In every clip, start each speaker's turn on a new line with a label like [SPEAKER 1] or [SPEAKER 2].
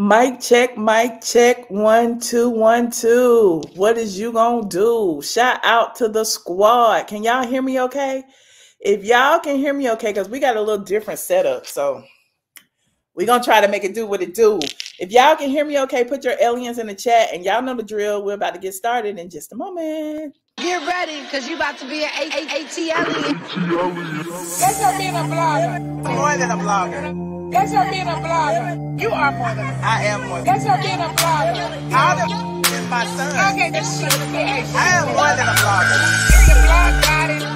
[SPEAKER 1] Mic check, mic check, one, two, one, two. What is you gonna do? Shout out to the squad. Can y'all hear me okay? If y'all can hear me okay, because we got a little different setup. So we're gonna try to make it do what it do. If y'all can hear me okay, put your aliens in the chat and y'all know the drill. We're about to get started in just a moment.
[SPEAKER 2] Get ready, because you about to be an A- A- ATL.
[SPEAKER 3] That's not being a blogger.
[SPEAKER 4] More than a blogger.
[SPEAKER 3] That's being a blogger.
[SPEAKER 4] You are more than a I am more than
[SPEAKER 3] That's being a blogger.
[SPEAKER 4] All the is my son.
[SPEAKER 3] Okay, this shit is hey,
[SPEAKER 4] I am more than a blogger.
[SPEAKER 3] If the blog got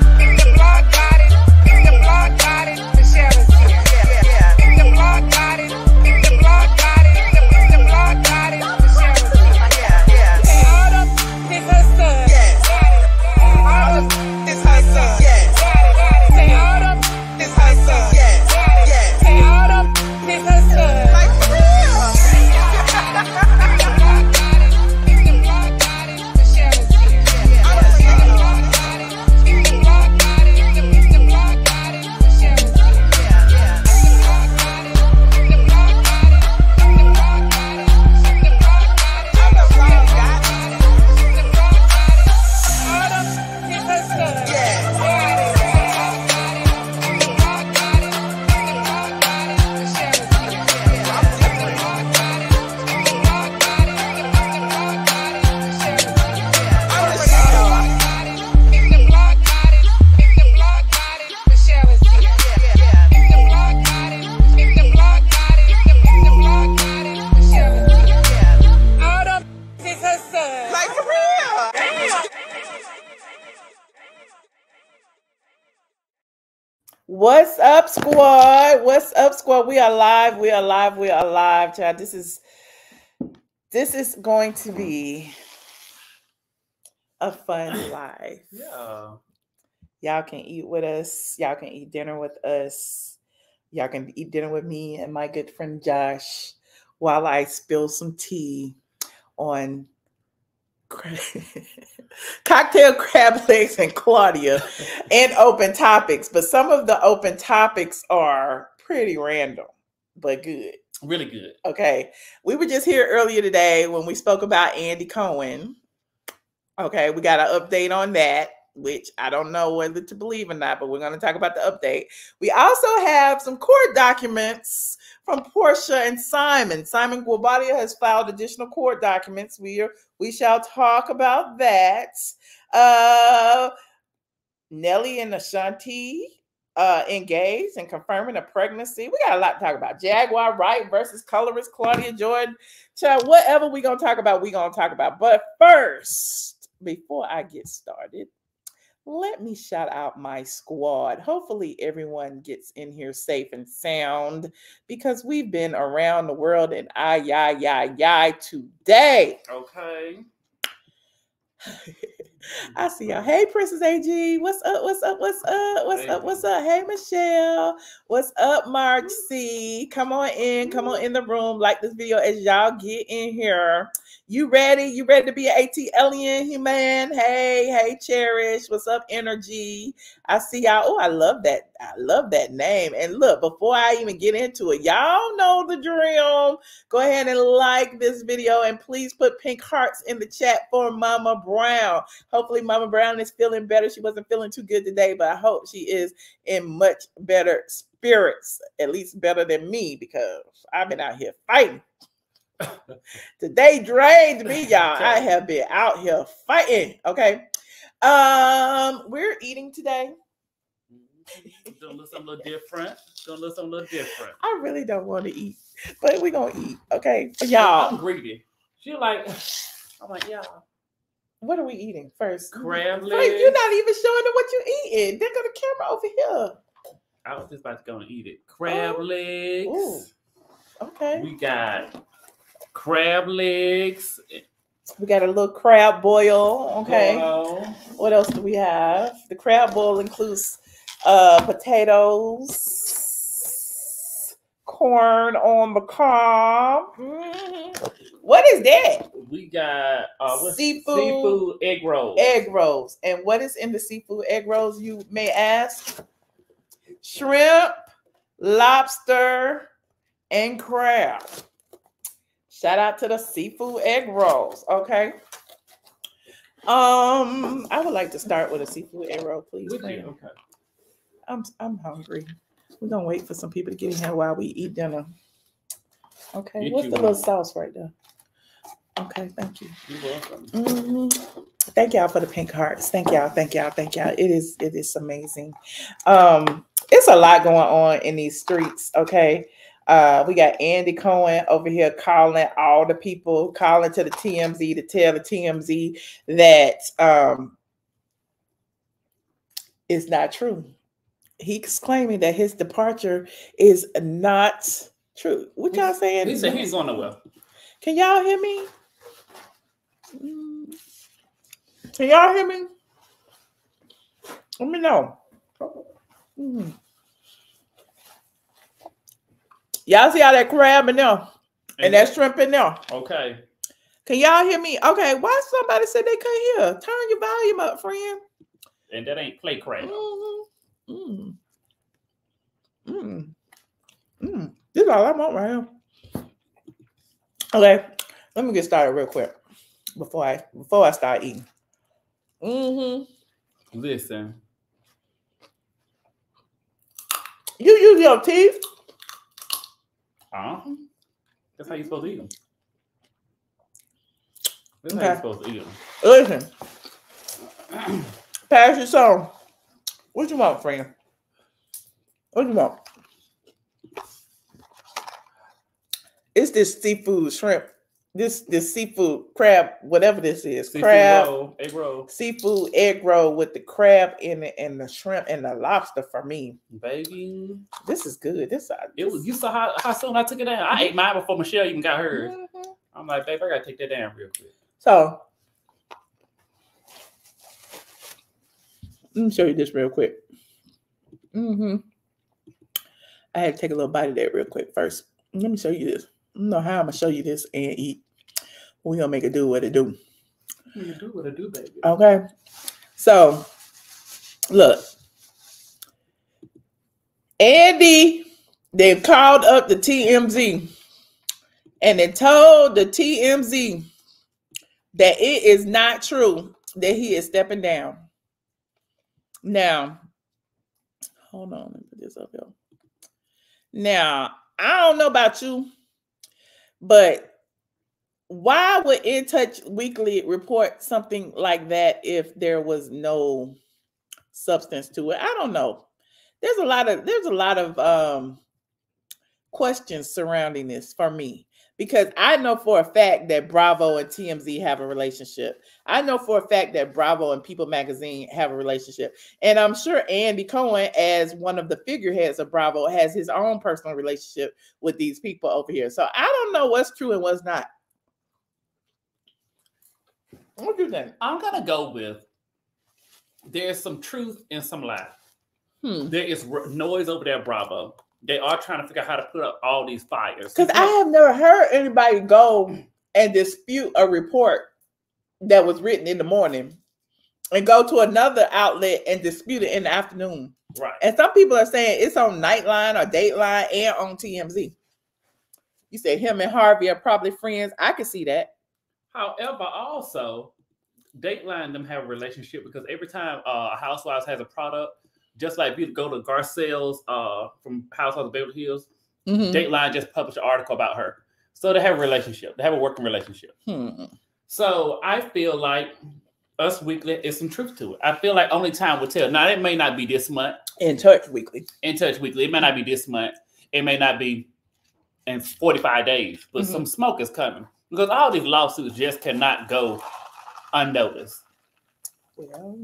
[SPEAKER 1] What's up, squad? What's up, squad? We are live. We are live. We are live, child. This is this is going to be a fun live.
[SPEAKER 5] Yeah.
[SPEAKER 1] Y'all can eat with us. Y'all can eat dinner with us. Y'all can eat dinner with me and my good friend Josh while I spill some tea on cocktail crab legs and Claudia and open topics. But some of the open topics are pretty random, but good.
[SPEAKER 5] Really good.
[SPEAKER 1] Okay. We were just here earlier today when we spoke about Andy Cohen. Okay. We got an update on that, which I don't know whether to believe or not, but we're going to talk about the update. We also have some court documents from Porsha and Simon. Simon Guobadia has filed additional court documents. We are we shall talk about that. Uh Nelly and Ashanti uh engaged and confirming a pregnancy. We got a lot to talk about. Jaguar Wright versus colorist Claudia Jordan. Child, whatever we gonna talk about, we gonna talk about. But first, before I get started, let me shout out my squad. Hopefully, everyone gets in here safe and sound because we've been around the world and I, yeah, yeah, yeah, today.
[SPEAKER 5] Okay.
[SPEAKER 1] I see y'all. Hey, Princess AG. What's up? What's up? What's up? What's
[SPEAKER 5] Hey.
[SPEAKER 1] up? What's up? Hey, Michelle. What's up, Mark C? Come on in. Come on in the room. Like this video as y'all get in here. You ready? You ready to be an AT alien human? Hey, hey, Cherish. What's up, Energy? I see y'all. Oh, I love that. I love that name. And look, before I even get into it, y'all know the drill. Go ahead and like this video and please put pink hearts in the chat for Mama Brown. Hopefully, Mama Brown is feeling better. She wasn't feeling too good today, but I hope she is in much better spirits, at least better than me, because I've been out here fighting. Today drained me, y'all. I have been out here fighting. Okay. Um, we're eating today.
[SPEAKER 5] A little something a little different. A little something a little different.
[SPEAKER 1] I really don't want to eat, but we're gonna eat. Okay. For
[SPEAKER 5] I'm
[SPEAKER 1] y'all.
[SPEAKER 5] greedy. She like, I'm like, yeah.
[SPEAKER 1] What are we eating first?
[SPEAKER 5] Crab legs.
[SPEAKER 1] you're not even showing them what you're eating. They got a camera over here.
[SPEAKER 5] I was just about to go and eat it. Crab
[SPEAKER 1] Oh.
[SPEAKER 5] legs.
[SPEAKER 1] Ooh. Okay.
[SPEAKER 5] We got crab legs.
[SPEAKER 1] We got a little crab boil. Okay.
[SPEAKER 5] Wow.
[SPEAKER 1] What else do we have? The crab boil includes uh potatoes, corn on the cob. Mhm. What is that?
[SPEAKER 5] We got uh,
[SPEAKER 1] Seafood.
[SPEAKER 5] seafood egg rolls.
[SPEAKER 1] Egg rolls. And what is in the seafood egg rolls, you may ask? Shrimp, lobster, and crab. Shout out to the seafood egg rolls. Okay. Um, I would like to start with a seafood egg roll, please.
[SPEAKER 5] Okay.
[SPEAKER 1] I'm I'm hungry. We're gonna wait for some people to get in here while we eat dinner. Okay, what's the little sauce right there? Okay, thank you.
[SPEAKER 5] You're welcome.
[SPEAKER 1] Mhm. Thank y'all for the pink hearts. Thank y'all. Thank y'all. Thank y'all. It is it is amazing. Um, it's a lot going on in these streets. Okay. Uh, we got Andy Cohen over here calling all the people, calling to the TMZ to tell the TMZ that um it's not true. He's claiming that his departure is not true. What y'all saying?
[SPEAKER 5] He said he's on the well.
[SPEAKER 1] Can y'all hear me? Mm. Can y'all hear me? Let me know. Mm. Y'all see how that crab in there and that shrimp in there?
[SPEAKER 5] Okay.
[SPEAKER 1] Can y'all hear me? Okay, why somebody said they couldn't hear? Turn your volume up, friend.
[SPEAKER 5] And that ain't play crab.
[SPEAKER 1] Mhm. Mm. Mm. Mm. This is all I want right here. Okay, let me get started real quick before I before I start eating. Mm-hmm.
[SPEAKER 5] Listen.
[SPEAKER 1] You use your teeth.
[SPEAKER 5] Huh? That's how you're supposed to eat them. That's how
[SPEAKER 1] Okay.
[SPEAKER 5] you supposed to eat them.
[SPEAKER 1] Listen, pass your song. What you want, friend? What you want? It's this seafood shrimp. This this seafood crab, whatever this is,
[SPEAKER 5] Seafood
[SPEAKER 1] crab.
[SPEAKER 5] roll, egg roll,
[SPEAKER 1] seafood egg roll with the crab in it and the shrimp and the lobster for me.
[SPEAKER 5] baby.
[SPEAKER 1] This is good. This uh,
[SPEAKER 5] It was. You saw how, how soon I took it down. I ate mine before Michelle even got hers.
[SPEAKER 1] Mhm.
[SPEAKER 5] I'm like, babe, I gotta take that down real quick.
[SPEAKER 1] So let me show you this real quick. hmm I had to take a little bite of that real quick first. Let me show you this. I don't know how I'm gonna show you this and eat. We're gonna make it do what it do.
[SPEAKER 5] You do what I do, baby.
[SPEAKER 1] Okay. So look. Andy, they've called up the TMZ and they told the TMZ that it is not true that he is stepping down. Now, hold on, let me put this up here. Now, I don't know about you, but why would In Touch Weekly report something like that if there was no substance to it? I don't know. There's a lot of there's a lot of um questions surrounding this for me because I know for a fact that Bravo and TMZ have a relationship. I know for a fact that Bravo and People Magazine have a relationship. And I'm sure Andy Cohen, as one of the figureheads of Bravo, has his own personal relationship with these people over here. So I don't know what's true and what's not. What do you think?
[SPEAKER 5] I'm gonna go with. There's some truth and some lie.
[SPEAKER 1] Hmm.
[SPEAKER 5] There is noise over there, Bravo. They are trying to figure out how to put up all these fires.
[SPEAKER 1] Because I have never heard anybody go and dispute a report that was written in the morning and go to another outlet and dispute it in the afternoon.
[SPEAKER 5] right.
[SPEAKER 1] And some people are saying it's on Nightline or Dateline and on TMZ. You said him and Harvey are probably friends. I can see that.
[SPEAKER 5] However, also, Dateline them have a relationship because every time uh, Housewives has a product, just like if you go to Garcelle's uh, from House of the Beverly Hills,
[SPEAKER 1] Mhm.
[SPEAKER 5] Dateline just published an article about her. So they have a relationship. They have a working relationship.
[SPEAKER 1] Hmm.
[SPEAKER 5] So I feel like Us Weekly is some truth to it. I feel like only time will tell. Now it may not be this month
[SPEAKER 1] In Touch Weekly.
[SPEAKER 5] in Touch Weekly. It may not be this month. It may not be in 45 days, but
[SPEAKER 1] Mhm.
[SPEAKER 5] some smoke is coming because all these lawsuits just cannot go unnoticed.
[SPEAKER 1] Well,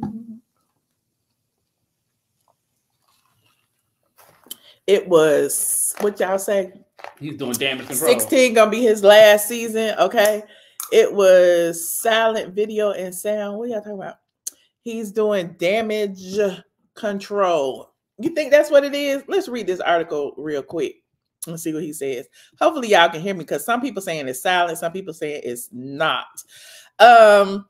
[SPEAKER 1] it was what y'all say
[SPEAKER 5] He's doing damage control.
[SPEAKER 1] 16 gonna be his last season. Okay. It was silent video and sound. What y'all talking about? He's doing damage control. You think that's what it is? Let's read this article real quick and see what he says. Hopefully, y'all can hear me because some people saying it's silent, some people saying it's not. Um,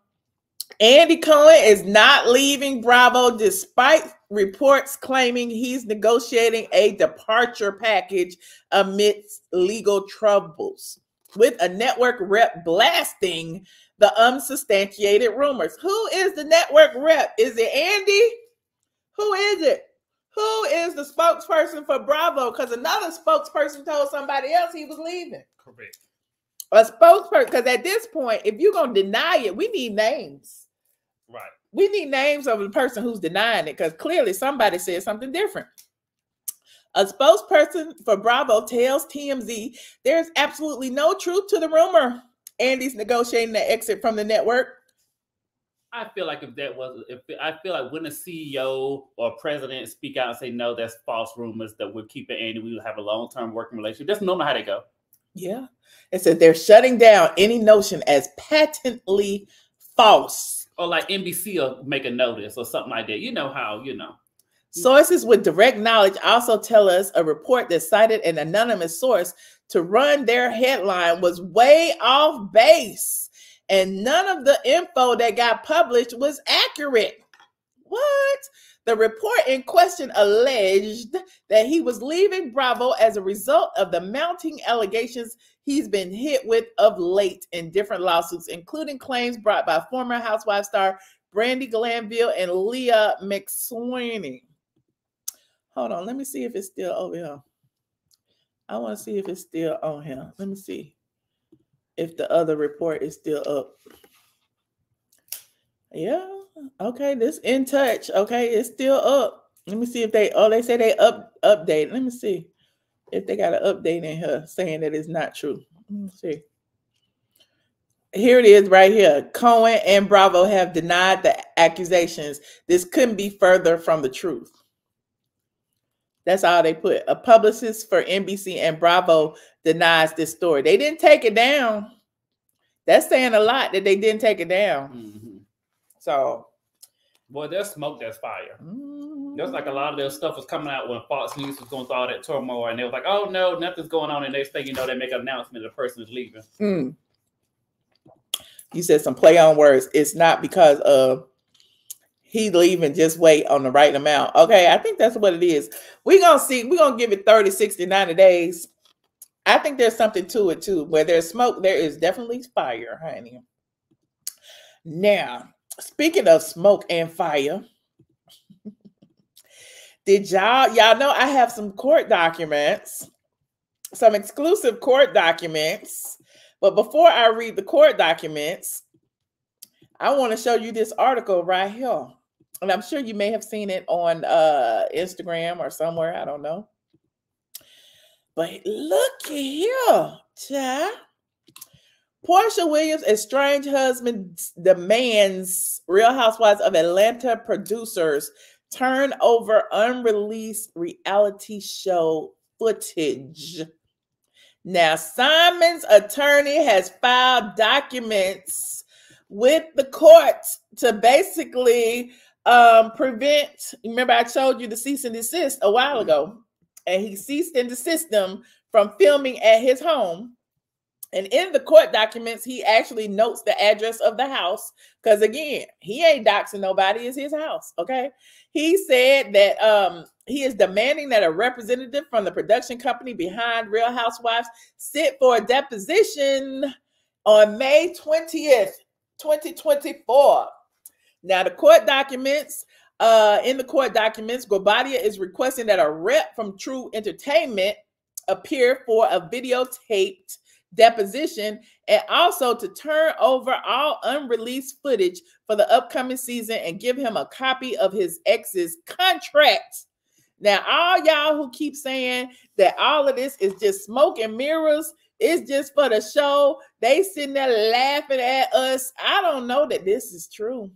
[SPEAKER 1] Andy Cohen is not leaving Bravo despite reports claiming he's negotiating a departure package amidst legal troubles. with a network rep blasting the unsubstantiated rumors. Who is the network rep? Is it Andy? Who is it? Who is the spokesperson for Bravo? Because another spokesperson told somebody else he was leaving.
[SPEAKER 5] Correct.
[SPEAKER 1] A spokesperson, because at this point, if you're gonna deny it, we need names.
[SPEAKER 5] Right.
[SPEAKER 1] We need names of the person who's denying it, because clearly somebody said something different. A spokesperson for Bravo tells TMZ there's absolutely no truth to the rumor. Andy's negotiating the exit from the network.
[SPEAKER 5] I feel like if that was, if I feel like when a CEO or president speak out and say no, that's false rumors that we're keeping Andy, we will have a long term working relationship. That's normal how they go.
[SPEAKER 1] Yeah. It said they're shutting down any notion as patently false.
[SPEAKER 5] Or like NBC will make a notice or something like that. You know how you know.
[SPEAKER 1] Sources with direct knowledge also tell us a report that cited an anonymous source to run their headline was way off base, and none of the info that got published was accurate. What? The report in question alleged that he was leaving Bravo as a result of the mounting allegations he's been hit with of late in different lawsuits, including claims brought by former Housewife star Brandi Glanville and Leah McSweeney. Hold on, let me see if it's still over here. I want to see if it's still on here. Let me see if the other report is still up. Yeah, okay, this in touch. Okay, it's still up. Let me see if they oh they say they up update. Let me see if they got an update in here saying that it's not true. Let me see. Here it is right here. Cohen and Bravo have denied the accusations. This couldn't be further from the truth. That's all they put. A publicist for NBC and Bravo denies this story. They didn't take it down. That's saying a lot that they didn't take it down.
[SPEAKER 5] Mhm.
[SPEAKER 1] So,
[SPEAKER 5] Boy, there's smoke, there's fire.
[SPEAKER 1] mm,
[SPEAKER 5] There's like a lot of their stuff was coming out when Fox News was going through all that turmoil, and they was like, "Oh no, nothing's going on." And next thing you know, they make an announcement the person is leaving.
[SPEAKER 1] mm. you said some play on words. It's not because of he leaving, just wait on the right amount. Okay, I think that's what it is. We're gonna see, we're gonna give it 30, 60, 90 days. I think there's something to it too. Where there's smoke, there is definitely fire, honey. Now, speaking of smoke and fire, did y'all y'all know I have some court documents, some exclusive court documents. But before I read the court documents, I want to show you this article right here. And I'm sure you may have seen it on uh, Instagram or somewhere. I don't know. But look here, child. Porsha Williams' estranged husband demands Real Housewives of Atlanta producers turn over unreleased reality show footage. Now, Simon's attorney has filed documents with the court to basically um, prevent. Remember, I told you the cease and desist a while ago, and he ceased and desist them from filming at his home. And in the court documents, he actually notes the address of the house because again, he ain't doxing nobody; it's his house. Okay. He said that um, he is demanding that a representative from the production company behind Real Housewives sit for a deposition on May 20th, 2024. Now, the court documents, uh, in the court documents, Guobadia is requesting that a rep from True Entertainment appear for a videotaped deposition and also to turn over all unreleased footage for the upcoming season and give him a copy of his ex's contract. Now, all y'all who keep saying that all of this is just smoke and mirrors, it's just for the show. They sitting there laughing at us. I don't know that this is true.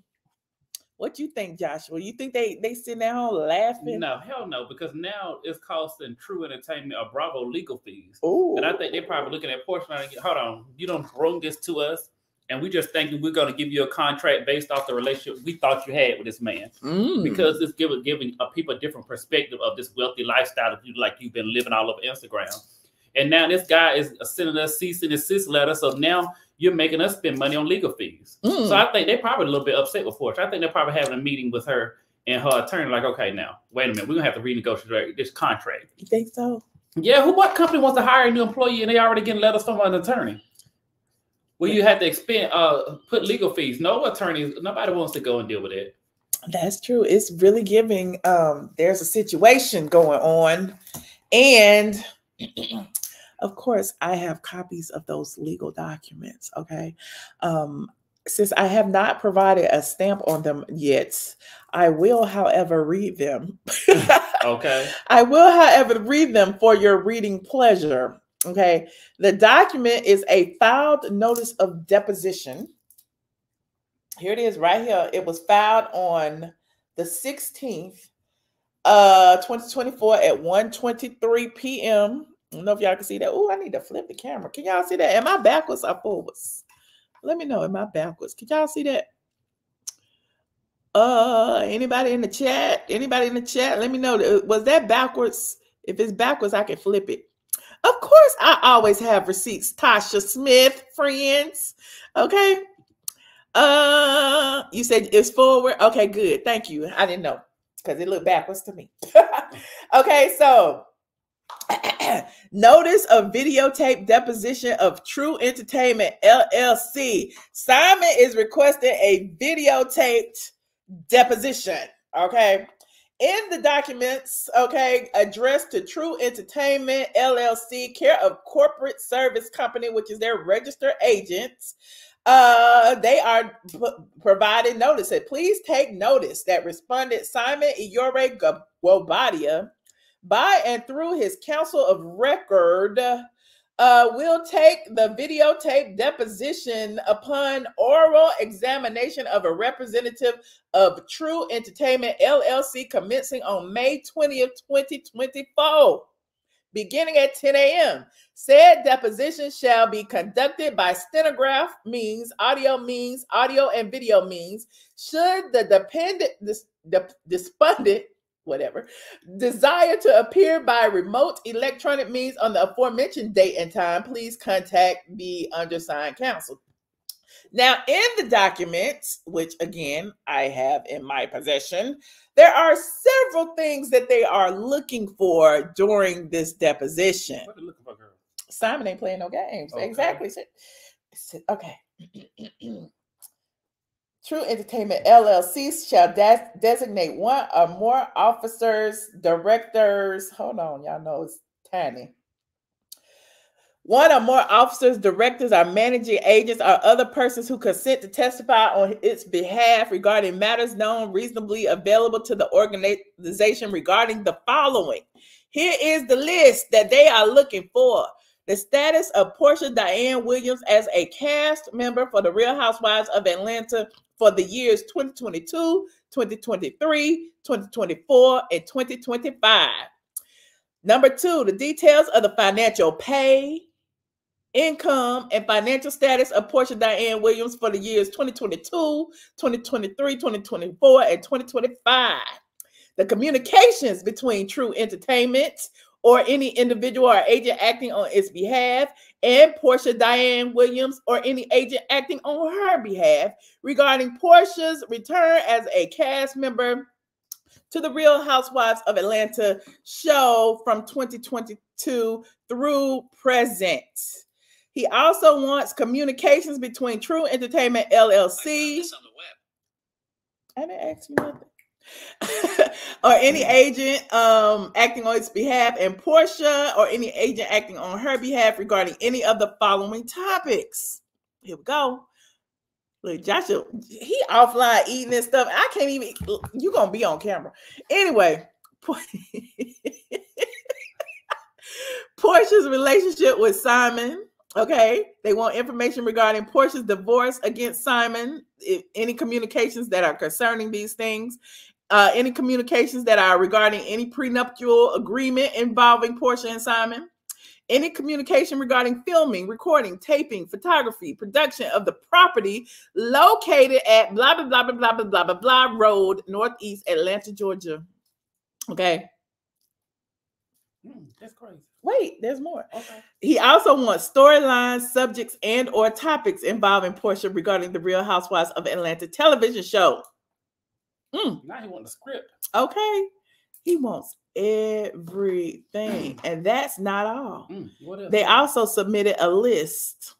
[SPEAKER 1] What you think, Joshua? You think they they sitting at home laughing?
[SPEAKER 5] No, hell no, because now it's costing True Entertainment or Bravo legal fees.
[SPEAKER 1] Ooh.
[SPEAKER 5] And I think they're probably looking at Porsha and like, hold on, you don't bring this to us, and we just thinking we're going to give you a contract based off the relationship we thought you had with this man,
[SPEAKER 1] Mm.
[SPEAKER 5] because it's giving giving people a different perspective of this wealthy lifestyle that you like you've been living all over Instagram. And now this guy is sending us cease and desist letter, so now you're making us spend money on legal fees.
[SPEAKER 1] Mm.
[SPEAKER 5] So I think they're probably a little bit upset with Porsha. I think they're probably having a meeting with her and her attorney, like, okay, now wait a minute, we're gonna have to renegotiate this contract.
[SPEAKER 1] you think so?
[SPEAKER 5] Yeah, who what company wants to hire a new employee and they already getting letters from an attorney? Well, you have to expend uh put legal fees. No attorneys, nobody wants to go and deal with it.
[SPEAKER 1] That's true. It's really giving um there's a situation going on and of course I have copies of those legal documents, okay? Um since I have not provided a stamp on them yet, I will however read them.
[SPEAKER 5] Okay.
[SPEAKER 1] I will however read them for your reading pleasure. Okay. The document is a filed notice of deposition. Here it is right here. It was filed on the 16th, uh, 2024 at 1:23 p.m. Don't know if y'all can see that. Oh, I need to flip the camera. Can y'all see that? Am I backwards or forwards? Let me know. Am I backwards? Can y'all see that? Uh, anybody in the chat? Anybody in the chat? Let me know. Was that backwards? If it's backwards, I can flip it. Of course, I always have receipts. Tasha Smith, friends. Okay. Uh, you said it's forward. Okay, good. Thank you. I didn't know because it looked backwards to me. okay, so notice of videotape deposition of True Entertainment LLC. Simon is requesting a videotaped deposition. Okay in the documents, okay, addressed to True Entertainment LLC, care of Corporate Service Company, which is their registered agents. Uh, they are p- providing notice. That please take notice that respondent Simon Iyore Guobadia, by and through his counsel of record, uh, will take the videotape deposition upon oral examination of a representative of True Entertainment LLC commencing on May 20th, 2024, beginning at 10 a.m. Said deposition shall be conducted by stenograph means, audio means, audio and video means. Should the dependent, the despondent whatever, desire to appear by remote electronic means on the aforementioned date and time, please contact the undersigned counsel. Now, in the documents, which again I have in my possession, there are several things that they are looking for during this deposition.
[SPEAKER 5] What are looking for, girl?
[SPEAKER 1] Simon ain't playing no games.
[SPEAKER 5] Okay.
[SPEAKER 1] Exactly. Okay. True Entertainment LLC shall des- designate one or more officers, directors. Hold on, y'all know it's tiny. One or more officers, directors, or managing agents, or other persons who consent to testify on its behalf regarding matters known reasonably available to the organization regarding the following. Here is the list that they are looking for the status of Porsha Diane Williams as a cast member for the Real Housewives of Atlanta for the years 2022, 2023, 2024, and 2025. Number two, the details of the financial pay, income, and financial status of Porsha Diane Williams for the years 2022, 2023, 2024, and 2025. The communications between True Entertainment or any individual or agent acting on its behalf and Porsha Diane Williams or any agent acting on her behalf regarding Porsha's return as a cast member to the Real Housewives of Atlanta show from 2022 through present. He also wants communications between True Entertainment LLC. I didn't ask you nothing. or any agent um, acting on its behalf, and Porsha or any agent acting on her behalf regarding any of the following topics. Here we go. Look, Joshua, he offline eating and stuff. I can't even. You gonna be on camera anyway. Porsha's relationship with Simon. Okay, they want information regarding Porsha's divorce against Simon. If any communications that are concerning these things, uh, any communications that are regarding any prenuptial agreement involving Porsha and Simon, any communication regarding filming, recording, taping, photography, production of the property located at blah blah blah blah blah blah blah blah, blah road, northeast Atlanta, Georgia. Okay.
[SPEAKER 5] Hmm, that's crazy.
[SPEAKER 1] Wait, there's more.
[SPEAKER 5] Okay.
[SPEAKER 1] He also wants storylines, subjects, and or topics involving Porsha regarding the Real Housewives of Atlanta television show. Mm,
[SPEAKER 5] Now he wants the script.
[SPEAKER 1] okay. He wants everything. And that's not all.
[SPEAKER 5] Mm, what else?
[SPEAKER 1] They also submitted a list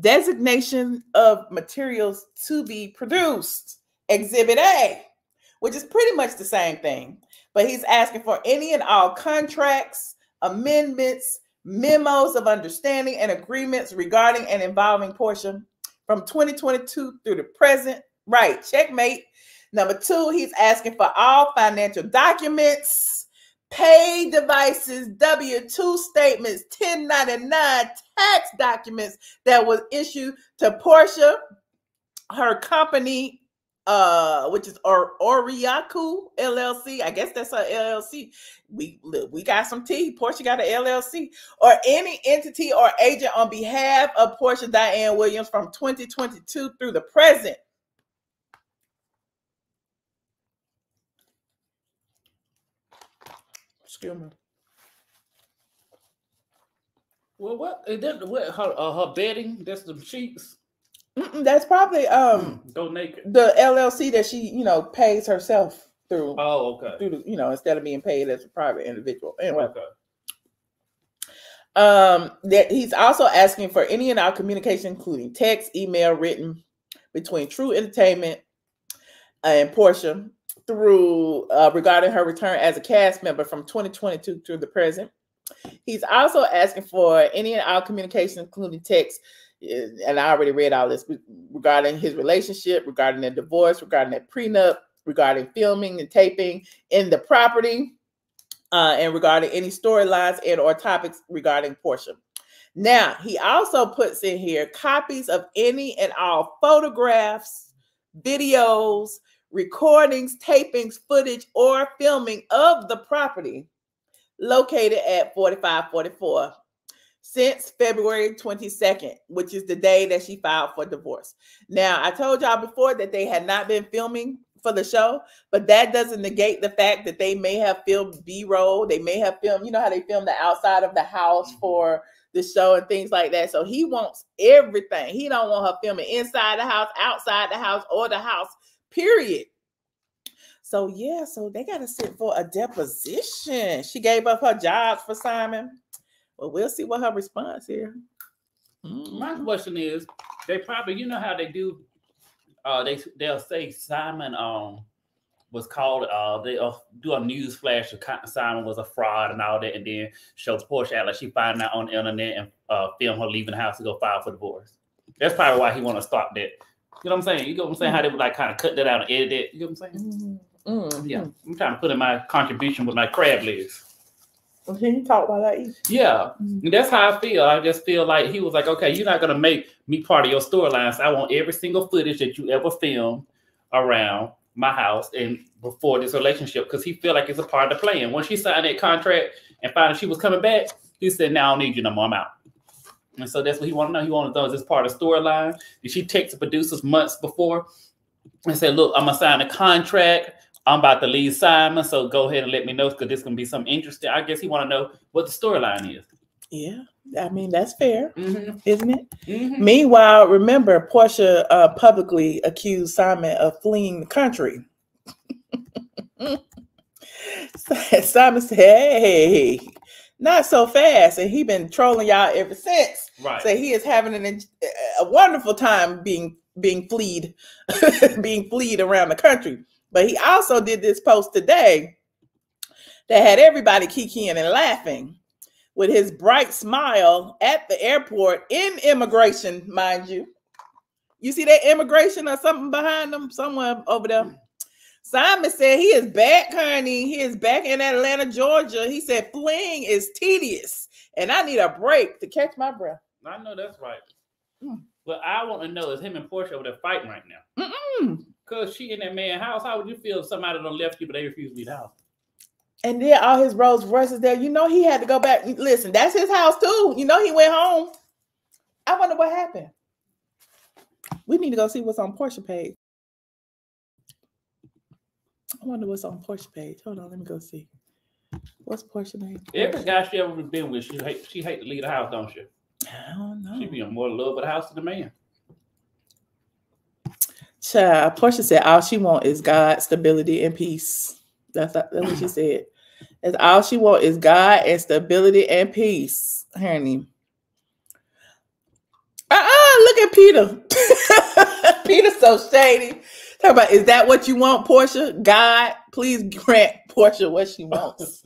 [SPEAKER 1] designation of materials to be produced, Exhibit A, which is pretty much the same thing. But he's asking for any and all contracts, amendments, memos of understanding, and agreements regarding and involving Porsha from 2022 through the present. Right, checkmate. Number two, he's asking for all financial documents, pay devices, W 2 statements, 1099 tax documents that was issued to Porsha, her company, uh, which is or Oriaku LLC. I guess that's her LLC. We we got some tea. Porsha got an LLC or any entity or agent on behalf of Porsha Diane Williams from 2022 through the present. Excuse me.
[SPEAKER 5] well, what? Is that what her uh, her bedding? That's the sheets.
[SPEAKER 1] Mm-mm, that's probably um
[SPEAKER 5] Go naked.
[SPEAKER 1] the LLC that she you know pays herself through
[SPEAKER 5] Oh, okay.
[SPEAKER 1] through the, you know instead of being paid as a private individual. Anyway,
[SPEAKER 5] Okay.
[SPEAKER 1] um, that he's also asking for any and all communication, including text, email, written, between True Entertainment and Porsha through uh, regarding her return as a cast member from 2022 through the present. He's also asking for any and all communication, including text, eh, and I already read all this regarding his relationship, regarding their divorce, regarding their prenup, regarding filming and taping in the property, uh, and regarding any storylines and or topics regarding Porsha. Now, he also puts in here copies of any and all photographs, videos, recordings, tapings, footage, or filming of the property located at 4544 since February 22nd, which is the day that she filed for divorce. Now, I told y'all before that they had not been filming for the show, but that doesn't negate the fact that they may have filmed B-roll. They may have filmed, you know how they film the outside of the house mm-hmm. for the show and things like that. So he wants everything. He don't want her filming inside the house, outside the house, or the house, period. So yeah, so they got to sit for a deposition. She gave up her jobs for Simon. Well, we'll see what her response here.
[SPEAKER 5] My
[SPEAKER 1] Mhm.
[SPEAKER 5] question is, they probably, you know how they do, uh, they they'll say Simon um was called, uh, they uh, do a news flash of Simon was a fraud and all that, and then show Porsha out like she find out on the internet and uh film her leaving the house to go file for divorce. That's probably why he want to stop that. You know what I'm saying? You know what I'm saying? How they would like kind of cut that out and edit it. You know what I'm saying?
[SPEAKER 1] Mhm. Mhm.
[SPEAKER 5] Yeah, I'm trying to put in my contribution with my crab legs.
[SPEAKER 1] Can you talk about that? Eve?
[SPEAKER 5] Yeah,
[SPEAKER 1] Mhm.
[SPEAKER 5] and that's how I feel. I just feel like he was like, okay, you're not gonna make me part of your storyline. So I want every single footage that you ever filmed around my house and before this relationship, because he feel like it's a part of the plan. Once she signed that contract and found out she was coming back, he said, "Now I don't need you no more. I'm out." And so that's what he wanted to know. He wanted to know is this part of the storyline? Did she text the producers months before and said, "Look, I'm gonna sign a contract." I'm about to leave Simon, so go ahead and let me know because this gonna be something interesting. I guess he want to know what the storyline is.
[SPEAKER 1] Yeah, I mean that's fair,
[SPEAKER 5] Mm-hmm.
[SPEAKER 1] isn't it?
[SPEAKER 5] Mm-hmm.
[SPEAKER 1] Meanwhile, remember Porsha uh, publicly accused Simon of fleeing the country. Simon said, "Hey, not so fast," and he been trolling y'all ever since.
[SPEAKER 5] Right.
[SPEAKER 1] So he is having an, a wonderful time being being fleed, being fleed around the country. But he also did this post today that had everybody kikiing and laughing with his bright smile at the airport in immigration, mind you. You see that immigration or something behind them somewhere over there? Hmm. Simon said he is back, honey. He is back in Atlanta, Georgia. He said fleeing is tedious and I need a break to catch my breath.
[SPEAKER 5] I know that's right.
[SPEAKER 1] Mm.
[SPEAKER 5] What I want to know is him and Porsha over there fighting right now.
[SPEAKER 1] Mm.
[SPEAKER 5] Cause she in that man's house. How would you feel if somebody done left you but they refuse to leave the house?
[SPEAKER 1] And then all his Rolls Royces there. You know he had to go back. Listen, that's his house too. You know he went home. I wonder what happened. We need to go see what's on Porsha page. I wonder what's on Porsha page. Hold on, let me go see. What's Porsha name?
[SPEAKER 5] Every guy she ever been with, she hate she hate to leave the house, don't she?
[SPEAKER 1] I don't know.
[SPEAKER 5] She be in more love with the house than the man.
[SPEAKER 1] Child, Porsha said all she want is God, stability, and peace. That's, that's what she said. That's all she want is God and stability and peace, honey. Uh-uh, look at Peter. Peter's so shady. Talk about, is that what you want, Porsha? God, please grant Porsha what she wants.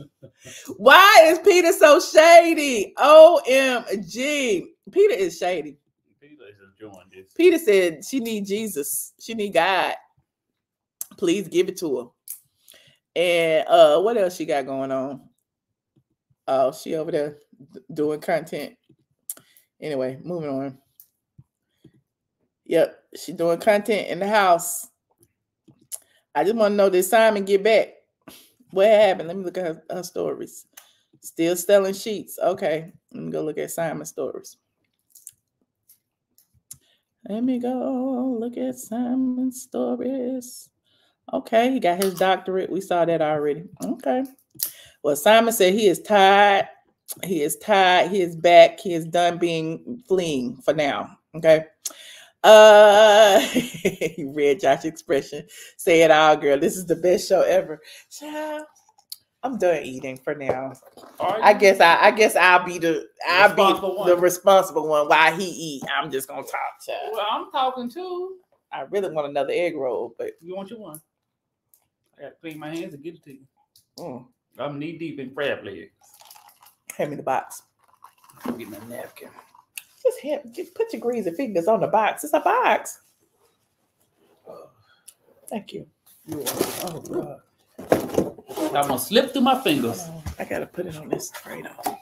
[SPEAKER 1] Why is Peter so shady? OMG. Peter is shady.
[SPEAKER 5] Peter is enjoying this.
[SPEAKER 1] Peter said she need Jesus. She need God. Please give it to her. And uh what else she got going on? Oh, she over there doing content. Anyway, moving on. Yep, she doing content in the house. I just want to know did Simon get back? What happened? Let me look at her, her stories. Still selling sheets. Okay, let me go look at Simon's stories. Let me go look at Simon's stories. Okay, he got his doctorate. We saw that already. Okay. Well, Simon said he is tired. He is tired. He is back. He is done being fleeing for now. Okay. Uh read Josh's expression. Say it all, girl. This is the best show ever. Child, I'm done eating for now. I guess I I guess I'll be the I'll
[SPEAKER 5] responsible
[SPEAKER 1] be
[SPEAKER 5] one.
[SPEAKER 1] the responsible one while he eat. I'm just gonna talk, child.
[SPEAKER 5] Well, I'm talking too.
[SPEAKER 1] I really want another egg roll, but
[SPEAKER 5] You want your one? I got to clean my hands and get it to you.
[SPEAKER 1] mm,
[SPEAKER 5] I'm knee deep in crab legs.
[SPEAKER 1] hand me the box.
[SPEAKER 5] I'm getting a napkin.
[SPEAKER 1] Just hit, just put your greasy fingers on the box. It's a box. Thank you. Oh God.
[SPEAKER 5] I'm gonna slip through my fingers.
[SPEAKER 1] Hold. I gotta put it on this tray though.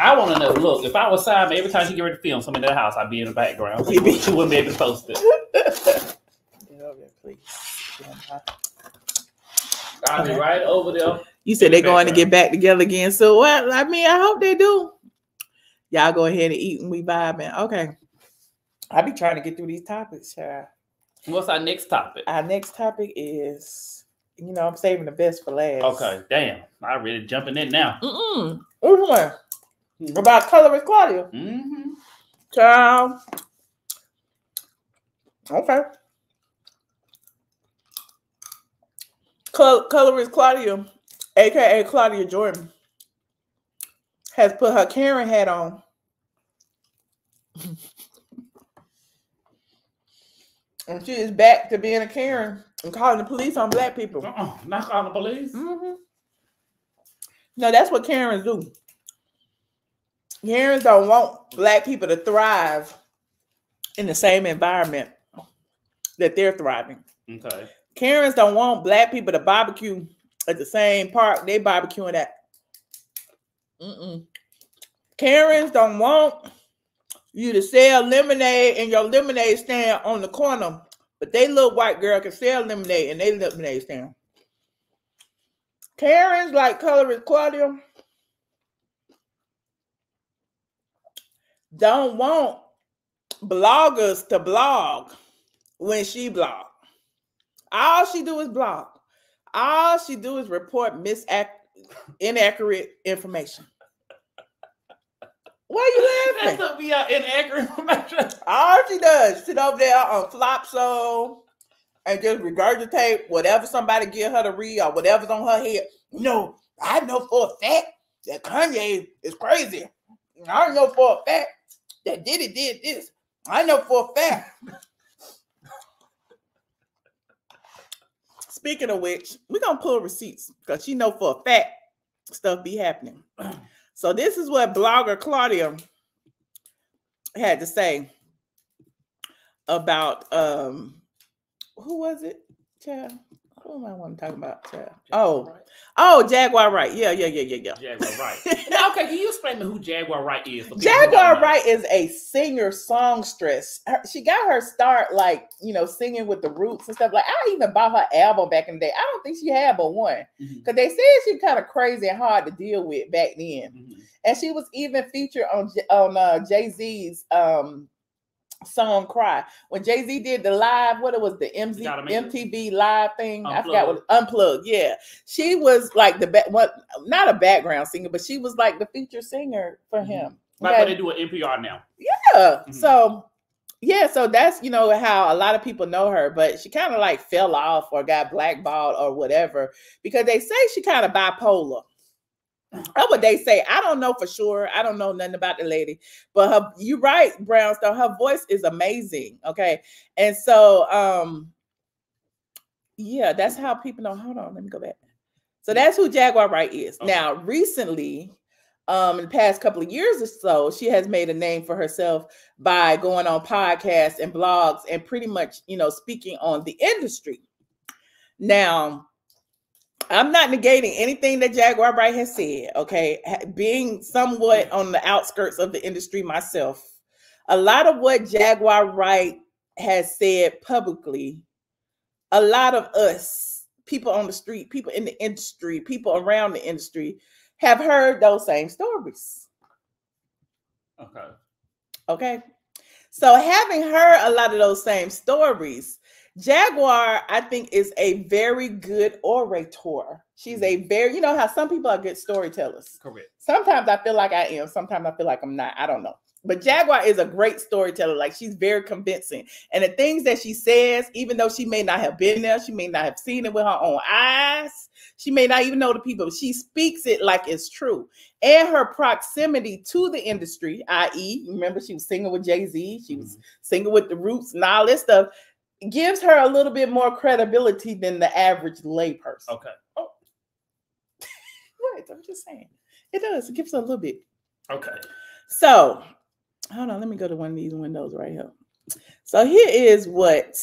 [SPEAKER 5] I want to know. Look, if I was Simon, every time she get ready to film something in the house, I'd be in the background.
[SPEAKER 1] You'd be-
[SPEAKER 5] She wouldn't be able to post it.
[SPEAKER 1] Get over there, please.
[SPEAKER 5] I'll be right over there.
[SPEAKER 1] You said they're going to get back together again. So what? I mean, I hope they do. Y'all go ahead and eat and we vibing. Okay. I be trying to get through these topics, child.
[SPEAKER 5] What's our next topic?
[SPEAKER 1] Our next topic is, you know, I'm saving the best for last.
[SPEAKER 5] Okay, damn. I really jumping in now.
[SPEAKER 1] Mm-mm. Which one? About colorist Claudia.
[SPEAKER 5] Mm-hmm.
[SPEAKER 1] Child. Okay. Col- colorist Claudia, aka Claudia Jordan, has put her Karen hat on. and she is back to being a Karen and calling the police on black people.
[SPEAKER 5] Uh-uh. Not calling the police.
[SPEAKER 1] Mm-hmm. No, that's what Karens do. Karens don't want black people to thrive in the same environment that they're thriving.
[SPEAKER 5] Okay.
[SPEAKER 1] Karens don't want black people to barbecue at the same park they barbecuing at. Mm-mm. Karens don't want you to sell lemonade in your lemonade stand on the corner, but they little white girl can sell lemonade in their lemonade stand. Karens like colorist Claudia don't want bloggers to blog when she blog. All she do is blog. All she do is report misac inaccurate information. Why you
[SPEAKER 5] That's
[SPEAKER 1] laughing?
[SPEAKER 5] gonna be inaccurate information.
[SPEAKER 1] All she does sit over there on Flopso and just regurgitate whatever somebody give her to read or whatever's on her head. No, I know for a fact that Kanye is crazy. I know for a fact that Diddy did this. I know for a fact. Speaking of which, we're gonna pull receipts because she know for a fact stuff be happening. So this is what blogger Claudia had to say about um who was it? Child. Who am I want to talk about? Child? Oh, oh, Jaguar Wright. Yeah, yeah, yeah, yeah, yeah.
[SPEAKER 5] Jaguar Wright. now, okay, can you explain to me who Jaguar Wright is? for people who don't
[SPEAKER 1] Jaguar? Wright is a singer songstress. Her- She got her start like you know singing with the Roots and stuff. Like I even bought her album back in the day. I don't think she had but one because they said she kind of crazy and hard to deal with back then.
[SPEAKER 5] mhm.
[SPEAKER 1] And she was even featured on on uh, Jay Z's um song "Cry" when Jay Z did the live. What it was the MZ,
[SPEAKER 5] Gotta Make It.
[SPEAKER 1] MTV live thing. I forgot what unplugged. Yeah, she was like the ba- what not a background singer, but she was like the feature singer for
[SPEAKER 5] Mhm.
[SPEAKER 1] him.
[SPEAKER 5] Like what they do at NPR now.
[SPEAKER 1] Yeah.
[SPEAKER 5] Mhm.
[SPEAKER 1] So, Yeah, so that's you know how a lot of people know her, but she kind of like fell off or got blackballed or whatever because they say she kind of bipolar. That's what they say. I don't know for sure. I don't know nothing about the lady, but her you're right, Brownstone. Her voice is amazing. Okay. And so um yeah, that's how people know. Hold on, let me go back. So that's who Jaguar Wright is.
[SPEAKER 5] Okay.
[SPEAKER 1] Now, recently, um, in the past couple of years or so, she has made a name for herself by going on podcasts and blogs and pretty much, you know, speaking on the industry. Now, I'm not negating anything that Jaguar Wright has said. Okay, being somewhat mm. on the outskirts of the industry myself, a lot of what Jaguar Wright has said publicly, a lot of us, people on the street, people in the industry, people around the industry, have heard those same stories.
[SPEAKER 5] Okay.
[SPEAKER 1] Okay. So having heard a lot of those same stories, Jaguar, I think, is a very good orator. She's a mm-hmm. very, you know, how some people are good storytellers.
[SPEAKER 5] Correct.
[SPEAKER 1] Sometimes I feel like I am, sometimes I feel like I'm not. I don't know. But Jaguar is a great storyteller. Like she's very convincing. And the things that she says, even though she may not have been there, she may not have seen it with her own eyes, she may not even know the people, she speaks it like it's true. And her proximity to the industry, i.e., remember she was singing with Jay-Z, she was mm-hmm. singing with the roots and all this stuff, gives her a little bit more credibility than the average layperson.
[SPEAKER 5] Okay. Oh.
[SPEAKER 1] right, I'm just saying. It does. It gives her a little bit.
[SPEAKER 5] Okay.
[SPEAKER 1] So, hold on. Let me go to one of these windows right here. So here is what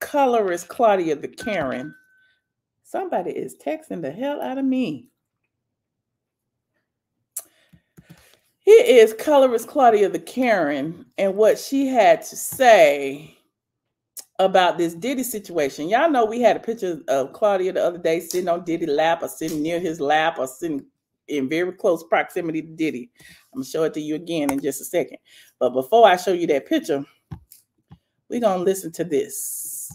[SPEAKER 1] colorist Claudia the Karen. Somebody is texting the hell out of me. Here is colorist Claudia the Karen and what she had to say about this Diddy situation. Y'all know we had a picture of Claudia the other day sitting on Diddy lap or sitting near his lap or sitting in very close proximity to Diddy. I'm gonna show it to you again in just a second. But before I show you that picture, we're gonna listen to this.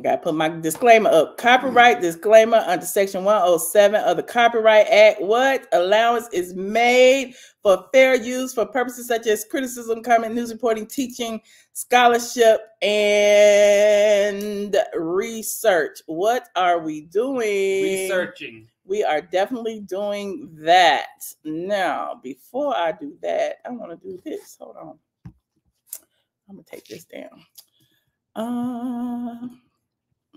[SPEAKER 1] I gotta put my disclaimer up. Copyright disclaimer under section 107 of the Copyright Act. What allowance is made for fair use for purposes such as criticism, comment, news reporting, teaching, scholarship, and research. What are we doing?
[SPEAKER 5] Researching.
[SPEAKER 1] We are definitely doing that. Now, before I do that, I want to do this. Hold on. I'm gonna take this down. Uh,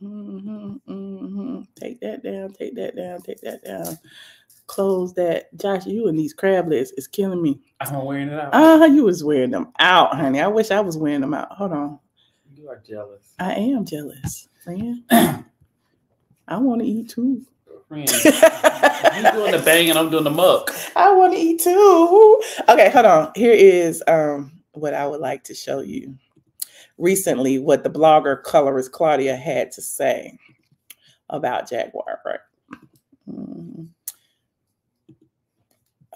[SPEAKER 1] mhm, mhm. Take that down, take that down, take that down. Close that. Josh, you and these crab legs is killing me.
[SPEAKER 5] I'm wearing it out.
[SPEAKER 1] Ah, you was wearing them out, honey. I wish I was wearing them out. Hold on.
[SPEAKER 5] you are jealous.
[SPEAKER 1] I am jealous, friend. I want to eat too.
[SPEAKER 5] Friend, you doing the bang and I'm doing the muck.
[SPEAKER 1] I want to eat too. Okay, hold on. Here is um what I would like to show you. Recently, what the blogger colorist Claudia had to say about Jaguar, right? Mm.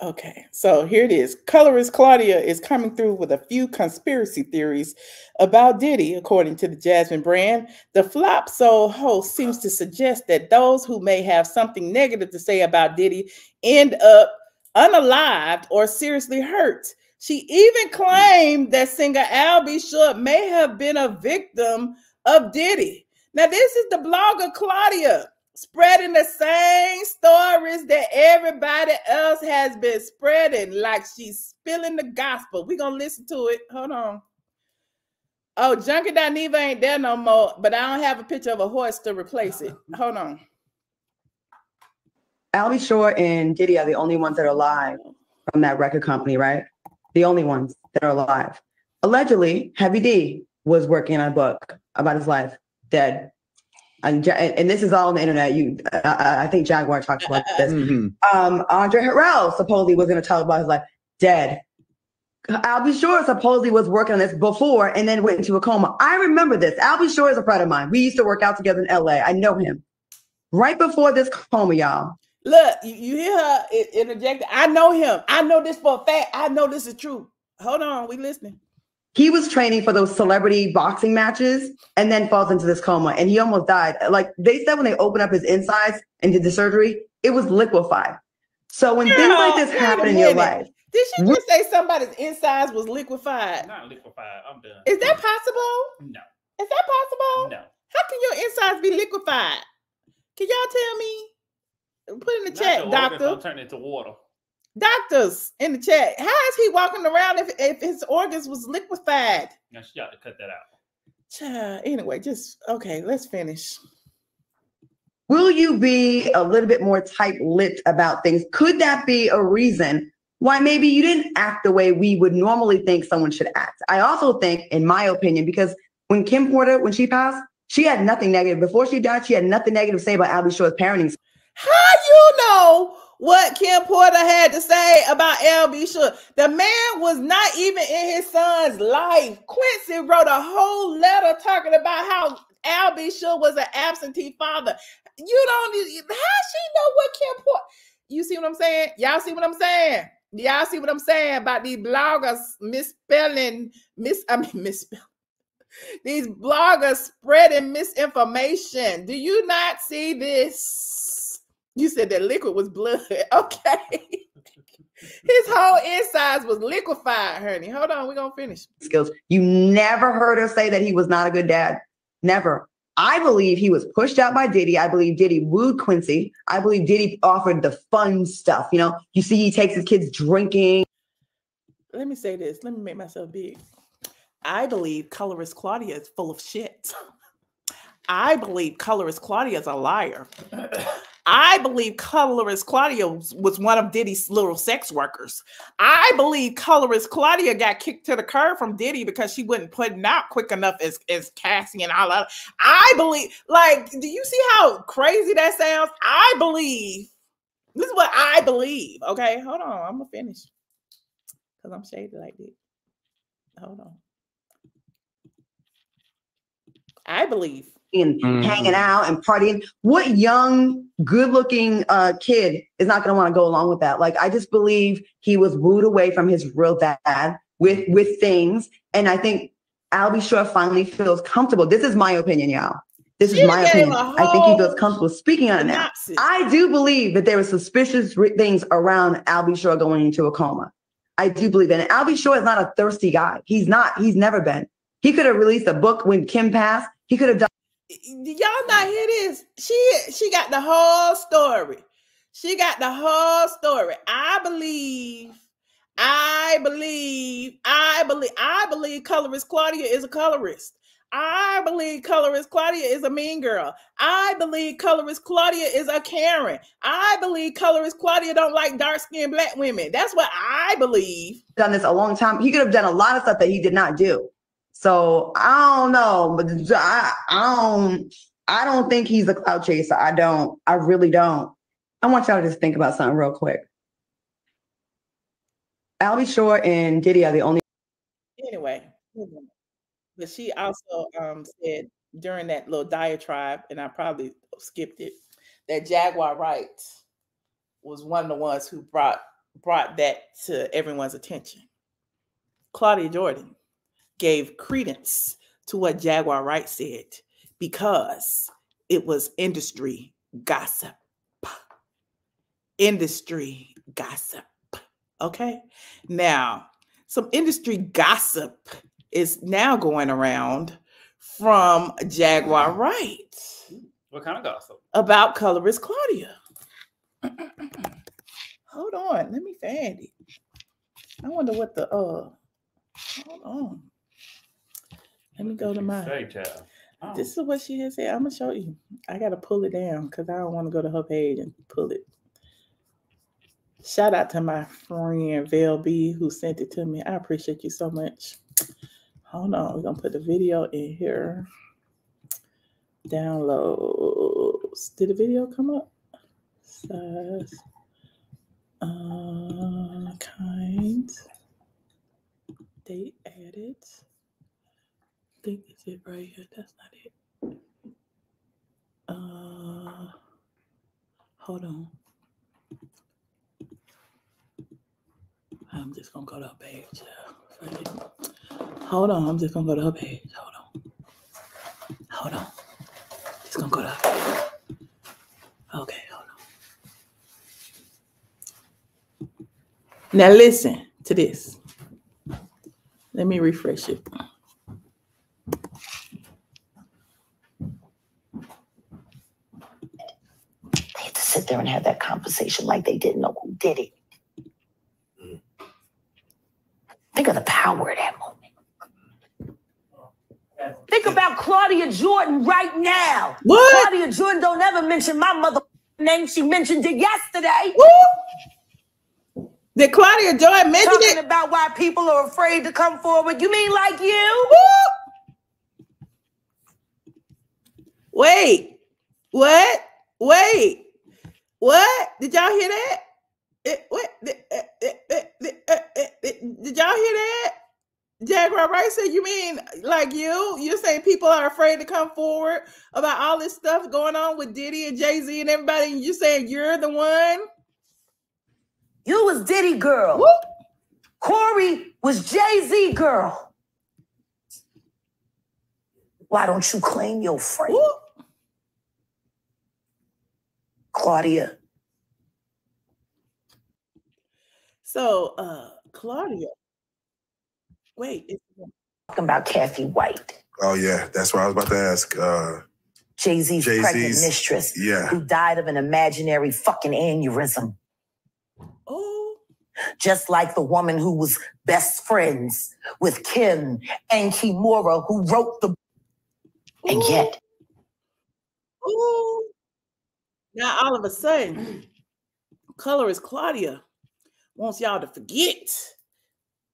[SPEAKER 1] Okay, so here it is. Colorist Claudia is coming through with a few conspiracy theories about Diddy, according to the Jasmine brand. The flop soul host seems to suggest that those who may have something negative to say about Diddy end up unalived or seriously hurt. She even claimed that singer Al B. Sure may have been a victim of Diddy. Now, this is the blogger Claudia spreading the same stories that everybody else has been spreading, like she's spilling the gospel. We're gonna listen to it. Hold on. Oh, Funky Dineva ain't there no more, but I don't have a picture of a horse to replace it. Hold on.
[SPEAKER 6] Al B. Sure and Diddy are the only ones that are alive from that record company, right? The only ones that are alive. Allegedly, Heavy D was working on a book about his life, dead. And, and this is all on the internet. You, I, I think Jaguar talks about this.
[SPEAKER 7] Mhm.
[SPEAKER 6] Um, Andre Harrell supposedly was going to talk about his life, dead. Al B. Sure supposedly was working on this before and then went into a coma. I remember this. Al B. Sure is a friend of mine. We used to work out together in LA. I know him. Right before this coma, y'all.
[SPEAKER 1] Look, you, you hear her interjecting. I know him. I know this for a fact. I know this is true. Hold on, we listening.
[SPEAKER 6] he was training for those celebrity boxing matches and then falls into this coma and he almost died. Like they said when they opened up his insides and did the surgery, it was liquefied. So when things like this happen in your life,
[SPEAKER 1] Did she just say somebody's insides was liquefied?
[SPEAKER 5] Not liquefied. I'm done.
[SPEAKER 1] Is that possible?
[SPEAKER 5] No.
[SPEAKER 1] Is that possible?
[SPEAKER 5] No.
[SPEAKER 1] How can your insides be liquefied? Can y'all tell me? Put in the
[SPEAKER 5] Not
[SPEAKER 1] chat,
[SPEAKER 5] your
[SPEAKER 1] doctor.
[SPEAKER 5] don't turn into water.
[SPEAKER 1] Doctors in the chat. How is he walking around if, if his organs was liquefied?
[SPEAKER 5] Now she got to cut that out.
[SPEAKER 1] Child, Anyway, just okay. Let's finish.
[SPEAKER 6] Will you be a little bit more tight-lipped about things? Could that be a reason why maybe you didn't act the way we would normally think someone should act? I also think, in my opinion, because when Kim Porter, when she passed, she had nothing negative. Before she died, she had nothing negative to say about Al B. Sure's parenting.
[SPEAKER 1] How you know what Kim Porter had to say about Al B. Sure? The man was not even in his son's life. Quincy wrote a whole letter talking about how Al B. Sure was an absentee father. You don't. How she know what Kim Porter? You see what I'm saying? Y'all see what I'm saying? Y'all see what I'm saying about these bloggers misspelling, mis I mean misspelling. These bloggers spreading misinformation. Do you not see this? You said that liquid was blood. Okay. His whole insides was liquefied, honey. Hold on, we're gonna finish.
[SPEAKER 6] skills. You never heard her say that he was not a good dad. Never. I believe he was pushed out by Diddy. I believe Diddy wooed Quincy. I believe Diddy offered the fun stuff. You know, you see, he takes his kids drinking.
[SPEAKER 1] Let me say this. Let me make myself big. I believe colorist Claudia is full of shit. I believe colorist Claudia is a liar. I believe colorist Claudia was one of Diddy's little sex workers. I believe colorist Claudia got kicked to the curb from Diddy because she wasn't putting out quick enough as, as Cassie and all that. I believe, like, do you see how crazy that sounds? I believe. This is what I believe. Okay, hold on. I'm gonna finish. Because I'm shaded like this. Hold on. I believe.
[SPEAKER 6] And
[SPEAKER 5] Mhm.
[SPEAKER 6] hanging out and partying. What young, good-looking uh, kid is not going to want to go along with that? Like, I just believe he was wooed away from his real dad with with things, and I think Al B. Sure finally feels comfortable. This is my opinion, y'all. This
[SPEAKER 1] She
[SPEAKER 6] is my opinion. I think he feels comfortable speaking on it now. I do believe that there were suspicious ri- things around Al B. Sure going into a coma. I do believe that. And Al B. Sure is not a thirsty guy. He's not. He's never been. He could have released a book when Kim passed. He could have done.
[SPEAKER 1] Y'all not hear this? She she got the whole story. She got the whole story. I believe, I believe, I believe, I believe colorist Claudia is a colorist. I believe colorist Claudia is a mean girl. I believe colorist Claudia is a Karen. I believe colorist Claudia don't like dark skinned black women. That's what I believe.
[SPEAKER 6] done this a long time. He could have done a lot of stuff that he did not do. So I don't know, but I, I don't I don't think he's a cloud chaser. I don't. I really don't. I want y'all to just think about something real quick. Al B. Sure and Diddy are the only
[SPEAKER 1] anyway, but she also um, said during that little diatribe, and I probably skipped it, that Jaguar Wright was one of the ones who brought brought that to everyone's attention. Claudia Jordan gave credence to what Jaguar Wright said because it was industry gossip. Industry gossip. Okay. Now, some industry gossip is now going around from Jaguar Wright
[SPEAKER 5] What kind of gossip?
[SPEAKER 1] about colorist Claudia. Hold on, let me find it. I wonder what the uh hold on. Let me go to
[SPEAKER 5] Say, child. Oh.
[SPEAKER 1] this is what she has said. I'm gonna show you. I gotta pull it down because I don't want to go to her page and pull it. Shout out to my friend Val B who sent it to me. I appreciate you so much. Hold on, we're gonna put the video in here. Downloads. Did the video come up? Size. Uh, kind. Date added. Think it's it right here. That's not it. Uh, hold on. I'm just gonna go to her page. Hold on, I'm just gonna go to her page. Hold on. Hold on. Just gonna go to her page. Okay, hold on. Now listen to this. Let me refresh it.
[SPEAKER 7] They had to sit there and have that conversation like they didn't know who did it. Think of the power of that moment. Think about Claudia Jordan right now.
[SPEAKER 1] What?
[SPEAKER 7] Claudia Jordan don't ever mention my mother name. She mentioned it yesterday.
[SPEAKER 1] Woo! Did Claudia Jordan mention
[SPEAKER 7] Talking
[SPEAKER 1] it?
[SPEAKER 7] about why people are afraid to come forward. You mean like you?
[SPEAKER 1] Woo! Wait, what? Wait, what? Did y'all hear that? It, what? Did, uh, uh, uh, uh, did y'all hear that? Jaguar Wright said, "You mean like you? You're saying people are afraid to come forward about all this stuff going on with Diddy and Jay Z and everybody, and you saying you're the one?
[SPEAKER 7] You was Diddy girl.
[SPEAKER 1] Woo!
[SPEAKER 7] Corey was Jay Z girl. Why don't you claim your friend,
[SPEAKER 1] Woo!
[SPEAKER 7] Claudia?
[SPEAKER 1] So, uh, Claudia, wait, it's,
[SPEAKER 7] Talking about Cathy White,
[SPEAKER 8] Oh yeah, that's what I was about to ask. Uh,
[SPEAKER 7] Jay Z's
[SPEAKER 8] Jay-Z's-
[SPEAKER 7] pregnant mistress,
[SPEAKER 8] yeah,
[SPEAKER 7] who died of an imaginary fucking aneurysm,
[SPEAKER 1] oh,
[SPEAKER 7] just like the woman who was best friends with Kim and Kimura, who wrote the. And yet,
[SPEAKER 1] ooh. Now all of a sudden, colorist Claudia wants y'all to forget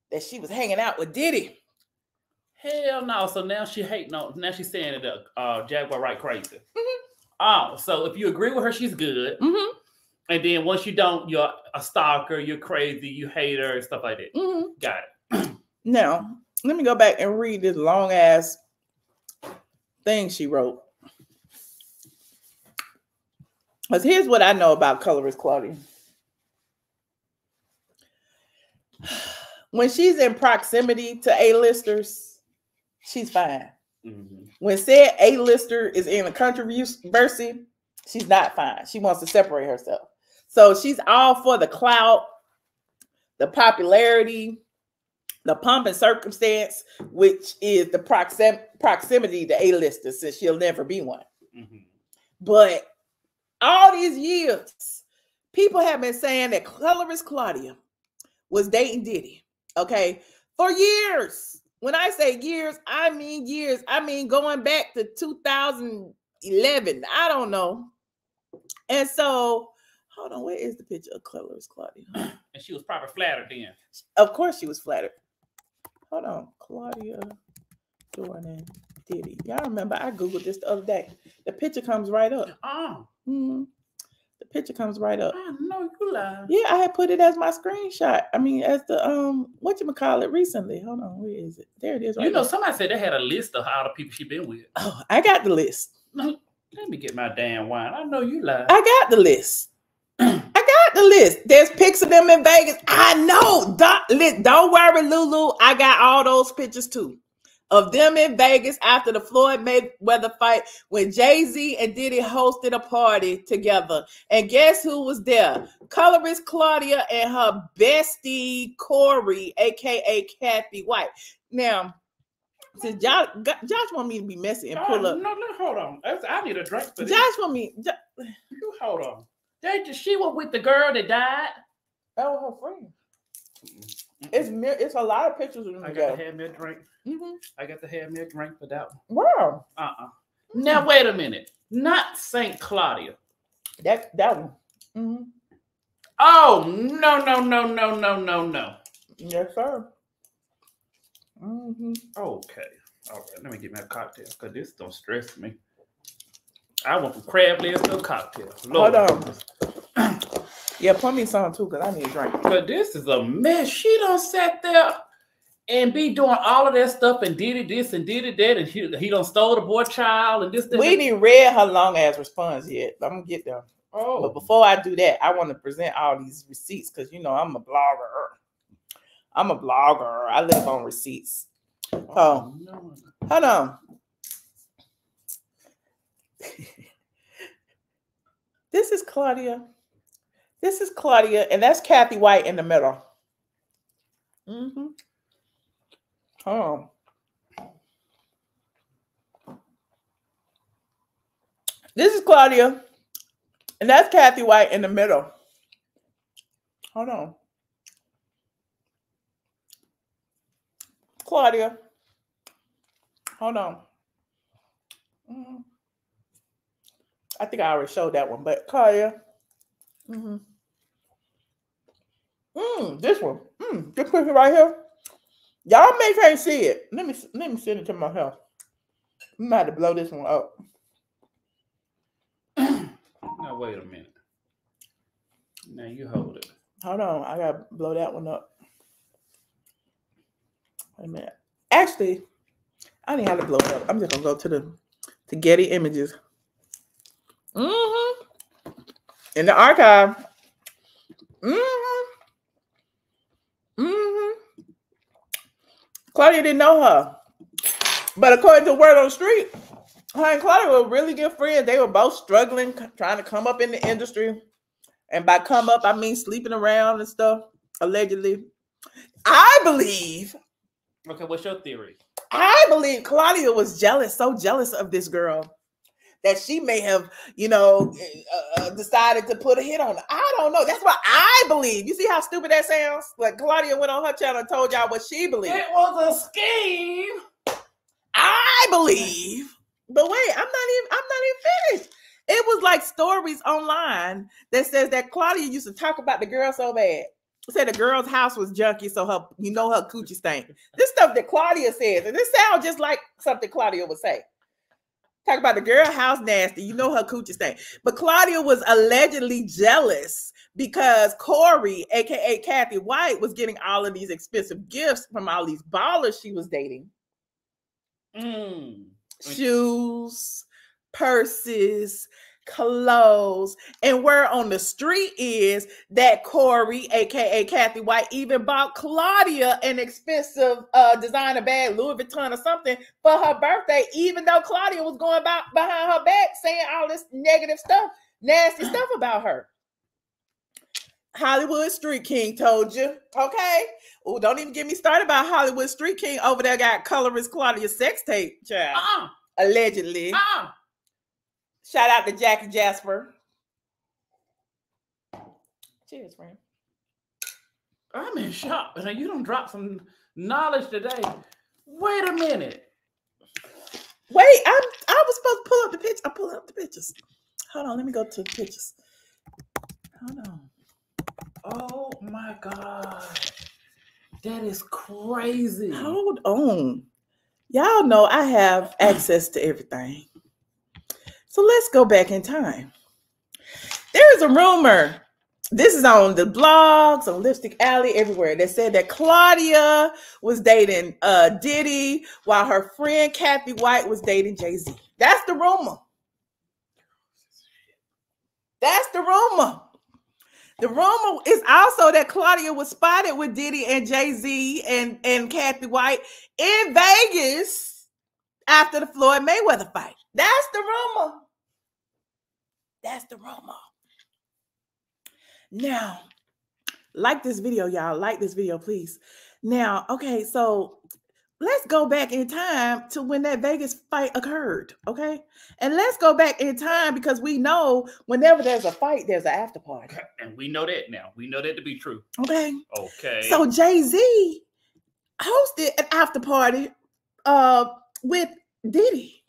[SPEAKER 1] that she was hanging out with Diddy.
[SPEAKER 5] Hell no. So now she hating on. Now she's saying that uh, Jaguar Wright crazy. Oh, so if you agree with her, she's good.
[SPEAKER 1] Mm-hmm.
[SPEAKER 5] And then once you don't, you're a stalker. You're crazy. You hate her and stuff like that.
[SPEAKER 1] Mm-hmm.
[SPEAKER 5] Got it.
[SPEAKER 1] Now, let me go back and read this long ass thing she wrote. Because here's what I know about colorist Claudia. When she's in proximity to A-listers, she's fine.
[SPEAKER 5] Mhm.
[SPEAKER 1] When said A-lister is in a controversy, she's not fine. She wants to separate herself. So she's all for the clout, the popularity, the pomp and circumstance, which is the proxim- proximity to A-listers, since she'll never be one.
[SPEAKER 5] Mhm.
[SPEAKER 1] But all these years, people have been saying that colorist Claudia was dating Diddy. Okay, for years. When I say years, I mean years. I mean going back to 2011. I don't know. And so, hold on, where is the picture of colorist Claudia?
[SPEAKER 5] And she was probably flattered then.
[SPEAKER 1] Of course, she was flattered. Hold on, Claudia Jordan Diddy. Y'all remember I googled this the other day. The picture comes right up.
[SPEAKER 5] Oh,
[SPEAKER 1] Mhm. The picture comes right up.
[SPEAKER 5] I know you lie.
[SPEAKER 1] Yeah, I had put it as my screenshot. I mean, as the um, what you call it recently. Hold on, where is it? There it is. Right
[SPEAKER 5] You know,
[SPEAKER 1] there.
[SPEAKER 5] somebody said they had a list of all the people she been with.
[SPEAKER 1] Oh, I got the list.
[SPEAKER 5] Let me get my damn wine. I know you lie.
[SPEAKER 1] I got the list. I got the list. There's pics of them in Vegas. I know. Don't, don't worry, Lulu. I got all those pictures too. Of them in Vegas after the Floyd Mayweather fight when Jay Z and Diddy hosted a party together. And guess who was there? Colorist Claudia and her bestie Corey, aka Cathy White. Now, since Josh, Josh want me to be messy and
[SPEAKER 5] No,
[SPEAKER 1] pull up.
[SPEAKER 5] no, no, hold on. I need a drink for this.
[SPEAKER 1] Josh want me. Jo-
[SPEAKER 5] You hold on. They she was with the girl that died.
[SPEAKER 1] That was her friend. It's it's a lot of pictures of them
[SPEAKER 5] I got
[SPEAKER 1] together.
[SPEAKER 5] to have me a drink.
[SPEAKER 1] Mhm.
[SPEAKER 5] I got the have me a drink for that one.
[SPEAKER 1] Wow,
[SPEAKER 5] Uh-uh. Now wait a minute. Not Saint Claudia.
[SPEAKER 1] that that one. Mhm.
[SPEAKER 5] Oh no no no no no no no.
[SPEAKER 1] Yes, sir. Mhm.
[SPEAKER 5] Okay. All right. Let me get my cocktail because this don't stress me. I want from crab legs to a cocktail.
[SPEAKER 1] Hold on. Yeah, pour me some too, cause I need a drink.
[SPEAKER 5] But this is a mess. She don't sat there and be doing all of that stuff and Diddy this and Diddy that and he, he don't stole the boy child and this that.
[SPEAKER 1] We didn't read her long ass response yet. I'm gonna get there.
[SPEAKER 5] oh,
[SPEAKER 1] But before I do that, I want to present all these receipts because you know I'm a blogger. I'm a blogger. I live on receipts. Oh, oh.
[SPEAKER 5] no.
[SPEAKER 1] hold on. this is Claudia. This is Claudia, and that's Cathy White in the middle. Mm-hmm. Oh. This is Claudia. And that's Cathy White in the middle. Hold on. Claudia. Hold on. Mhm. I think I already showed that one, but Claudia. Mm-hmm. Mm, this one. Mm, this picture right here. Y'all may can't see it. Let me let me send it to myself. I'm gonna blow this one up.
[SPEAKER 5] Now wait a minute. Now you hold it.
[SPEAKER 1] Hold on, I gotta blow that one up. Wait a minute. Actually, I didn't have to blow it up. I'm just gonna go to the to Getty Images. Mm-hmm. In the archive. Mm-hmm. Claudia didn't know her. But according to word on the street, her and Claudia were really good friends. They were both struggling, trying to come up in the industry. And by come up, I mean sleeping around and stuff, allegedly. I believe,
[SPEAKER 5] Okay, what's your theory?
[SPEAKER 1] I believe Claudia was jealous, so jealous of this girl that she may have, you know, uh, uh, decided to put a hit on her. I don't know. That's what I believe. You see how stupid that sounds? Like Claudia went on her channel and told y'all what she believed.
[SPEAKER 5] It was a scheme.
[SPEAKER 1] I believe. But wait, I'm not even I'm not even finished. It was like stories online that says that Claudia used to talk about the girl so bad. Said the girl's house was junky, so her you know her coochie stank. This stuff that Claudia says, and this sounds just like something Claudia would say. Talk about the girl house nasty, you know her coochie stank. But Claudia was allegedly jealous because Corey, aka Cathy White, was getting all of these expensive gifts from all these ballers she was dating
[SPEAKER 5] Mm.
[SPEAKER 1] shoes, purses, clothes, and where on the street is that Corey, aka Cathy White, even bought Claudia an expensive uh, designer bag, Louis Vuitton or something, for her birthday, even though Claudia was going about behind her back saying all this negative stuff, nasty stuff about her. Hollywood Street King told you, okay? Oh, don't even get me started about Hollywood Street King over there got colorist Claudia sex tape, child
[SPEAKER 5] Uh-uh.
[SPEAKER 1] allegedly.
[SPEAKER 5] Uh-uh.
[SPEAKER 1] Shout out to Jackie Jasper. Cheers, friend.
[SPEAKER 5] I'm in shock. Now you don't drop some knowledge today. Wait a minute.
[SPEAKER 1] Wait, I'm I was supposed to pull up the picture. I'm pulling up the pictures. Hold on, let me go to the pictures. Hold on.
[SPEAKER 5] Oh my god. That is crazy.
[SPEAKER 1] Hold on. Y'all know I have access to everything. So let's go back in time. There is a rumor. This is on the blogs, on Lipstick Alley, everywhere. That said that Claudia was dating uh, Diddy while her friend Cathy White was dating Jay Z. That's the rumor. That's the rumor. The rumor is also that Claudia was spotted with Diddy and Jay Z and, and Cathy White in Vegas after the Floyd Mayweather fight. That's the rumor. That's the rumor. Now, like this video, y'all. Like this video, please. Now, okay, so let's go back in time to when that Vegas fight occurred. Okay. And let's go back in time because we know whenever there's a fight, there's an after party.
[SPEAKER 5] And we know that now. We know that to be true.
[SPEAKER 1] Okay.
[SPEAKER 5] Okay.
[SPEAKER 1] So Jay Z hosted an after party uh with Diddy.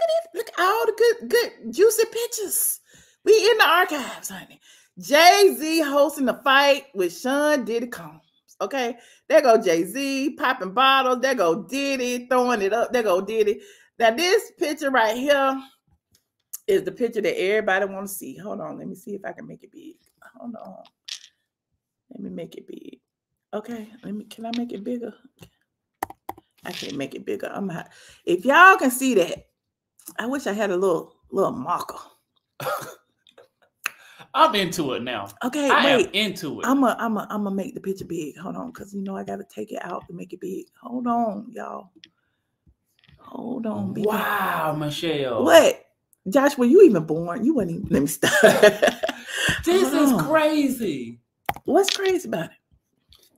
[SPEAKER 1] Look at it. Look at all the good, good, juicy pictures. We in the archives, honey. Jay Z hosting the fight with Sean Diddy Combs. Okay, there go Jay Z popping bottles. There go Diddy throwing it up. There go Diddy. Now this picture right here is the picture that everybody want to see. Hold on, let me see if I can make it big. Hold on. Let me make it big. Okay, let me. Can I make it bigger? I can't make it bigger. I'm not. If y'all can see that, I wish I had a little little marker.
[SPEAKER 5] I'm into it now.
[SPEAKER 1] Okay,
[SPEAKER 5] I
[SPEAKER 1] wait.
[SPEAKER 5] am into it.
[SPEAKER 1] I'm a, I'm a, I'm gonna make the picture big. Hold on, cause you know I gotta take it out to make it big. Hold on, y'all. Hold on. baby.
[SPEAKER 5] wow, Michelle.
[SPEAKER 1] What? Josh, were you even born? You weren't even. Let me stop.
[SPEAKER 5] This
[SPEAKER 1] Hold
[SPEAKER 5] is
[SPEAKER 1] on.
[SPEAKER 5] crazy.
[SPEAKER 1] What's crazy about it?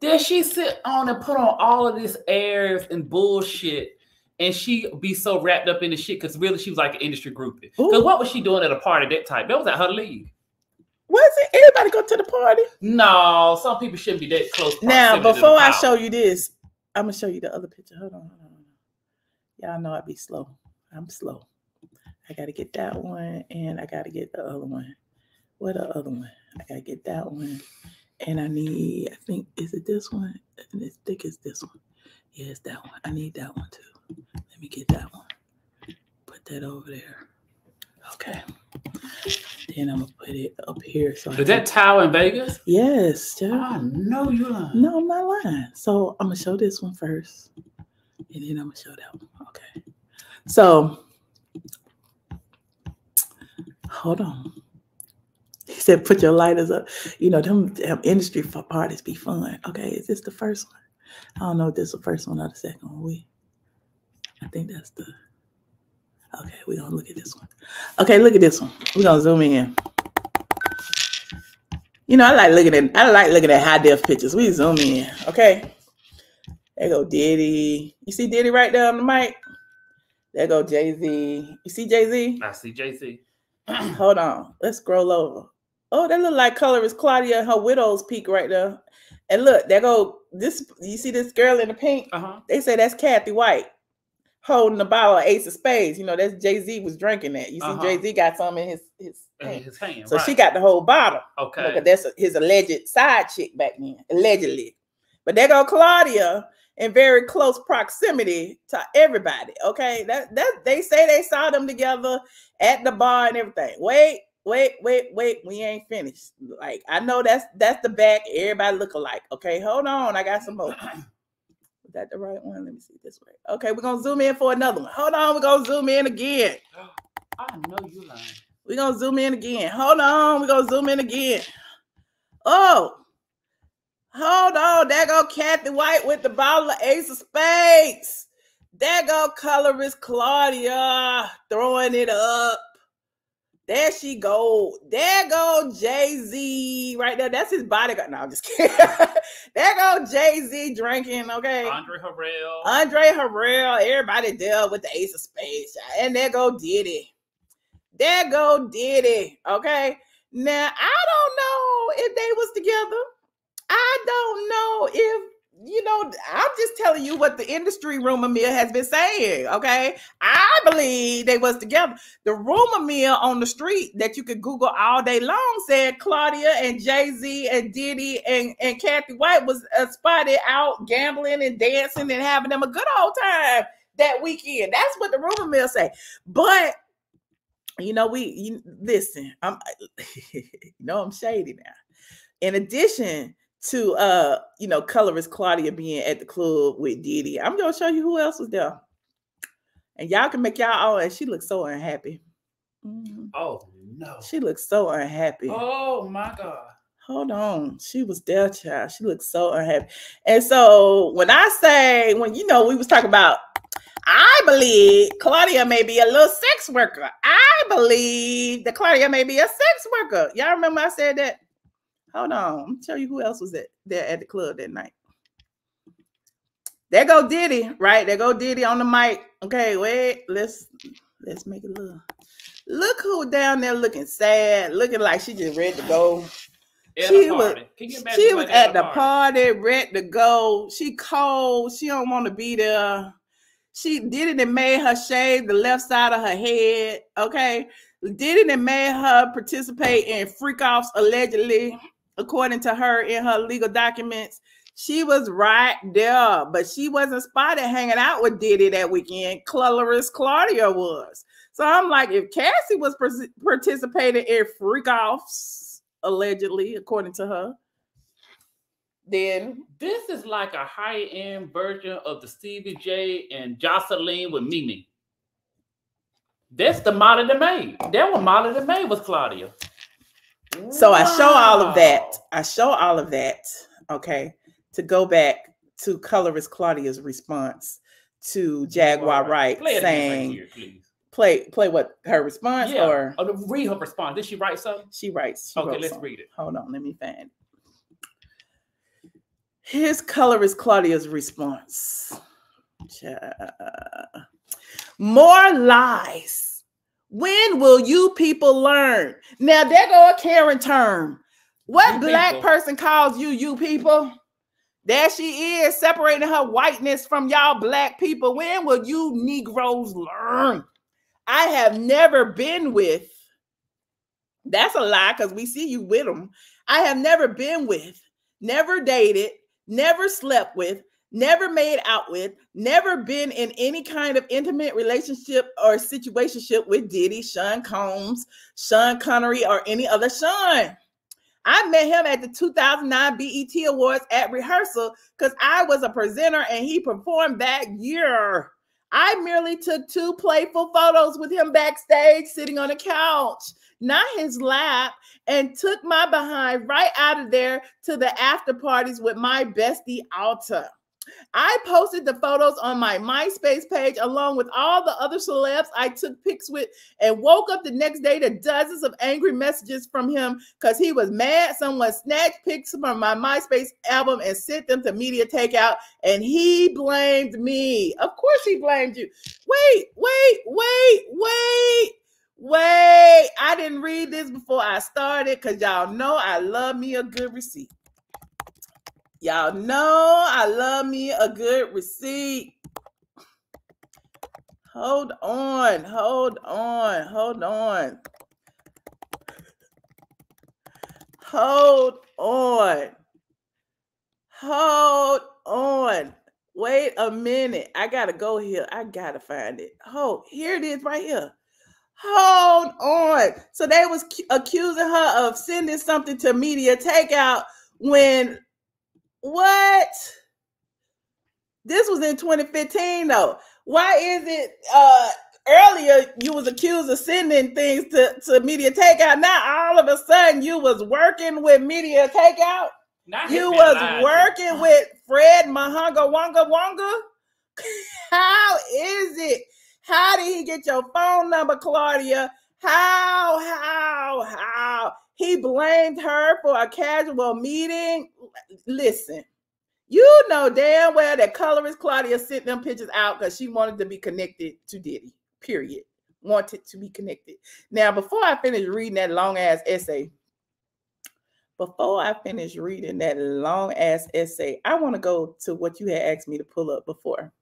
[SPEAKER 5] Then she sit on and put on all of this airs and bullshit. And she be so wrapped up in the shit because really she was like an industry groupie. Because what was she doing at a party that type? That was at her league.
[SPEAKER 1] Was it? Everybody go to the party.
[SPEAKER 5] No, some people shouldn't be that close.
[SPEAKER 1] Now,
[SPEAKER 5] proximity to the
[SPEAKER 1] before I show you this, I'm gonna show you the other picture. Hold on, hold on. Y'all know I be slow. I'm slow. I gotta get that one, and I gotta get the other one. What the other one? I gotta get that one, and I need. I think is it this one? And as thick as this one. Yeah, it's that one. I need that one too. Let me get that one. Put that over there. Okay. Then I'm gonna put it up here. So
[SPEAKER 5] Is that tower in Vegas?
[SPEAKER 1] Yes, Jeff.
[SPEAKER 5] I know you lying.
[SPEAKER 1] No, I'm not lying. So I'm gonna show this one first, and then I'm gonna show that one. Okay. So hold on. He said, "Put your lighters up." You know, them, them industry parties be fun. Okay, is this the first one? I don't know if this is the first one or the second one. We, I think that's the. Okay, we're gonna look at this one. Okay, look at this one. We're gonna zoom in. You know, I like looking at I like looking at high def pictures. We zoom in. Okay. There go Diddy. You see Diddy right there on the mic? There go Jay-Z. You see Jay-Z?
[SPEAKER 5] I see Jay-Z.
[SPEAKER 1] Hold on. Let's scroll over. Oh, that look like color is Claudia and her widow's peak right there. And look, there go this. You see this girl in the pink?
[SPEAKER 5] Uh huh.
[SPEAKER 1] They say that's Cathy White holding the bottle of Ace of Spades. You know, that's Jay-Z was drinking that. You see,
[SPEAKER 5] Uh-huh.
[SPEAKER 1] Jay-Z got some in his his hand.
[SPEAKER 5] his hand.
[SPEAKER 1] So
[SPEAKER 5] right.
[SPEAKER 1] she got the whole bottle.
[SPEAKER 5] okay.
[SPEAKER 1] That's his alleged side chick back then, allegedly. But there go Claudia in very close proximity to everybody. Okay, that that they say they saw them together at the bar and everything. Wait, wait, wait, wait. We ain't finished. Like I know that's that's the back. Everybody look alike. Okay, hold on. I got some more. Is that the right one? Let me see this way. Okay, we're gonna zoom in for another one. Hold on, we're gonna zoom in again.
[SPEAKER 5] I know you lying.
[SPEAKER 1] We're gonna zoom in again. Hold on, we're gonna zoom in again. Oh, hold on. There go Cathy White with the bottle of Ace of Spades. There go colorist Claudia throwing it up. There she go. There go Jay Z right there. That's his bodyguard. No, I'm just kidding. there go Jay Z drinking. Okay.
[SPEAKER 5] Andre Harrell.
[SPEAKER 1] Andre Harrell, everybody there with the Ace of Spades. And there go Diddy. There go Diddy. Okay. Now I don't know if they was together. I don't know if you know. I'm just telling you what the industry rumor mill has been saying. Okay. I believe they was together. The rumor mill on the street that you could Google all day long said Claudia and Jay Z and Diddy and, and Cathy White was uh, spotted out gambling and dancing and having them a good old time that weekend. That's what the rumor mill say. But you know, we you, listen. I'm, you know, I'm shady now. In addition to uh, you know, colorist Claudia being at the club with Diddy, I'm gonna show you who else was there, and y'all can make y'all own. And she looks so unhappy. Mhm.
[SPEAKER 5] Oh no.
[SPEAKER 1] She looks so unhappy.
[SPEAKER 5] Oh my God.
[SPEAKER 1] Hold on. She was there, child. She looked so unhappy. And so when I say, when you know, we was talking about, I believe Claudia may be a little sex worker. I believe that Claudia may be a sex worker. Y'all remember I said that? Hold on. Me tell you who else was at, there at the club that night. There go Diddy, right? There go Diddy on the mic. Okay, wait. Let's let's make it look. Look who down there looking sad, looking like she just ready to go.
[SPEAKER 5] At
[SPEAKER 1] She was- She was
[SPEAKER 5] somebody
[SPEAKER 1] at the
[SPEAKER 5] a
[SPEAKER 1] party, ready to go. She cold. She don't want to be there. She Diddy and made her shave the left side of her head. Okay. Diddy and made her participate in freak offs allegedly, according to her in her legal documents. She was right there, but she wasn't spotted hanging out with Diddy that weekend. Colorist Claudia was. So I'm like, if Cassie was participating in freak offs, allegedly, according to her, then
[SPEAKER 5] This is like a high end version of the Stevie J and Joseline with Mimi. That's the Molly the Maid. That one Molly the Maid was Claudia.
[SPEAKER 1] So I show all of that. I show all of that. Okay. To go back to colorist Claudia's response to Jaguar Wright
[SPEAKER 5] it right
[SPEAKER 1] saying,
[SPEAKER 5] here,
[SPEAKER 1] play play what her response
[SPEAKER 5] Yeah.
[SPEAKER 1] or
[SPEAKER 5] Oh, read her response. Did she write something?
[SPEAKER 1] she writes. She
[SPEAKER 5] Okay, let's
[SPEAKER 1] something.
[SPEAKER 5] read it.
[SPEAKER 1] Hold on, let me find it. Here's colorist Claudia's response. More lies. When will you people learn? Now there go a Karen term. What
[SPEAKER 5] You
[SPEAKER 1] black
[SPEAKER 5] people.
[SPEAKER 1] person calls you you people? There she is, separating her whiteness from y'all black people. When will you Negroes learn? I have never been with. That's a lie because we see you with them. I have never been with, never dated, never slept with, never made out with, never been in any kind of intimate relationship or situationship with Diddy, Sean Combs, Sean Connery, or any other Sean. I met him at the 2009 BET Awards at rehearsal because I was a presenter and he performed that year. I merely took two playful photos with him backstage, sitting on a couch, not his lap, and took my behind right out of there to the after parties with my bestie Alta. I posted the photos on my MySpace page along with all the other celebs I took pics with and woke up the next day to dozens of angry messages from him because he was mad someone snatched pics from my MySpace album and sent them to media takeout and he blamed me. Of course he blamed you. Wait, wait, wait, wait. Wait, I didn't read this before I started because y'all know I love me a good receipt. Y'all know I love me a good receipt. Hold on, hold on, hold on. Hold on. Hold on. Wait a minute. I gotta go here. I gotta find it. Oh, here it is right here. Hold on. So they was cu- accusing her of sending something to media takeout when what? This was in 2015 though. Why is it uh earlier you was accused of sending things to, to media takeout? Now all of a sudden you was working with media takeout?
[SPEAKER 5] Not
[SPEAKER 1] You was working with Fred Mahanga Wonga Wonga? How is it? How did he get your phone number, Claudia? How, how, how? He blamed her for a casual meeting. Listen, you know damn well that colorist Claudia sent them pictures out because she wanted to be connected to Diddy, period. Wanted to be connected. Now, before I finish reading that long ass essay, before I finish reading that long ass essay, I want to go to what you had asked me to pull up before.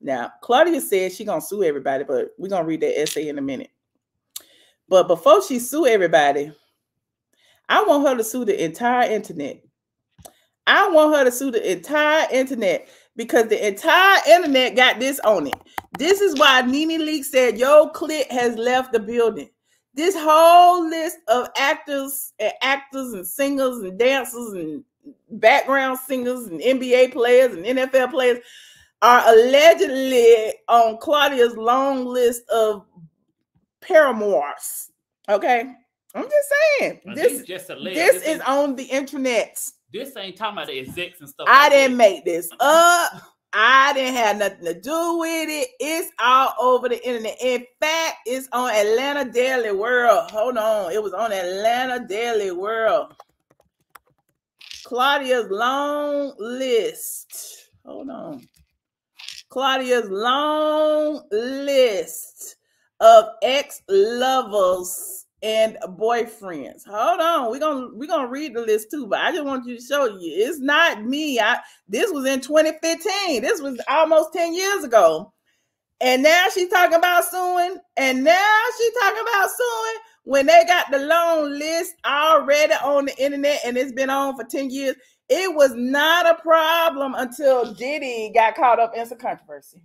[SPEAKER 1] Now, Claudia said she gonna sue everybody, but we're gonna read that essay in a minute. But before she sue everybody, I want her to sue the entire internet. I want her to sue the entire internet because the entire internet got this on it. This is why Nene Leakes said, Yo, Clit has left the building. This whole list of actors and actors and singers and dancers and background singers and NBA players and NFL players are allegedly on Claudia's long list of paramours. Okay. I'm just saying.
[SPEAKER 5] And
[SPEAKER 1] This
[SPEAKER 5] just
[SPEAKER 1] this
[SPEAKER 5] This
[SPEAKER 1] is on the internet.
[SPEAKER 5] This ain't talking about the execs and stuff.
[SPEAKER 1] I
[SPEAKER 5] like
[SPEAKER 1] didn't
[SPEAKER 5] that.
[SPEAKER 1] make this uh-uh. up. I didn't have nothing to do with it. It's all over the internet. In fact, it's on Atlanta Daily World. Hold on. It was on Atlanta Daily World. Claudia's long list. Hold on. Claudia's long list of ex-lovers and boyfriends. Hold on. We're gonna we're gonna read the list too, but I just want you to show you it's not me. I this was in 2015. This was almost 10 years ago. And now she's talking about suing, and now she's talking about suing when they got the long list already on the internet and it's been on for 10 years. It was not a problem until Diddy got caught up in some controversy.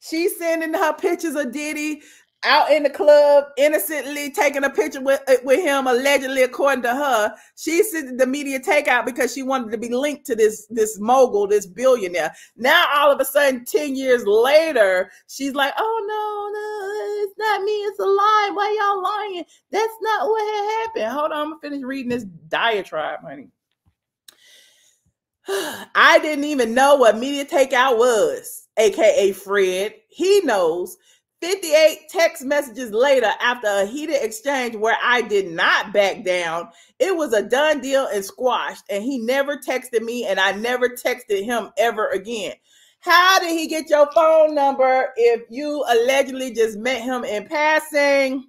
[SPEAKER 1] She's sending her pictures of Diddy out in the club, innocently taking a picture with, uh, with him, allegedly, according to her. She said the media takeout because she wanted to be linked to this, this mogul, this billionaire. Now, all of a sudden, 10 years later, she's like, oh, no, no, it's not me. It's a lie. Why y'all lying? That's not what happened. Hold on, I'm to finish reading this diatribe, honey. I didn't even know what media takeout was, aka Fred. He knows. 58 text messages later, after a heated exchange where I did not back down, it was a done deal and squashed. And he never texted me, and I never texted him ever again. How did he get your phone number if you allegedly just met him in passing?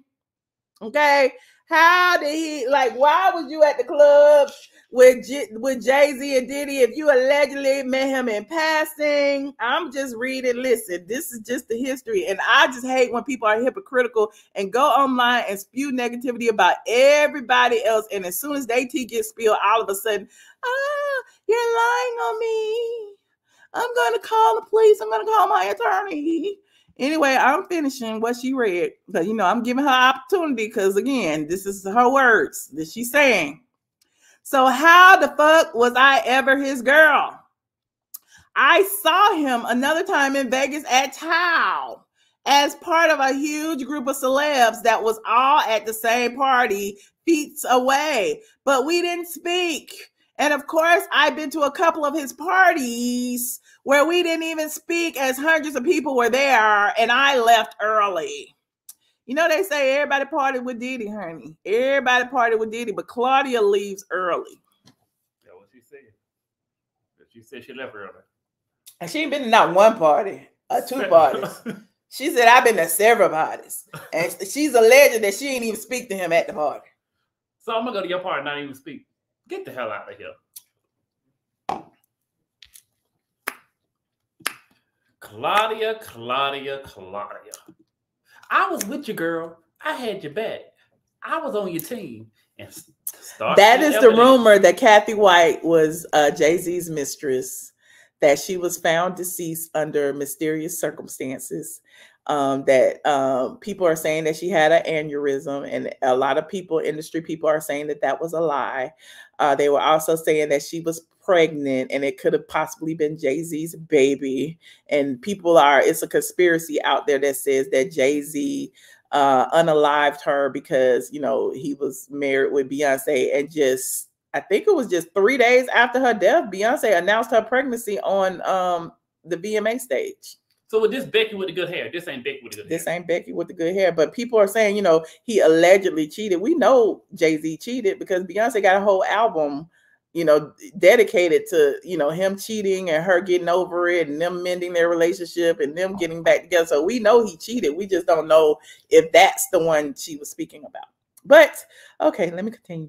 [SPEAKER 1] Okay. How did he like? Why was you at the club with J- with Jay Z and Diddy if you allegedly met him in passing? I'm just reading. Listen, this is just the history, and I just hate when people are hypocritical and go online and spew negativity about everybody else. And as soon as they tea gets spilled, all of a sudden, ah, you're lying on me. I'm gonna call the police. I'm gonna call my attorney. Anyway, I'm finishing what she read because you know I'm giving her opportunity because again, this is her words that she's saying. So how the fuck was I ever his girl? I saw him another time in Vegas at Tao as part of a huge group of celebs that was all at the same party, feet away, but we didn't speak. And of course, I've been to a couple of his parties where we didn't even speak as hundreds of people were there and I left early. You know, they say everybody partied with Diddy, honey. Everybody partied with Diddy, but Claudia leaves early.
[SPEAKER 5] That's what she said. She said she left early.
[SPEAKER 1] And she ain't been to not one party or two parties. She said, I've been to several parties. And she's alleged that she ain't even speak to him at the party.
[SPEAKER 5] So I'm gonna go to your part and not even speak. Get the hell out of here. Claudia, Claudia, Claudia. I was with you, girl. I had your back. I was on your team. And the
[SPEAKER 1] is the rumor that Cathy White was uh, Jay Z's mistress, that she was found deceased under mysterious circumstances. Um, that um, people are saying that she had an aneurysm, and a lot of people, industry people, are saying that that was a lie. Uh, they were also saying that she was pregnant and it could have possibly been Jay Z's baby. And people are, it's a conspiracy out there that says that Jay Z uh, unalived her because, you know, he was married with Beyonce and just, I think it was just three days after her death, Beyonce announced her pregnancy on um, the VMA stage.
[SPEAKER 5] So with this Becky with the good hair, this ain't Becky with the good hair.
[SPEAKER 1] This
[SPEAKER 5] hair.
[SPEAKER 1] ain't Becky with the good hair, but people are saying, you know, he allegedly cheated. We know Jay Z cheated because Beyonce got a whole album, you know, dedicated to, you know, him cheating and her getting over it and them mending their relationship and them getting back together. So we know he cheated. We just don't know if that's the one she was speaking about. But okay, let me continue.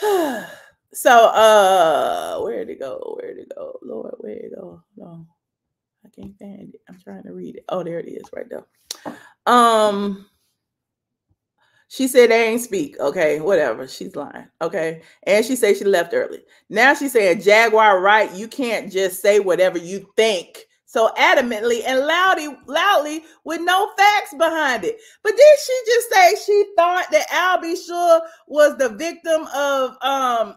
[SPEAKER 1] so uh where'd it go? Where'd it go? Lord, where'd it go? No. Can't find it. I'm trying to read it. Oh, there it is right there. Um she said they ain't speak. Okay, whatever. She's lying. Okay. And she said she left early. Now she's saying Jaguar Wright. You can't just say whatever you think so adamantly and loudly, loudly with no facts behind it. But did she just say she thought that Al B. Sure was the victim of um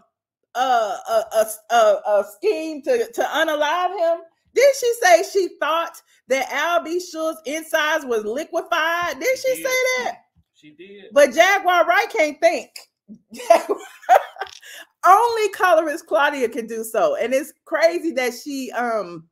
[SPEAKER 1] a, a, a, a scheme to, to unalive him? Did she say she thought that Al B. Sure's insides was liquefied? Did she
[SPEAKER 5] She
[SPEAKER 1] say that?
[SPEAKER 5] She did.
[SPEAKER 1] But Jaguar Wright can't think. Only colorist Claudia can do so. And it's crazy that she um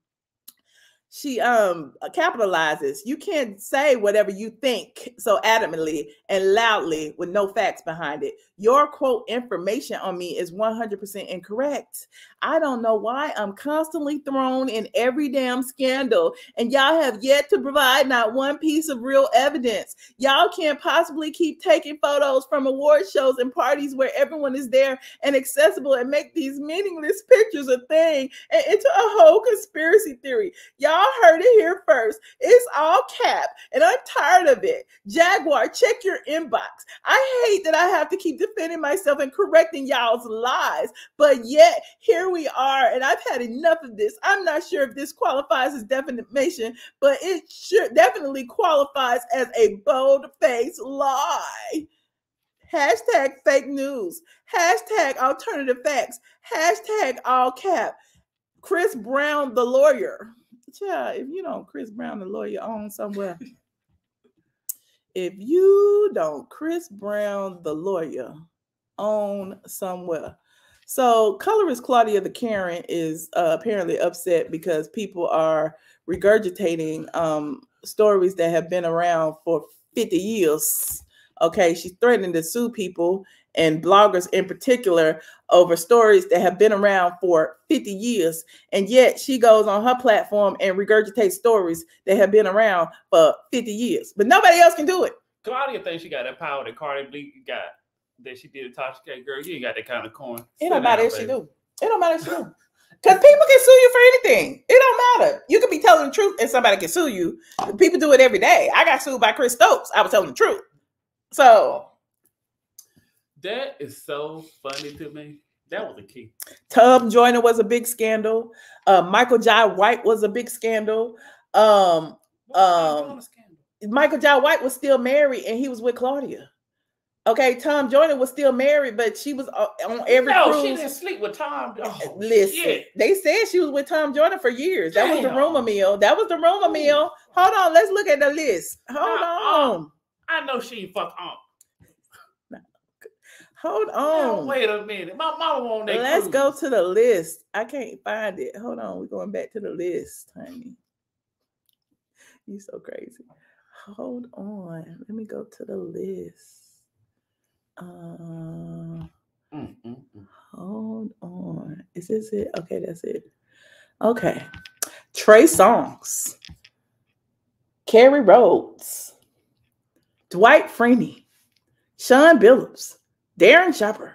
[SPEAKER 1] she um capitalizes. You can't say whatever you think so adamantly and loudly with no facts behind it. Your quote information on me is 100% incorrect. I don't know why I'm constantly thrown in every damn scandal and y'all have yet to provide not one piece of real evidence. Y'all can't possibly keep taking photos from award shows and parties where everyone is there and accessible and make these meaningless pictures a thing and into a whole conspiracy theory. Y'all heard it here first. It's all cap, and I'm tired of it. Jaguar, check your inbox. I hate that I have to keep defending myself and correcting y'all's lies, but yet here we are, and I've had enough of this. I'm not sure if this qualifies as defamation, but it should definitely qualifies as a bold-faced lie. Hashtag fake news. Hashtag alternative facts. Hashtag all cap. Chris Brown, the lawyer. Yeah, if you don't Chris Brown, the lawyer, own somewhere. if you don't Chris Brown, the lawyer, own somewhere. So, colorist Claudia the Karen is uh, apparently upset because people are regurgitating um, stories that have been around for 50 years. Okay, she's threatening to sue people and bloggers in particular over stories that have been around for 50 years. And yet she goes on her platform and regurgitates stories that have been around for 50 years. But nobody else can do it.
[SPEAKER 5] Claudia thinks she got that power that Cardi B got that she did a Tasha K. Girl, you ain't got that kind of coin.
[SPEAKER 1] It don't matter if she do. It don't matter if she do. Because people can sue you for anything. It don't matter. You can be telling the truth and somebody can sue you. People do it every day. I got sued by Chris Stokes. I was telling the truth. So
[SPEAKER 5] That is so funny to me. That was the key.
[SPEAKER 1] Tom Joyner was a big scandal. Uh, Michael Jai White was a big scandal. Um, Um,
[SPEAKER 5] scandal?
[SPEAKER 1] Michael Jai White was still married and he was with Claudia. Okay, Tom Jordan was still married, but she was uh, on every
[SPEAKER 5] no, she
[SPEAKER 1] cruise.
[SPEAKER 5] didn't sleep with Tom. Oh,
[SPEAKER 1] Listen,
[SPEAKER 5] shit.
[SPEAKER 1] they said she was with Tom Jordan for years. That was the
[SPEAKER 5] Damn.
[SPEAKER 1] rumor mill. That was the rumor mill. Hold on, let's look at the list. Hold
[SPEAKER 5] Nuh-uh.
[SPEAKER 1] on.
[SPEAKER 5] I know she ain't fuck on.
[SPEAKER 1] Hold on.
[SPEAKER 5] wait a minute. My mama on that.
[SPEAKER 1] Let's go to the list. I can't find it. Hold on. We're going back to the list, honey. You so crazy. Hold on. Let me go to the list. Uh,
[SPEAKER 5] Mm, mm, mm.
[SPEAKER 1] hold on. Is this it? Okay, that's it. Okay. Trey Songz. Carrie Rhodes. Dwight Freeney. Sean Billups. Darren Shepard.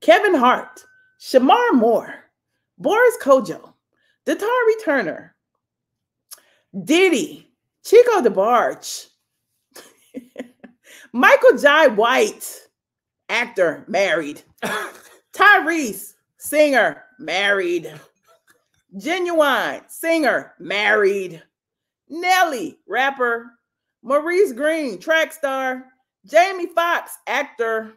[SPEAKER 1] Kevin Hart. Shemar Moore. Boris Kodjoe. Datari Turner. Diddy. Chico DeBarge. Michael Jai White. Actor, married. Tyrese, singer, married. Ginuwine, singer, married. Nelly, rapper. Maurice Greene, track star. Jamie Foxx, actor.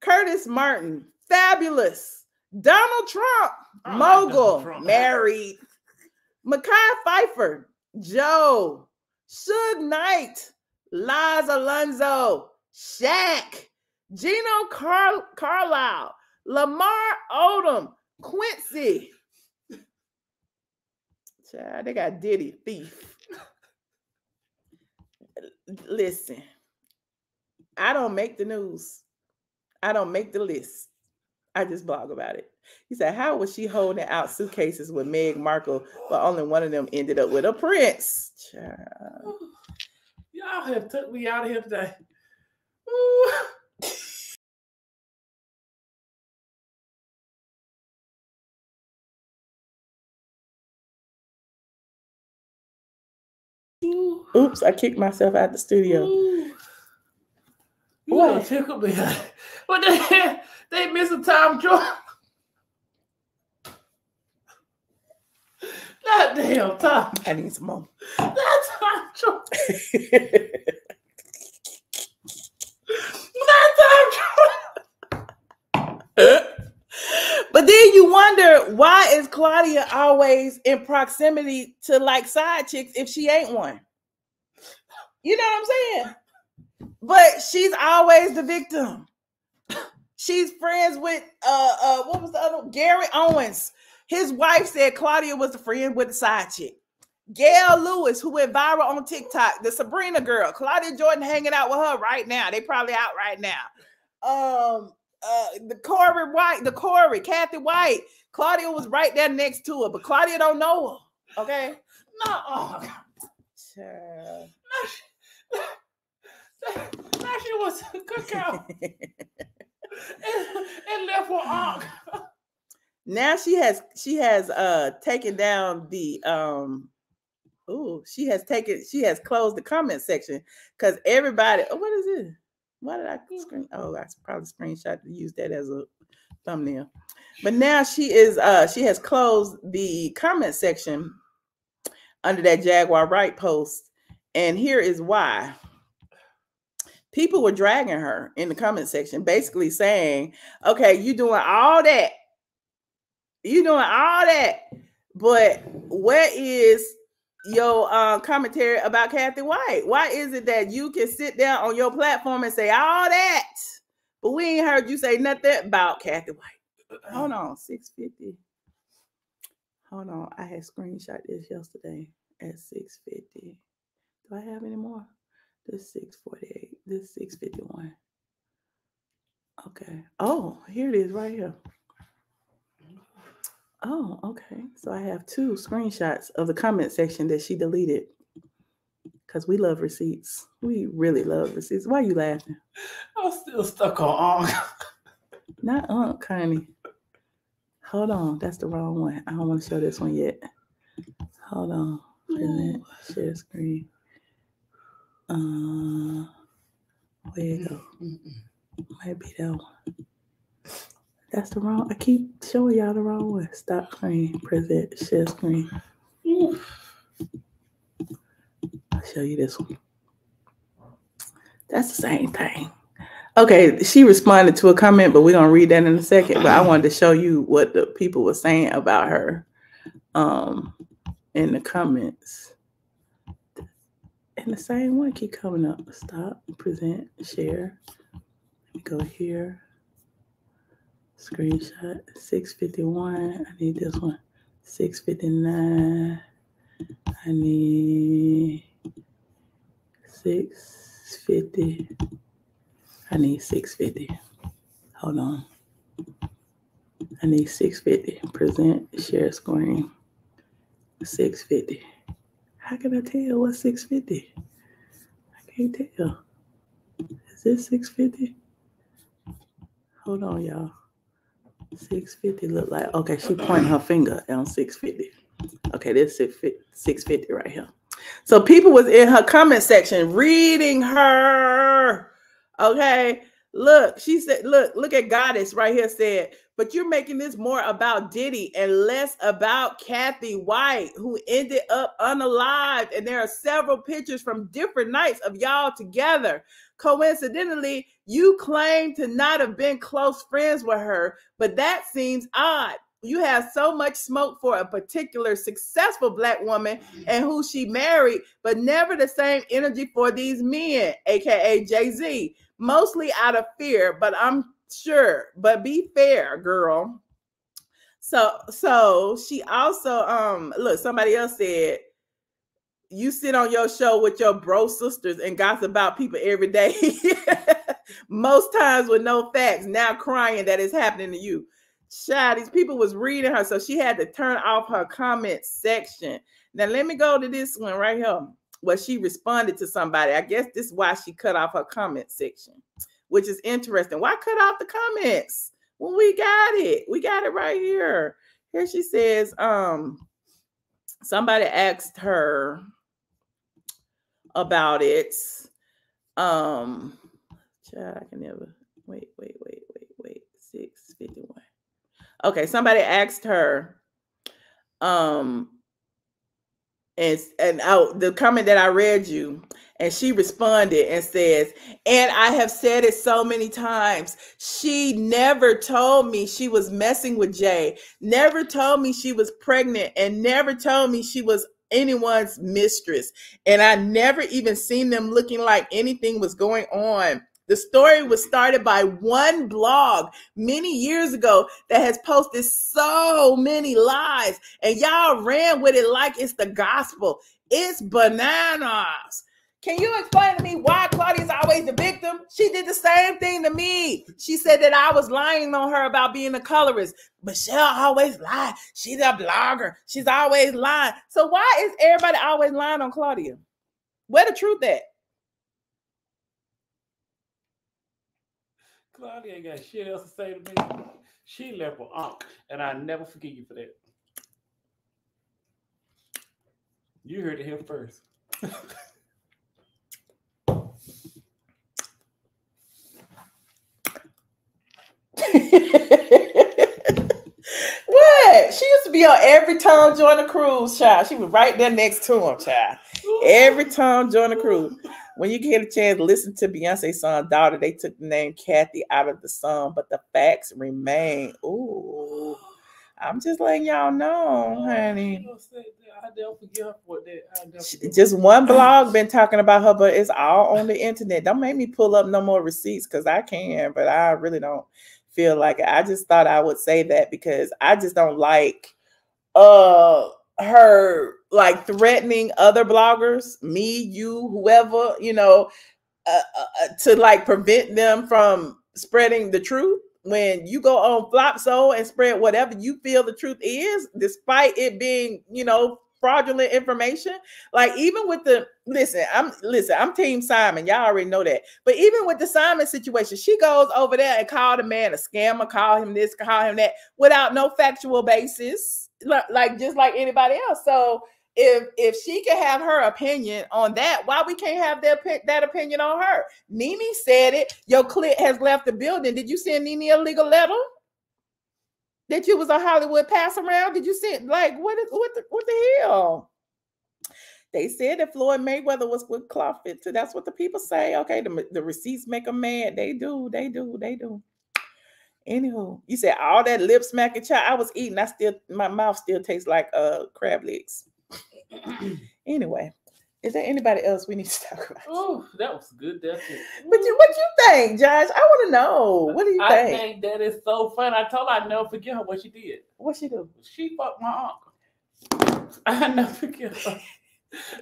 [SPEAKER 1] Curtis Martin, fabulous. Donald Trump, mogul,
[SPEAKER 5] Trump.
[SPEAKER 1] married. Mekhi Phifer, Joe. Suge Knight, Laz Alonso, Shaq. Gino Car- Carlisle, Lamar Odom, Quincy. Child, they got Diddy, thief. Listen, I don't make the news. I don't make the list. I just blog about it. He said, How was she holding out suitcases with Meg Markle, but only one of them ended up with a prince? Child.
[SPEAKER 5] Y'all have took me out of here today. Ooh.
[SPEAKER 1] Oops, I kicked myself out the studio.
[SPEAKER 5] Ooh. You
[SPEAKER 1] What?
[SPEAKER 5] tickle me. What the hell? They missing Tom Jordan. Not damn Tom.
[SPEAKER 1] I need some more.
[SPEAKER 5] Not Tom Jordan. Not Tom Jordan.
[SPEAKER 1] But then you wonder why is Claudia always in proximity to like side chicks if she ain't one? You know what I'm saying? But she's always the victim. She's friends with uh uh what was the other? Gary Owens. His wife said Claudia was the friend with the side chick. Gail Lewis, who went viral on TikTok, the Sabrina girl, Claudia Jordan hanging out with her right now. They probably out right now. Um, uh, the Corey White, the Corey, Cathy White, Claudia was right there next to her, but Claudia don't know her. Okay.
[SPEAKER 5] No. Oh, Now she was a cookout. And, and left her arm.
[SPEAKER 1] now she has she has uh taken down the um oh she has taken she has closed the comment section because everybody oh, what is it? Why did i screen oh i probably screenshot to use that as a thumbnail. But now she is uh she has closed the comment section under that Jaguar Wright post and here is why people were dragging her in the comment section basically saying okay you doing all that you doing all that, but where is your uh, commentary about Cathy White? Why is it that you can sit there on your platform and say all that, but we ain't heard you say nothing about Cathy White? Hold on, 650. Hold on. I had screenshot this yesterday at 650. I have any more? This 648. This 651. Okay. Oh, here it is right here. Oh, okay. So I have two screenshots of the comment section that she deleted. Because we love receipts. We really love receipts. Why are you laughing?
[SPEAKER 5] I'm still stuck on Unc.
[SPEAKER 1] Not Unc, honey. Hold on. That's the wrong one. I don't want to show this one yet. Hold on. Share screen. Uh, where you go? Might be that one. That's the wrong. I keep showing y'all the wrong one. Stop screen. Present, share screen. I'll show you this one. That's the same thing. Okay, she responded to a comment, but we're gonna read that in a second. But I wanted to show you what the people were saying about her um in the comments. And the same one keep coming up. Stop, present, share. Let me go here. Screenshot 651. I need this one. 659. I need 650. I need 650. Hold on. I need 650. Present, share screen. 650. How can I tell what's 650? I can't tell. Is this 650? Hold on, y'all. 650 look like okay, she pointing her finger on 650. Okay, this is 650 right here. So people was in her comment section reading her. Okay. Look, she said, look, look at Goddess right here said, but you're making this more about Diddy and less about Cathy White, who ended up unalived. And there are several pictures from different nights of y'all together. Coincidentally, you claim to not have been close friends with her, but that seems odd. You have so much smoke for a particular successful black woman and who she married, but never the same energy for these men, aka Jay Z mostly out of fear, but I'm sure. But be fair, girl. So so she also um look, somebody else said you sit on your show with your bro sisters and gossip about people every day. Most times with no facts, now crying that it's happening to you. Child, these people was reading her, so she had to turn off her comment section. Now let me go to this one right here well, she responded to somebody. I guess this is why she cut off her comment section, which is interesting. Why cut off the comments when we got it? We got it right here. Here she says, um, somebody asked her about it. Um, I can never wait, wait, wait, wait, wait. 651. Okay, somebody asked her um and and out the comment that I read you, and she responded and says, "And I have said it so many times. She never told me she was messing with Jay. Never told me she was pregnant, and never told me she was." anyone's mistress and i never even seen them looking like anything was going on the story was started by one blog many years ago that has posted so many lies, and y'all ran with it like it's the gospel. It's bananas. Can you explain to me why Claudia's always the victim? She did the same thing to me. She said that I was lying on her about being a colorist. Michelle always lie. She's a blogger. She's always lying. So why is everybody always lying on Claudia? Where the truth at?
[SPEAKER 5] Claudia ain't got shit else to say to me. She left with Unc, and I never forgive you for that. You heard it here first.
[SPEAKER 1] what? She used to be on every time Tom Joyner cruise, child. She was right there next to him, child. Every time join the crew. When you get a chance, listen to Beyonce's song "Daughter." They took the name Cathy out of the song, but the facts remain. Ooh, I'm just letting y'all know, honey.
[SPEAKER 5] I never forgive her for that. I never
[SPEAKER 1] She-
[SPEAKER 5] forgive her.
[SPEAKER 1] Just one blog been talking about her, but it's all on the internet. Don't make me pull up no more receipts because I can, but I really don't feel like it. I just thought I would say that because I just don't like uh her like threatening other bloggers, me, you, whoever, you know, uh, uh, uh, to like prevent them from spreading the truth. When you go on Flopso and spread whatever you feel the truth is, despite it being, you know, fraudulent information. Like even with the listen, I'm listen, I'm team Simon. Y'all already know that. But even with the Simon situation, she goes over there and call the man a scammer, call him this, call him that, without no factual basis, like just like anybody else. So if if she can have her opinion on that, why we can't have that that opinion on her? Nene said it. Your clit has left the building. Did you send Nene a legal letter? that you was a Hollywood pass around? Did you send like what is what the what the hell? They said that Floyd Mayweather was with Clawfit. So that's what the people say. Okay, the, the receipts make them mad. They do, they do, they do. Anywho, you said all that lip smacking child. I was eating. I still my mouth still tastes like uh crab legs. anyway, is there anybody else we need to talk about?
[SPEAKER 5] Oh, that was good. That's it.
[SPEAKER 1] But you, what you think, Josh? I want to know. What do you
[SPEAKER 5] I
[SPEAKER 1] think?
[SPEAKER 5] think that is so fun. I told her I'd never forget her what she did.
[SPEAKER 1] What she do?
[SPEAKER 5] She fucked my uncle. I never forget her.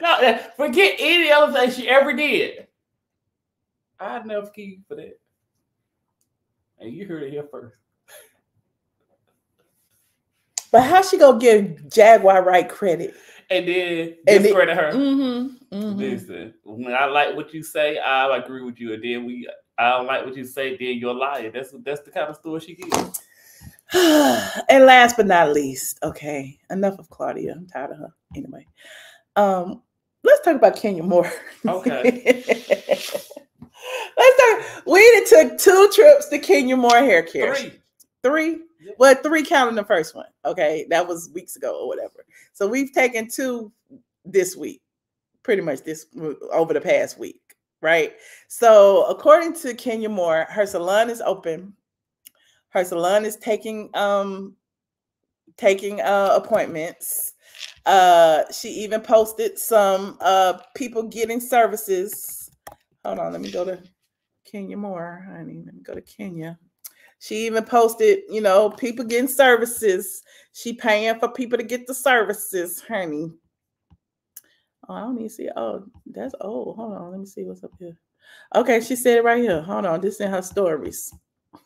[SPEAKER 5] No, uh, forget any other thing she ever did. I'd never forgive you for that. And you heard it here first.
[SPEAKER 1] But how she gonna give Jaguar Wright credit?
[SPEAKER 5] And then
[SPEAKER 1] And
[SPEAKER 5] discredit her.
[SPEAKER 1] Mm-hmm, mm-hmm.
[SPEAKER 5] Listen, when I like what you say, I agree with you. And then we I don't like what you say, then you're a liar. That's that's the kind of story she gives.
[SPEAKER 1] and last but not least, okay, enough of Claudia. I'm tired of her. Anyway, um, let's talk about Kenya Moore.
[SPEAKER 5] Okay.
[SPEAKER 1] let's talk. We took two trips to Kenya Moore hair care.
[SPEAKER 5] Three.
[SPEAKER 1] Three? Well, three counting the first one. Okay, that was weeks ago or whatever. So we've taken two this week, pretty much this over the past week, right? So according to Kenya Moore, her salon is open. Her salon is taking um taking uh appointments. Uh she even posted some uh people getting services. Hold on, let me go to Kenya Moore. Honey, let me go to Kenya. She even posted, you know, people getting services. She paying for people to get the services, honey. Oh, I don't even see. Oh, that's old. Hold on. Let me see what's up here. Okay, she said it right here. Hold on. This in her stories.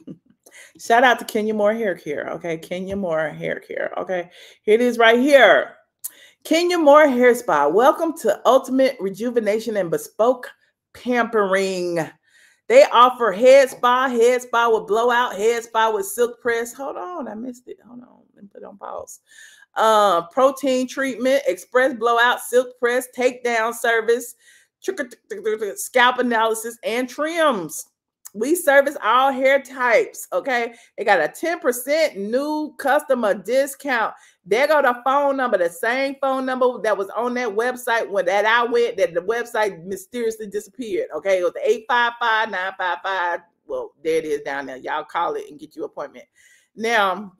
[SPEAKER 1] Shout out to Kenya Moore Hair Care. Okay, Kenya Moore Hair Care. Okay, here it is right here. Kenya Moore Hair Spa. Welcome to Ultimate Rejuvenation and Bespoke Pampering. They offer head spa, head spa with blowout, head spa with silk press. Hold on, I missed it. Hold on, let me put it on pause. Uh, protein treatment, express blowout, silk press, takedown service, scalp analysis, and trims. We service all hair types. Okay, they got a 10% new customer discount. There go the phone number, the same phone number that was on that website when that I went, that the website mysteriously disappeared. Okay, it was 855 955. Well, there it is down there. Y'all call it and get you appointment. Now,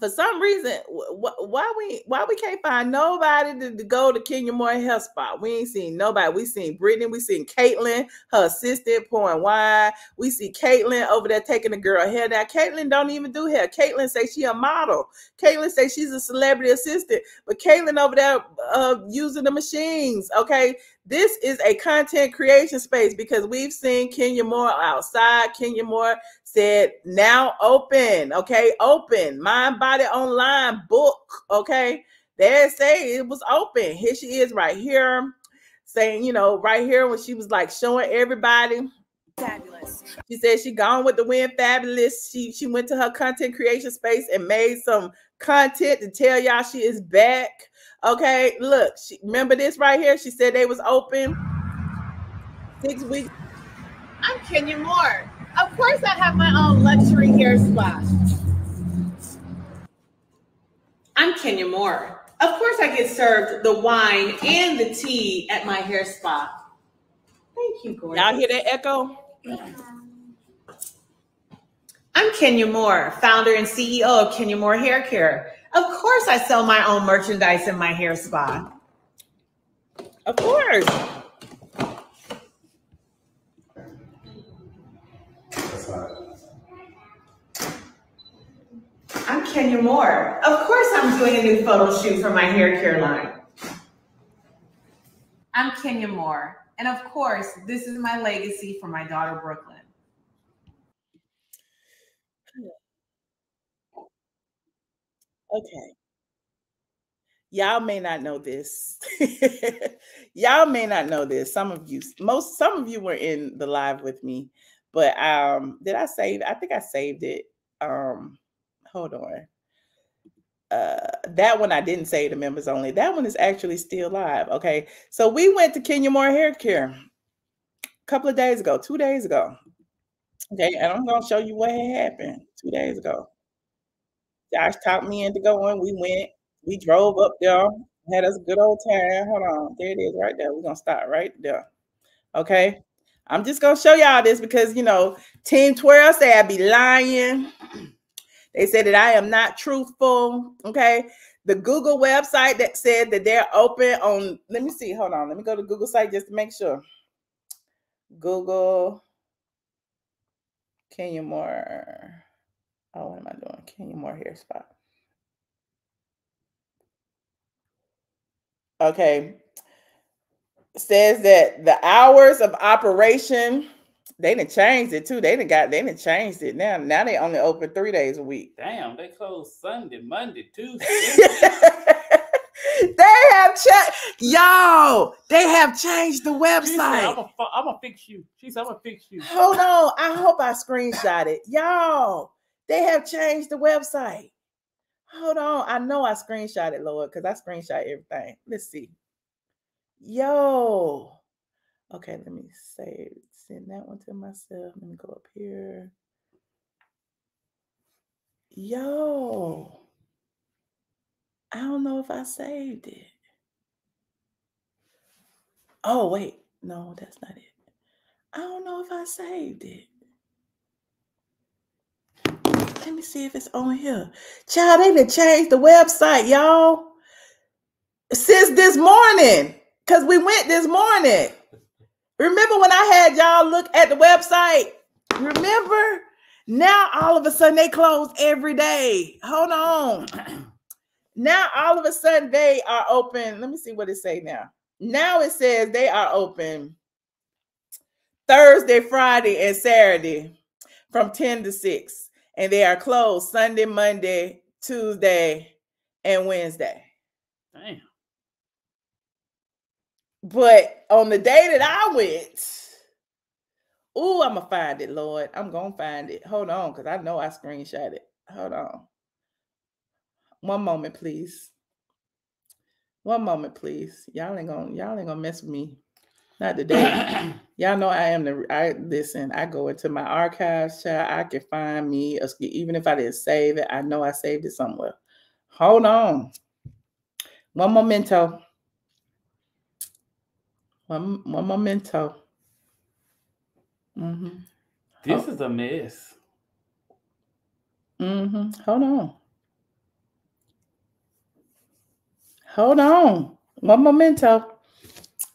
[SPEAKER 1] for some reason, wh- wh- why we why we can't find nobody to, to go to Kenya Moore Health Spot? We ain't seen nobody. We seen Brittany, we seen Caitlin, her assistant pouring wine. We see Caitlin over there taking the girl hair. Now Caitlin don't even do hair. Caitlin say she a model. Caitlin say she's a celebrity assistant, but Caitlin over there uh, using the machines. Okay, this is a content creation space because we've seen Kenya Moore outside. Kenya Moore said now open, okay, open, Mindbody online book, okay. They say it was open. Here she is right here, saying, you know, right here when she was like showing everybody.
[SPEAKER 2] Fabulous.
[SPEAKER 1] She said she gone with the wind fabulous. She she went to her content creation space and made some content to tell y'all she is back. Okay, look, she, remember this right here? She said they was open six weeks.
[SPEAKER 9] I'm Kenya Moore. Of course, I have my own luxury hair spa. I'm Kenya Moore. Of course, I get served the wine and the tea at my hair spa. Thank you, gorgeous.
[SPEAKER 1] Y'all hear that echo?
[SPEAKER 9] I'm Kenya Moore, founder and CEO of Kenya Moore Hair Care. Of course, I sell my own merchandise in my hair spa.
[SPEAKER 1] Of course.
[SPEAKER 9] I'm Kenya Moore. Of course, I'm doing a new photo shoot for my hair care line. I'm Kenya Moore. And of course, this is my legacy for my daughter, Brooklyn.
[SPEAKER 1] Okay. Y'all may not know this. Y'all may not know this. Some of you, most, some of you were in the live with me, but um, did I save? I think I saved it. Um, hold on. Uh, that one I didn't say the members only. That one is actually still live. Okay, so we went to Kenya Moore Hair Care a couple of days ago, two days ago. Okay, and I'm gonna show you what happened two days ago. Josh talked me into going. We went. We drove up there. Had us a good old time. Hold on. There it is right there. We're gonna stop right there. Okay. I'm just gonna show y'all this because you know, Team 12 say I be lying. They said that I am not truthful. Okay. The Google website that said that they're open on, let me see. Hold on. Let me go to Google site just to make sure. Google Kenya Moore. Oh, what am I doing? Kenya Moore hair spot. Okay. Says that the hours of operation, they didn't change it too. They didn't got they didn't changed it now. Now they only open three days a week.
[SPEAKER 5] Damn, they close Sunday, Monday, Tuesday.
[SPEAKER 1] they have changed, yo. They have changed the website.
[SPEAKER 5] I'm gonna fix you. She said, I'm gonna fix you.
[SPEAKER 1] Hold on. I hope I screenshot it. Y'all, they have changed the website. Hold on. I know I screenshot it, Lord, because I screenshot everything. Let's see. Yo. Okay, let me save, send that one to myself. Let me go up here. Yo. I don't know if I saved it. Oh, wait. No, that's not it. I don't know if I saved it. Let me see if it's on here. Child, they done changed the website, y'all. Since this morning. Because we went this morning. Remember when I had y'all look at the website? Remember? Now all of a sudden they close every day. Hold on. Now all of a sudden they are open. Let me see what it say now. Now it says they are open Thursday, Friday, and Saturday from 10 to 6. And they are closed Sunday, Monday, Tuesday, and Wednesday.
[SPEAKER 5] Damn.
[SPEAKER 1] But on the day that I went, ooh, I'm gonna find it, Lord. I'm gonna find it. Hold on, because I know I screenshot it. Hold on. One moment, please. One moment, please. Y'all ain't gonna y'all ain't gonna mess with me. Not today. y'all know I am the I listen, I go into my archives, child. I can find me, a- even if I didn't save it, I know I saved it somewhere. Hold on. One memento. One, one memento. Mm-hmm.
[SPEAKER 5] This is a mess.
[SPEAKER 1] Mm-hmm. Hold on. Hold on. One memento.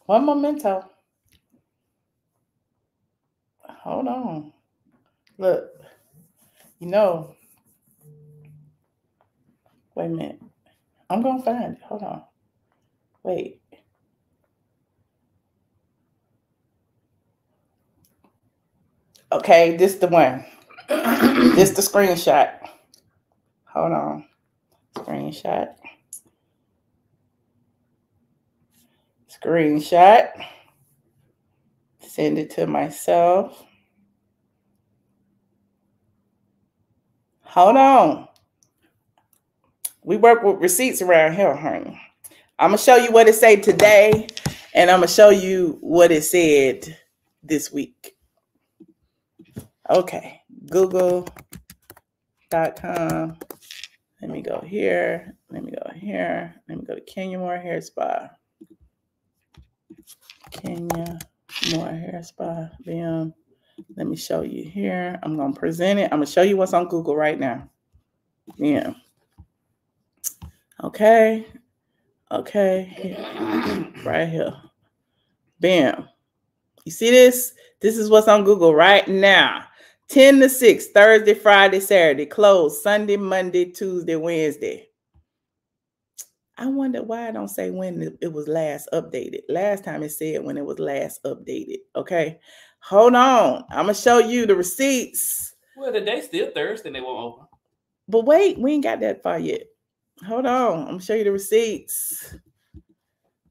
[SPEAKER 1] One memento. Hold on. Look, you know. Wait a minute. I'm gonna find it. Hold on. Wait. Okay, this the one. this the screenshot. Hold on. Screenshot. Screenshot. Send it to myself. Hold on. We work with receipts around here, honey. I'm gonna show you what it said today, and I'm gonna show you what it said this week. Okay, google.com. Let me go here. Let me go here. Let me go to Kenya Moore Hair Spa. Kenya Moore Hair Spa. Bam. Let me show you here. I'm going to present it. I'm going to show you what's on Google right now. Yeah. Okay. Okay. Right here. Bam. You see this? This is what's on Google right now. 10 to 6, Thursday, Friday, Saturday, closed Sunday, Monday, Tuesday, Wednesday. I wonder why I don't say when it was last updated. Last time it said when it was last updated. Okay. Hold on. I'm gonna show you the receipts.
[SPEAKER 5] Well, today's still Thursday they won't open.
[SPEAKER 1] But wait, we ain't got that far yet. Hold on. I'm gonna show you the receipts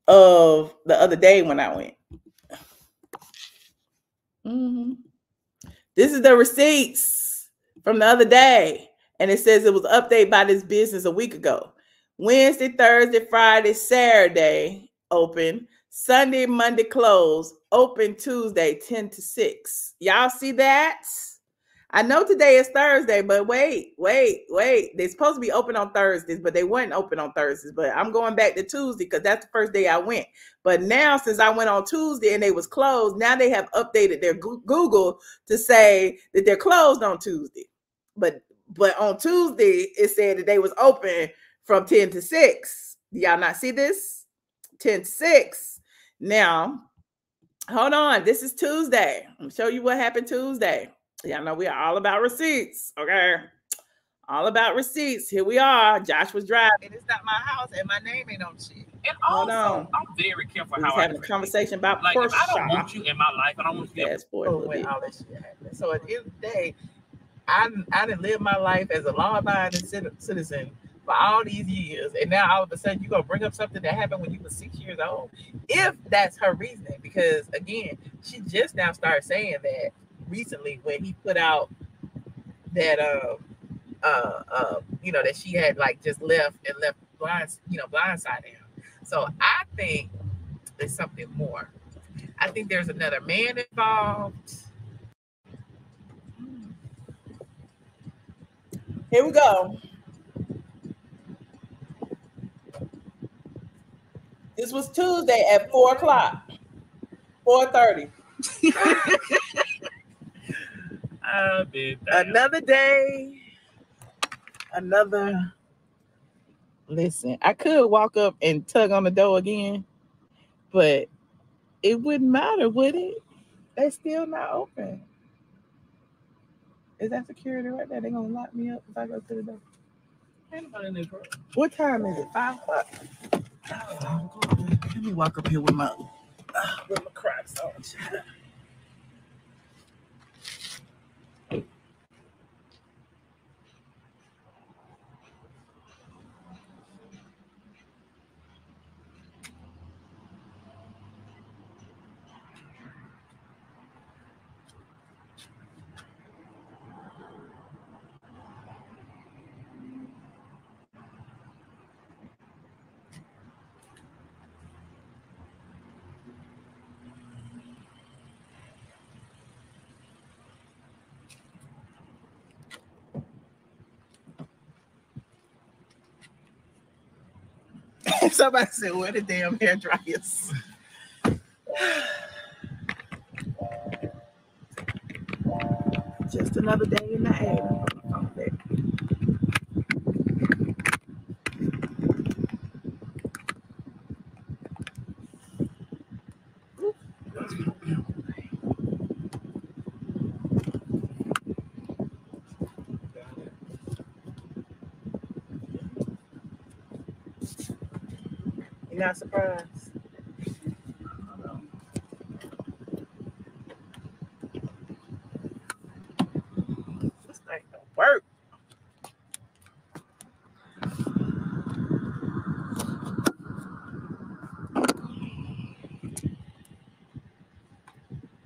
[SPEAKER 1] of the other day when I went. Mhm. This is the receipts from the other day. And it says it was updated by this business a week ago. Wednesday, Thursday, Friday, Saturday, open. Sunday, Monday, close. Open Tuesday, 10 to 6. Y'all see that? I know today is Thursday, but wait, wait, wait. They're supposed to be open on Thursdays, but they weren't open on Thursdays. But I'm going back to Tuesday because that's the first day I went. But now, since I went on Tuesday and they was closed, now they have updated their Google to say that they're closed on Tuesday. But but on Tuesday it said that they was open from 10 to 6. Y'all not see this? 10 to 6. Now, hold on. This is Tuesday. I'm gonna show you what happened Tuesday. Y'all know we are all about receipts, okay? All about receipts. Here we are. Josh was driving. It's not my house, and my name ain't on shit.
[SPEAKER 5] And
[SPEAKER 1] Hold
[SPEAKER 5] also,
[SPEAKER 1] on.
[SPEAKER 5] I'm very careful
[SPEAKER 1] We
[SPEAKER 5] how
[SPEAKER 1] was
[SPEAKER 5] I
[SPEAKER 1] having a conversation about
[SPEAKER 5] Like, if I don't
[SPEAKER 1] Porsha.
[SPEAKER 5] want you in my life, I don't want you.
[SPEAKER 1] to forward a
[SPEAKER 10] Oh,
[SPEAKER 1] little
[SPEAKER 10] when
[SPEAKER 1] bit.
[SPEAKER 10] all that shit happened. So at the end of the day, I I didn't live my life as a law-abiding citizen for all these years, and now all of a sudden you're gonna bring up something that happened when you were six years old. If that's her reasoning, because again, she just now started saying that recently when he put out that uh uh uh you know that she had like just left and left blind you know blindsided him. So I think there's something more. I think there's another man involved.
[SPEAKER 1] Here we go. This was Tuesday at four o'clock, four thirty.
[SPEAKER 5] I've been down.
[SPEAKER 10] another day, another. Listen, I could walk up and tug on the door again, but it wouldn't matter, would it? They still not open. Is that security right there? They gonna lock me up if I go to the door.
[SPEAKER 5] Ain't nobody in this room.
[SPEAKER 10] What time is it? Five o'clock. Let me walk up here with my uh, with my Crocs on. Somebody said, "Where the damn hair dryers?" Just another day in the air. You're not surprised. This thing don't work.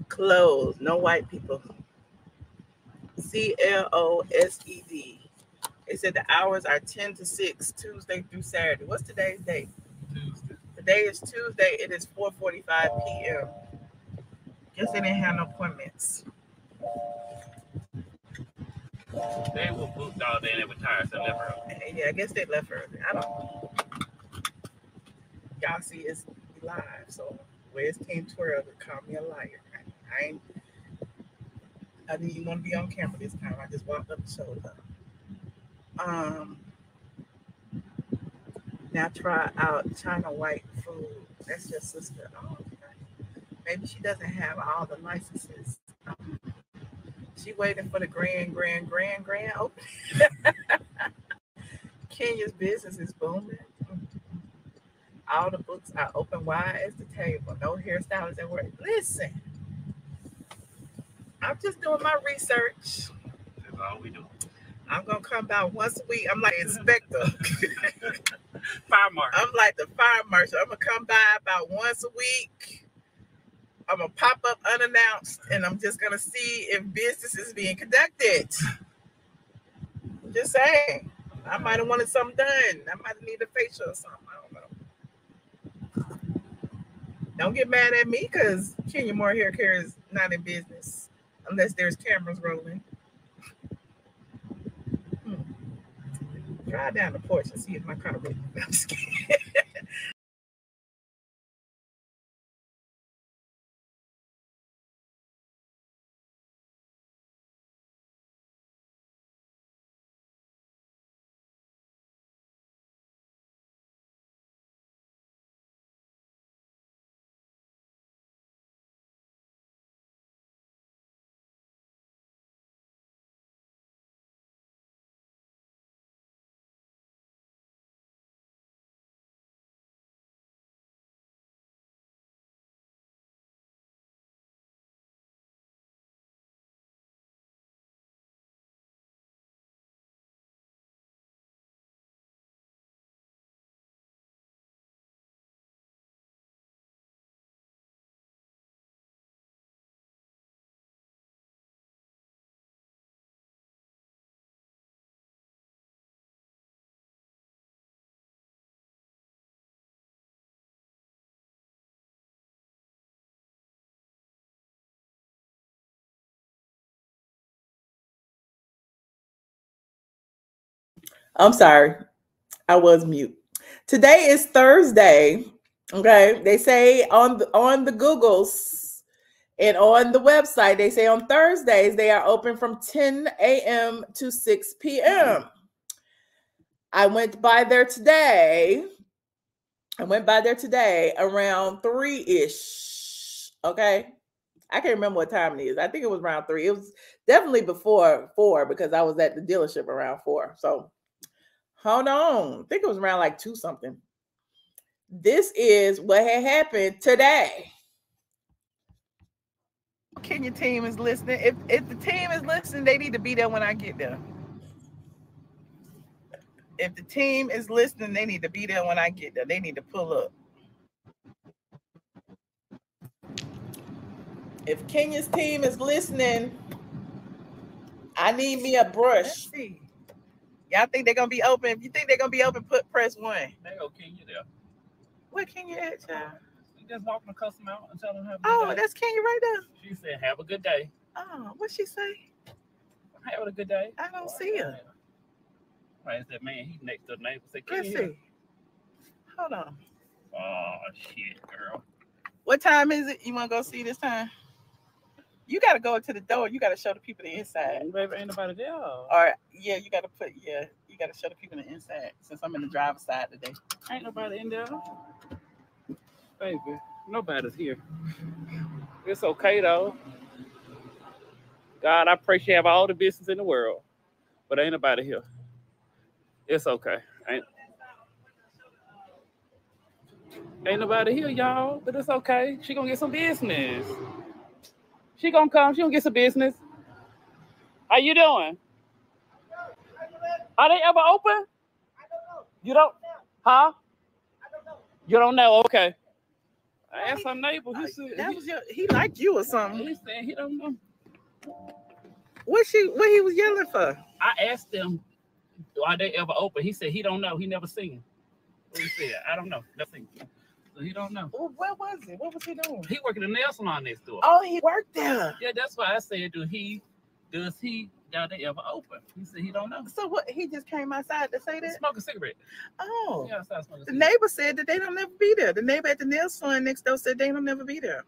[SPEAKER 10] Closed. No white people. C L O S E D. They said the hours are 10 to 6, Tuesday through Saturday. What's today's date? Today is Tuesday. It is 4:45 p.m. Guess they didn't have no appointments.
[SPEAKER 5] They were booked all day and they were tired, so they left early.
[SPEAKER 10] Yeah, I guess they left early. I don't know. Y'all see it's live, so where's Team 12 to call me a liar? I, I ain't I didn't even want to be on camera this time. I just walked up and showed up. Um now try out China White food. That's your sister. Oh, okay. Maybe she doesn't have all the licenses. She
[SPEAKER 1] waiting for the grand, grand, grand, grand open. Kenya's business is booming. All the books are open wide as the table. No hairstylists at work. Listen, I'm just doing my research.
[SPEAKER 5] That's all we do.
[SPEAKER 1] I'm gonna come by once a week. I'm like inspector.
[SPEAKER 5] Fire mark.
[SPEAKER 1] I'm like the fire marshal. I'm gonna come by about once a week. I'm gonna pop up unannounced, and I'm just gonna see if business is being conducted. Just saying, I might have wanted something done. I might need a facial or something. I don't know. Don't get mad at me because Kenya Moore Hair Care is not in business unless there's cameras rolling. Drive down the porch and see if my car really. I'm just
[SPEAKER 11] I'm sorry. I was mute. Today is Thursday. Okay. They say on the on the Googles and on the website, they say on Thursdays they are open from 10 a.m. to 6 p.m. I went by there today. I went by there today around three-ish. Okay. I can't remember what time it is. I think it was around three. It was definitely before four because I was at the dealership around four. So hold on. I think it was around like two something. This is what had happened today.
[SPEAKER 1] Kenya team is listening. If if the team is listening, they need to be there when I get there. If the team is listening, they need to be there when I get there. They need to pull up.
[SPEAKER 11] If Kenya's team is listening, I need me a brush.
[SPEAKER 1] Let's see. Y'all think they're gonna be open? If you think they're gonna be open, put press one.
[SPEAKER 5] They go Kenya there.
[SPEAKER 1] Where Kenya at, child?
[SPEAKER 5] You just walk the customer out and tell them have a good
[SPEAKER 1] Oh,
[SPEAKER 5] day.
[SPEAKER 1] that's Kenya right there.
[SPEAKER 5] She said, have a good day.
[SPEAKER 1] Oh, what she say?
[SPEAKER 5] Have a good day.
[SPEAKER 1] I don't see her.
[SPEAKER 5] Right, it's that man, he next to the neighbor. Say,
[SPEAKER 1] Let's see. Hold on.
[SPEAKER 5] Oh, shit, girl.
[SPEAKER 1] What time is it? You want to go see this time? You got to go to the door. You got to show the people the inside.
[SPEAKER 5] Baby, ain't nobody there.
[SPEAKER 1] Or yeah, you got to put yeah, you got to show the people the inside. Since I'm in the driver's side today.
[SPEAKER 5] Ain't nobody in there. Baby, nobody's here. It's okay though. God, I pray she have all the business in the world, but ain't nobody here. It's okay. Ain't ain't nobody here, y'all, but it's okay. She gonna get some business. She gonna come. She gonna get some business. How you doing? Are they ever open? You don't? Huh? You don't know? Okay. I asked our neighbor. He said
[SPEAKER 1] That was your he liked you or something.
[SPEAKER 5] he said he don't know.
[SPEAKER 1] What she what he was yelling for?
[SPEAKER 5] I asked him, are they ever open? He said he don't know. He never seen. What he said, I don't know. Nothing. He don't know.
[SPEAKER 1] Well, where was it? What was he doing?
[SPEAKER 5] He working the nail salon next door.
[SPEAKER 1] Oh, he worked there.
[SPEAKER 5] Yeah, that's why I said, do he? Does he? Are they ever open? He said he don't know.
[SPEAKER 1] So what? He just came outside to say that.
[SPEAKER 5] Smoke a cigarette.
[SPEAKER 1] Oh,
[SPEAKER 5] Yeah, outside smoking
[SPEAKER 1] the neighbor said that they don't never be there. The neighbor at the nail salon next door said they don't never be there.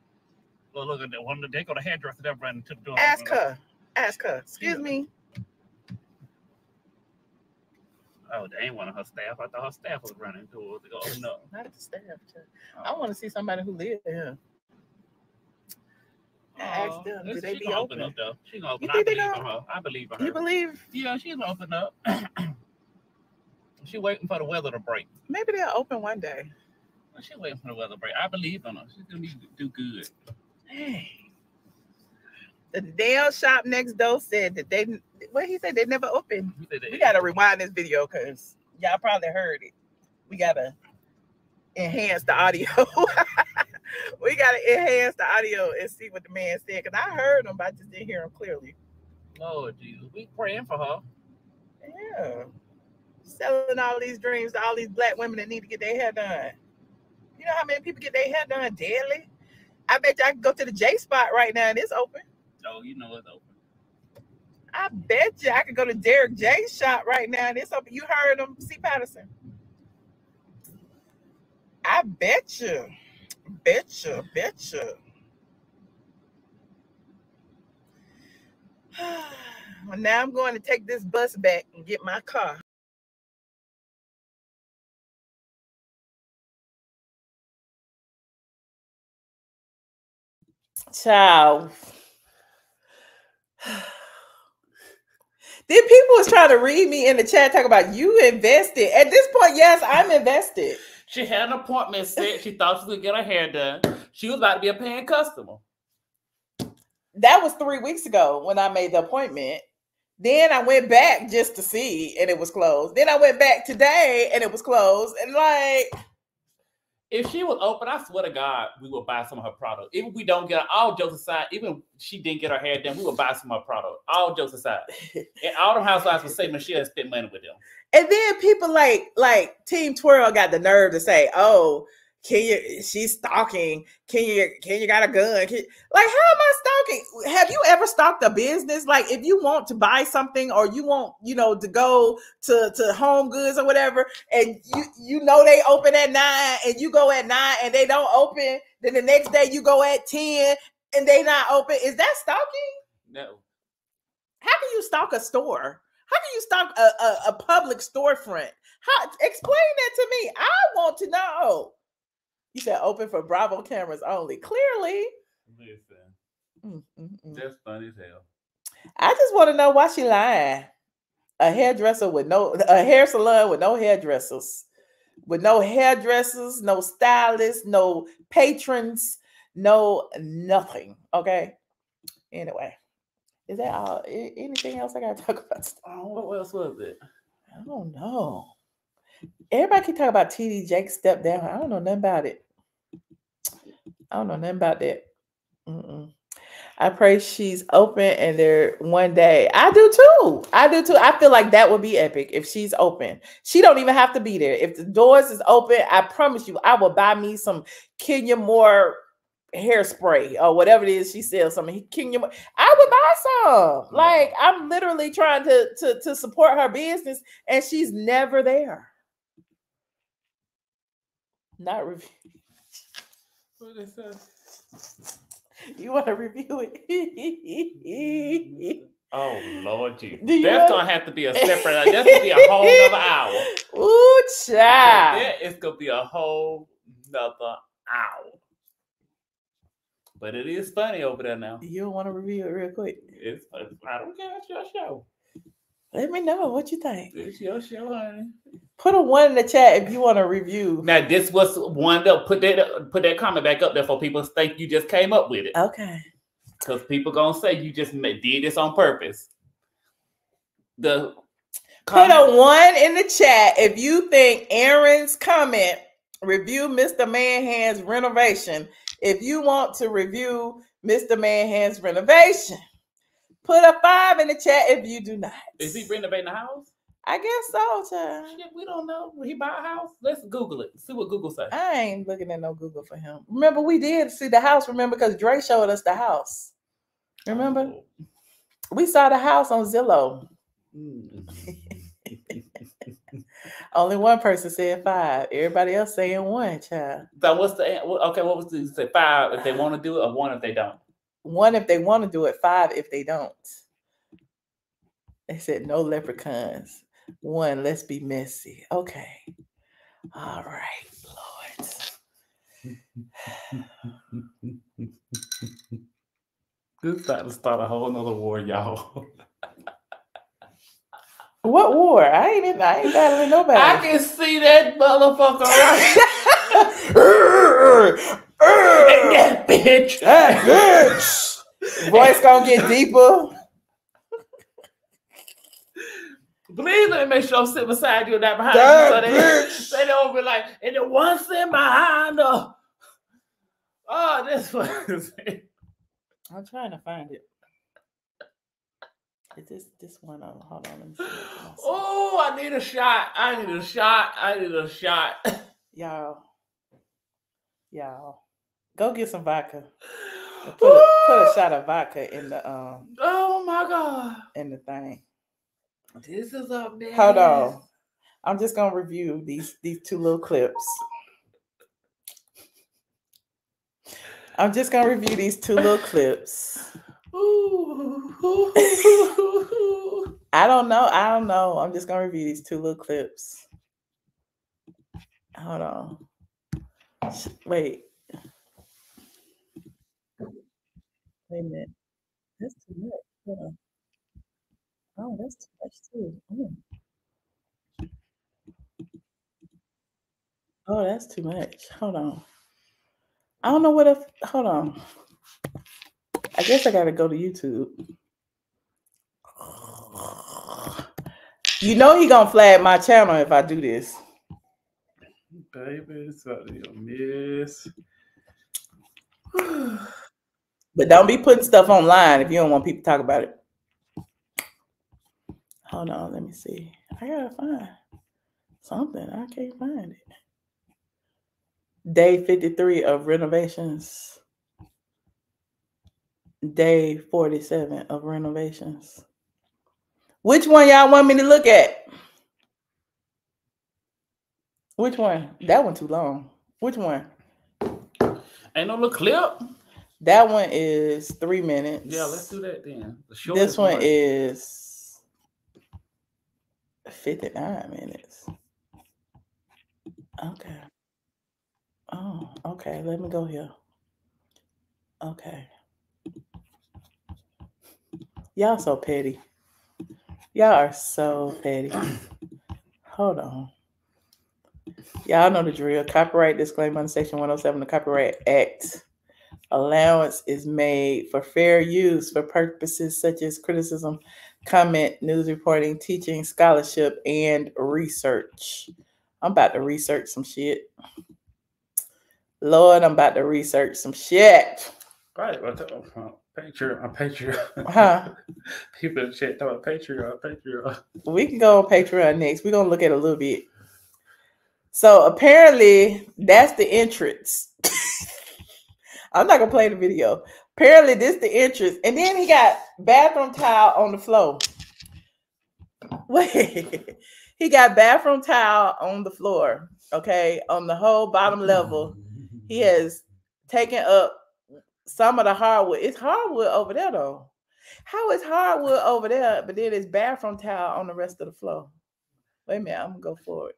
[SPEAKER 5] Well, look at that one. They go to hairdresser. They're running to the door.
[SPEAKER 1] Ask her. Ask her. Excuse me.
[SPEAKER 5] Oh, they ain't one of her staff. I thought her staff was running towards to go open up.
[SPEAKER 1] Not the staff. child. I oh. want to see somebody who lives there.
[SPEAKER 10] I asked
[SPEAKER 5] Oh,
[SPEAKER 10] them, do
[SPEAKER 5] it's-
[SPEAKER 10] they
[SPEAKER 5] she
[SPEAKER 10] be
[SPEAKER 5] gonna open
[SPEAKER 10] open?
[SPEAKER 5] up though. She gonna open.
[SPEAKER 10] You
[SPEAKER 5] I believe in her. I believe in her.
[SPEAKER 10] You believe
[SPEAKER 5] Yeah, she's gonna open up. she waiting for the weather to break.
[SPEAKER 10] maybe they'll open one day?
[SPEAKER 5] She waiting for the weather to break. I believe in her. She's gonna be, do good.
[SPEAKER 10] Hey. The nail shop next door said that they what he said they never opened. We gotta rewind this video because y'all probably heard it. We gotta enhance the audio. we gotta enhance the audio and see what the man said. Cause I heard him, but I just didn't hear him clearly.
[SPEAKER 5] Lord Jesus, we praying for her.
[SPEAKER 10] Yeah. Selling all these dreams to all these black women that need to get their hair done. You know how many people get their hair done daily? I bet you I can go to the J spot right now and it's open.
[SPEAKER 5] Oh, you know it's open.
[SPEAKER 10] I bet you I could go to Derek J's shop right now and it's open. You heard him, C. Patterson. I bet you. Bet you. Bet you. well, now I'm going to take this bus back and get my car.
[SPEAKER 1] Child. Then people was trying to read me in the chat talk about you invested. At this point, yes, I'm invested.
[SPEAKER 5] She had an appointment set. She thought she was gonna get her hair done. She was about to be a paying customer.
[SPEAKER 1] That was three weeks ago when I made the appointment. Then I went back just to see, and it was closed. Then I went back today, and it was closed. And like,
[SPEAKER 5] If she was open, I swear to God, we would buy some of her product. Even if we don't get all jokes aside, even if she didn't get her hair done, we would buy some of her product. All jokes aside. And all them housewives would say Michelle spent money with them.
[SPEAKER 1] and then people like like Team Twirl got the nerve to say, "Oh, can you? She's stalking. Can you? Can you got a gun? Can, like, how am I stalking? Have you ever stalked a business? Like, if you want to buy something or you want, you know, to go to to Home Goods or whatever, and you you know they open at nine, and you go at nine, and they don't open. Then the next day you go at ten, and they not open. Is that stalking?
[SPEAKER 5] No.
[SPEAKER 1] How can you stalk a store? How can you stalk a, a, a public storefront? How explain that to me? I want to know. Said open for Bravo cameras only. Clearly.
[SPEAKER 5] Listen, that's funny as hell.
[SPEAKER 1] I just want to know why she lying. A hairdresser with no a hair salon with no hairdressers, with no hairdressers, no stylists, no patrons, no nothing. Okay. Anyway, is that all? Anything else I gotta talk about?
[SPEAKER 5] Oh, what else was it?
[SPEAKER 1] I don't know. Everybody keep talking about TD Jakes step down. I don't know nothing about it. I don't know nothing about that. Mm-mm. I pray she's open and there one day. I do too. I do too. I feel like that would be epic if she's open. She don't even have to be there. If the doors is open, I promise you, I will buy me some Kenya Moore hairspray or whatever it is she sells. Some Kenya. Moore. I would buy some. Like I'm literally trying to to to support her business, and she's never there. Not review.
[SPEAKER 5] What is that?
[SPEAKER 1] You want to review it?
[SPEAKER 5] Oh Lord Jesus.
[SPEAKER 1] Do you
[SPEAKER 5] That's
[SPEAKER 1] want-
[SPEAKER 5] gonna have to be a separate that's gonna be a whole nother hour.
[SPEAKER 1] Ooh, child.
[SPEAKER 5] Yeah, it's gonna be a whole nother hour. But it is funny over there now.
[SPEAKER 1] You don't want to review it real quick.
[SPEAKER 5] It's I don't care. It's your show.
[SPEAKER 1] Let me know what you think.
[SPEAKER 5] It's your show, honey.
[SPEAKER 1] Put a one in the chat if you want to review.
[SPEAKER 5] Now this was one that put that put that comment back up there for people to think you just came up with it.
[SPEAKER 1] Okay.
[SPEAKER 5] Because people gonna say you just did this on purpose. The
[SPEAKER 1] Put a one in the chat if you think Aaron's comment review Mr. Manhand's renovation. If you want to review Mr. Manhand's renovation, put a five in the chat if you do not.
[SPEAKER 5] is he renovating the house?
[SPEAKER 1] I guess so, child.
[SPEAKER 5] Shit, we don't know. He buy a house? Let's Google it. See what Google says.
[SPEAKER 1] I ain't looking at no Google for him. Remember, we did see the house. Remember, because Dre showed us the house. Remember,
[SPEAKER 5] Oh.
[SPEAKER 1] we saw the house on Zillow.
[SPEAKER 5] Mm.
[SPEAKER 1] Only one person said five. Everybody else saying one, child.
[SPEAKER 5] So what's the okay? What was the say five if they want to do it, or one if they don't?
[SPEAKER 1] One if they want to do it, five if they don't. They said no leprechauns. One, let's be messy. Okay. All right, Lord.
[SPEAKER 5] This about to start a whole nother war, y'all.
[SPEAKER 1] What war? I ain't in, I ain't battling nobody.
[SPEAKER 5] I can see that motherfucker right.
[SPEAKER 1] And
[SPEAKER 5] that bitch.
[SPEAKER 1] That bitch. Voice gonna get deeper.
[SPEAKER 5] Please let me make sure I'm sitting beside you and not behind
[SPEAKER 1] That
[SPEAKER 5] you. So they,
[SPEAKER 1] bitch.
[SPEAKER 5] they don't be like, and the one sitting behind her. Oh, this was
[SPEAKER 1] I'm trying to find it. Is this this one? Oh, hold on. Let me see. Let me see.
[SPEAKER 5] Oh, I need a shot. I need a shot. I need a shot.
[SPEAKER 1] Y'all, y'all, go get some vodka. Put a, put a shot of vodka in the um
[SPEAKER 5] Oh my god.
[SPEAKER 1] in the thing.
[SPEAKER 5] This is a mess.
[SPEAKER 1] Hold on. I'm just gonna review these these two little clips. I'm just gonna review these two little clips. I don't know. I don't know. I'm just gonna review these two little clips. Hold on. Wait. Wait a minute. That's too much. Hold on. Oh, that's too much too. Oh. Oh, that's too much. Hold on. I don't know what if. Hold on. I guess I gotta go to YouTube. You know he gonna flag my channel if I do this.
[SPEAKER 5] Baby, it's about to be mess.
[SPEAKER 1] But don't be putting stuff online if you don't want people to talk about it. Hold on, let me see. I gotta find something. I can't find it. Day 53 of renovations. Day 47 of renovations. Which one y'all want me to look at? Which one? That one too long. Which one?
[SPEAKER 5] Ain't no little clip.
[SPEAKER 1] That one is three minutes.
[SPEAKER 5] Yeah, let's do that then. The
[SPEAKER 1] This
[SPEAKER 5] shortest
[SPEAKER 1] one is 59 minutes. Okay. Oh, okay. Let me go here. Okay. Y'all so petty. Y'all are so petty. Hold on. Y'all know the drill. Copyright disclaimer on section 107 of the Copyright Act. Allowance is made for fair use for purposes such as criticism, comment, news reporting, teaching, scholarship, and research. I'm about to research some shit. Lord, I'm about to research some shit.
[SPEAKER 5] Right, well, th- uh, Patreon, uh, Patreon.
[SPEAKER 1] Huh.
[SPEAKER 5] People in chat talking about Patreon, Patreon.
[SPEAKER 1] We can go on Patreon next. We're gonna look at a little bit. So apparently that's the entrance. I'm not gonna play the video. Apparently this the entrance, and then he got bathroom towel on the floor. Wait, he got bathroom towel on the floor. Okay, on the whole bottom level, he has taken up some of the hardwood. It's hardwood over there though. How is hardwood over there, but then it's bathroom towel on the rest of the floor? Wait a minute, I'm gonna go forward.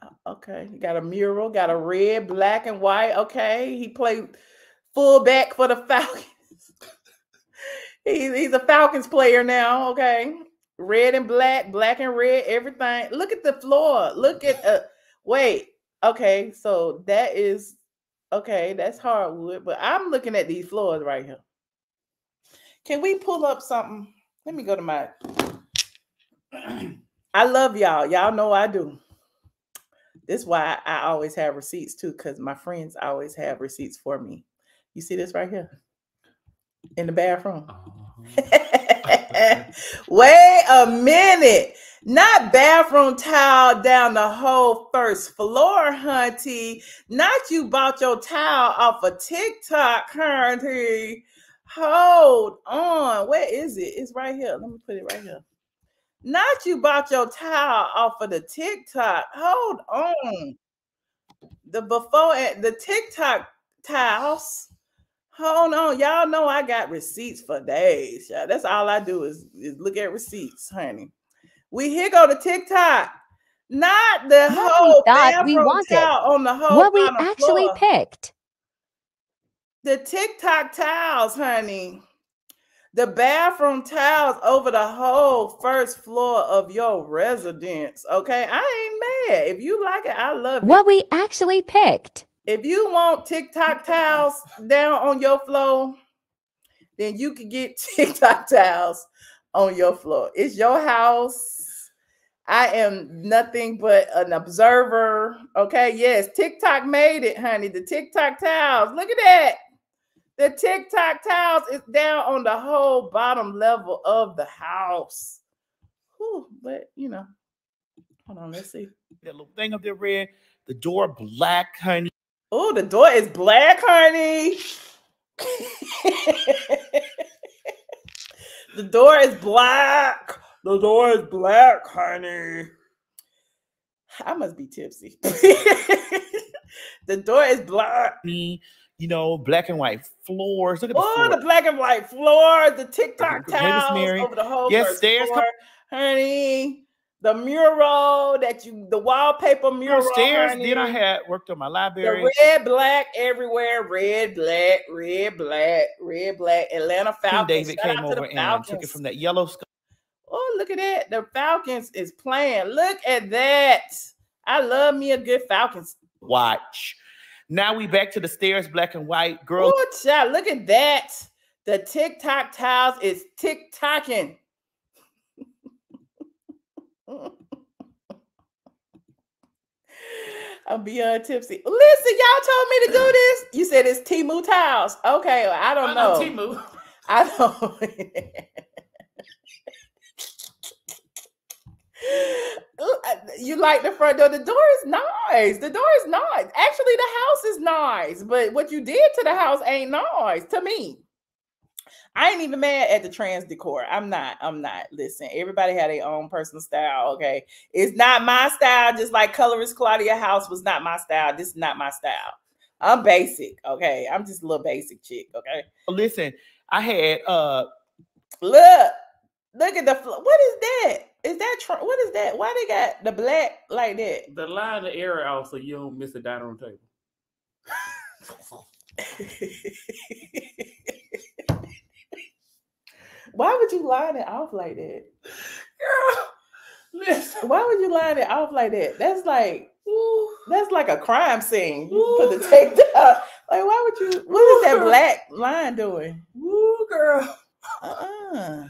[SPEAKER 1] Uh, Okay, he got a mural, got a red, black, and white. Okay, he played fullback for the Falcons. he's, he's a Falcons player now. Okay, red and black, black and red, everything. Look at the floor. Look at uh wait. Okay, so that is okay, that's hardwood, but I'm looking at these floors right here. Can we pull up something? Let me go to my I love y'all. Y'all know I do. This is why I always have receipts too, because my friends always have receipts for me. You see this right here in the bathroom. Uh-huh. Wait a minute. Not bathroom towel down the whole first floor, hunty. Not you bought your towel off of TikTok, hunty. Hold on. Where is it? It's right here. Let me put it right here. Not you bought your towel off of the TikTok. Hold on. The before and the TikTok towels. Hold on. Y'all know I got receipts for days. y'all. That's all I do is, is look at receipts, honey. We here go to TikTok. Not the oh
[SPEAKER 12] What we
[SPEAKER 1] whole
[SPEAKER 12] thought we
[SPEAKER 1] bathroom
[SPEAKER 12] wanted.
[SPEAKER 1] on the whole
[SPEAKER 12] What we actually
[SPEAKER 1] floor.
[SPEAKER 12] picked.
[SPEAKER 1] The TikTok towels, honey. The bathroom towels over the whole first floor of your residence. Okay, I ain't mad. If you like it, I love it.
[SPEAKER 12] What we actually picked.
[SPEAKER 1] If you want TikTok towels down on your floor, then you can get TikTok towels on your floor. It's your house. I am nothing but an observer. Okay, yes, TikTok made it, honey. The TikTok towels. Look at that. The TikTok towels is down on the whole bottom level of the house. Whew, but you know, hold on, let's see.
[SPEAKER 13] That little thing up there red. The door black, honey.
[SPEAKER 1] Oh, the door is black, honey. the door is black. The door is black, honey. I must be tipsy. the door is black.
[SPEAKER 13] You know, black and white floors. Look at the
[SPEAKER 1] Oh,
[SPEAKER 13] floor.
[SPEAKER 1] the black and white floor, the TikTok towels over the whole
[SPEAKER 13] Yes, stairs
[SPEAKER 1] honey. The mural that you, the wallpaper mural,
[SPEAKER 13] stairs.
[SPEAKER 1] honey.
[SPEAKER 13] Then I had worked on my library.
[SPEAKER 1] the red, black everywhere, red, black, red, black, red, black. Atlanta
[SPEAKER 13] King
[SPEAKER 1] Falcons.
[SPEAKER 13] David
[SPEAKER 1] Shout
[SPEAKER 13] came
[SPEAKER 1] out to the
[SPEAKER 13] over and took it from that yellow sky.
[SPEAKER 1] Oh, look at that. The Falcons is playing. Look at that. I love me a good Falcons.
[SPEAKER 13] watch. Now we back to the stairs, black and white. Girls,
[SPEAKER 1] Oh, child, look at that. The TikTok tiles is tick-tocking. I'm beyond tipsy. Listen, y'all told me to do this. You said it's Temu tiles. Okay, well, I don't
[SPEAKER 5] I
[SPEAKER 1] know.
[SPEAKER 5] know Temu.
[SPEAKER 1] I don't. you like the front door. The door is nice. The door is nice. Actually, the house is nice, but what you did to the house ain't nice to me. I ain't even mad at the trans decor. I'm not. I'm not. Listen, everybody had their own personal style. Okay. It's not my style, just like colorist Claudia House was not my style. This is not my style. I'm basic. Okay. I'm just a little basic chick. Okay.
[SPEAKER 13] listen, I had uh
[SPEAKER 1] Look, look at the what is that? Is that tr- what is that? Why they got the black like that?
[SPEAKER 5] The line of error out so you don't miss the dining on table.
[SPEAKER 1] Why would you line it off like that?
[SPEAKER 5] Girl, listen.
[SPEAKER 1] Why would you line it off like that? That's like that's like a crime scene. You put the tape down. Like, why would you? What is that black line doing?
[SPEAKER 5] Woo, girl.
[SPEAKER 1] Uh-uh.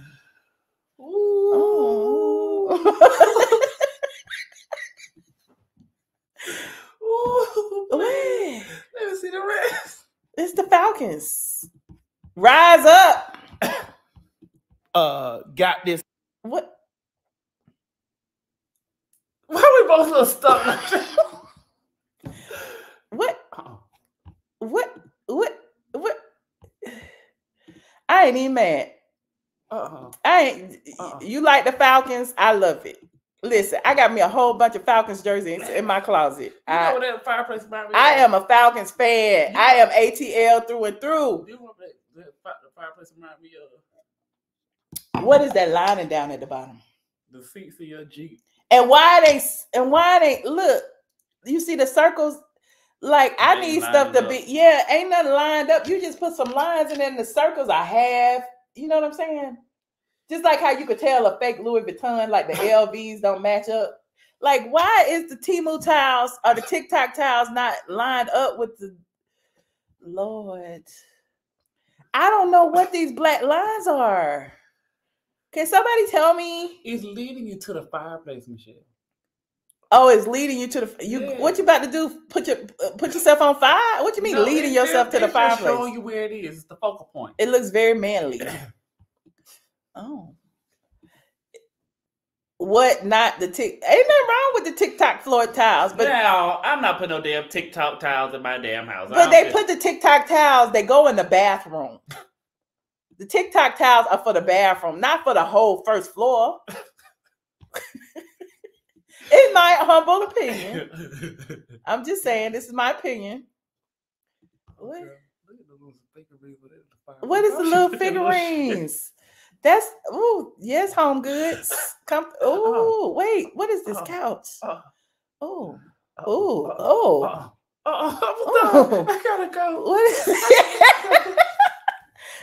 [SPEAKER 5] Ooh.
[SPEAKER 1] Oh.
[SPEAKER 5] Ooh. Let me see the rest.
[SPEAKER 1] it's the Falcons. Rise up.
[SPEAKER 13] Uh got this
[SPEAKER 1] What?
[SPEAKER 5] Why are we both little stuck?
[SPEAKER 1] What? What? What? What? I ain't even mad.
[SPEAKER 5] Uh-uh.
[SPEAKER 1] I ain't.
[SPEAKER 5] Uh-uh.
[SPEAKER 1] You like the Falcons? I love it. Listen, I got me a whole bunch of Falcons jerseys in my closet.
[SPEAKER 5] You know
[SPEAKER 1] I,
[SPEAKER 5] what that fireplace remind me
[SPEAKER 1] I am a Falcons fan. I am ATL through and through.
[SPEAKER 5] You know what the fireplace remind me of?
[SPEAKER 1] What is that lining down at the bottom?
[SPEAKER 5] The seats of your Jeep.
[SPEAKER 1] And why they and why they look? You see the circles? Like I
[SPEAKER 5] They
[SPEAKER 1] need stuff to
[SPEAKER 5] lined
[SPEAKER 1] be.
[SPEAKER 5] up.
[SPEAKER 1] Yeah, ain't nothing lined up. You just put some lines and then the circles I have. You know what I'm saying? Just like how you could tell a fake Louis Vuitton, like the LVs don't match up. Like, why is the Temu tiles or the TikTok tiles not lined up with the Lord? I don't know what these black lines are. Can somebody tell me?
[SPEAKER 5] It's leading you to the fireplace, Michelle.
[SPEAKER 1] Oh, it's leading you to the you.
[SPEAKER 5] Yeah.
[SPEAKER 1] What you about to do? Put your uh, put yourself on fire? What you mean
[SPEAKER 5] No,
[SPEAKER 1] leading yourself
[SPEAKER 5] it-
[SPEAKER 1] to the fireplace?
[SPEAKER 5] showing you where it is. It's the focal point.
[SPEAKER 1] It looks very manly. oh, what? Not the tick? Ain't nothing wrong with the TikTok floor tiles, but
[SPEAKER 5] now, I'm not putting no damn TikTok tiles in my damn house.
[SPEAKER 1] But they
[SPEAKER 5] care.
[SPEAKER 1] put the TikTok tiles. They go in the bathroom. The TikTok tiles are for the bathroom, not for the whole first floor. in my humble opinion, I'm just saying this is my opinion. What? What is the little figurines? That's oh yes, home goods. Come oh wait, what is this
[SPEAKER 5] Uh-uh.
[SPEAKER 1] couch? Oh oh oh.
[SPEAKER 5] Oh, I gotta go.
[SPEAKER 1] What is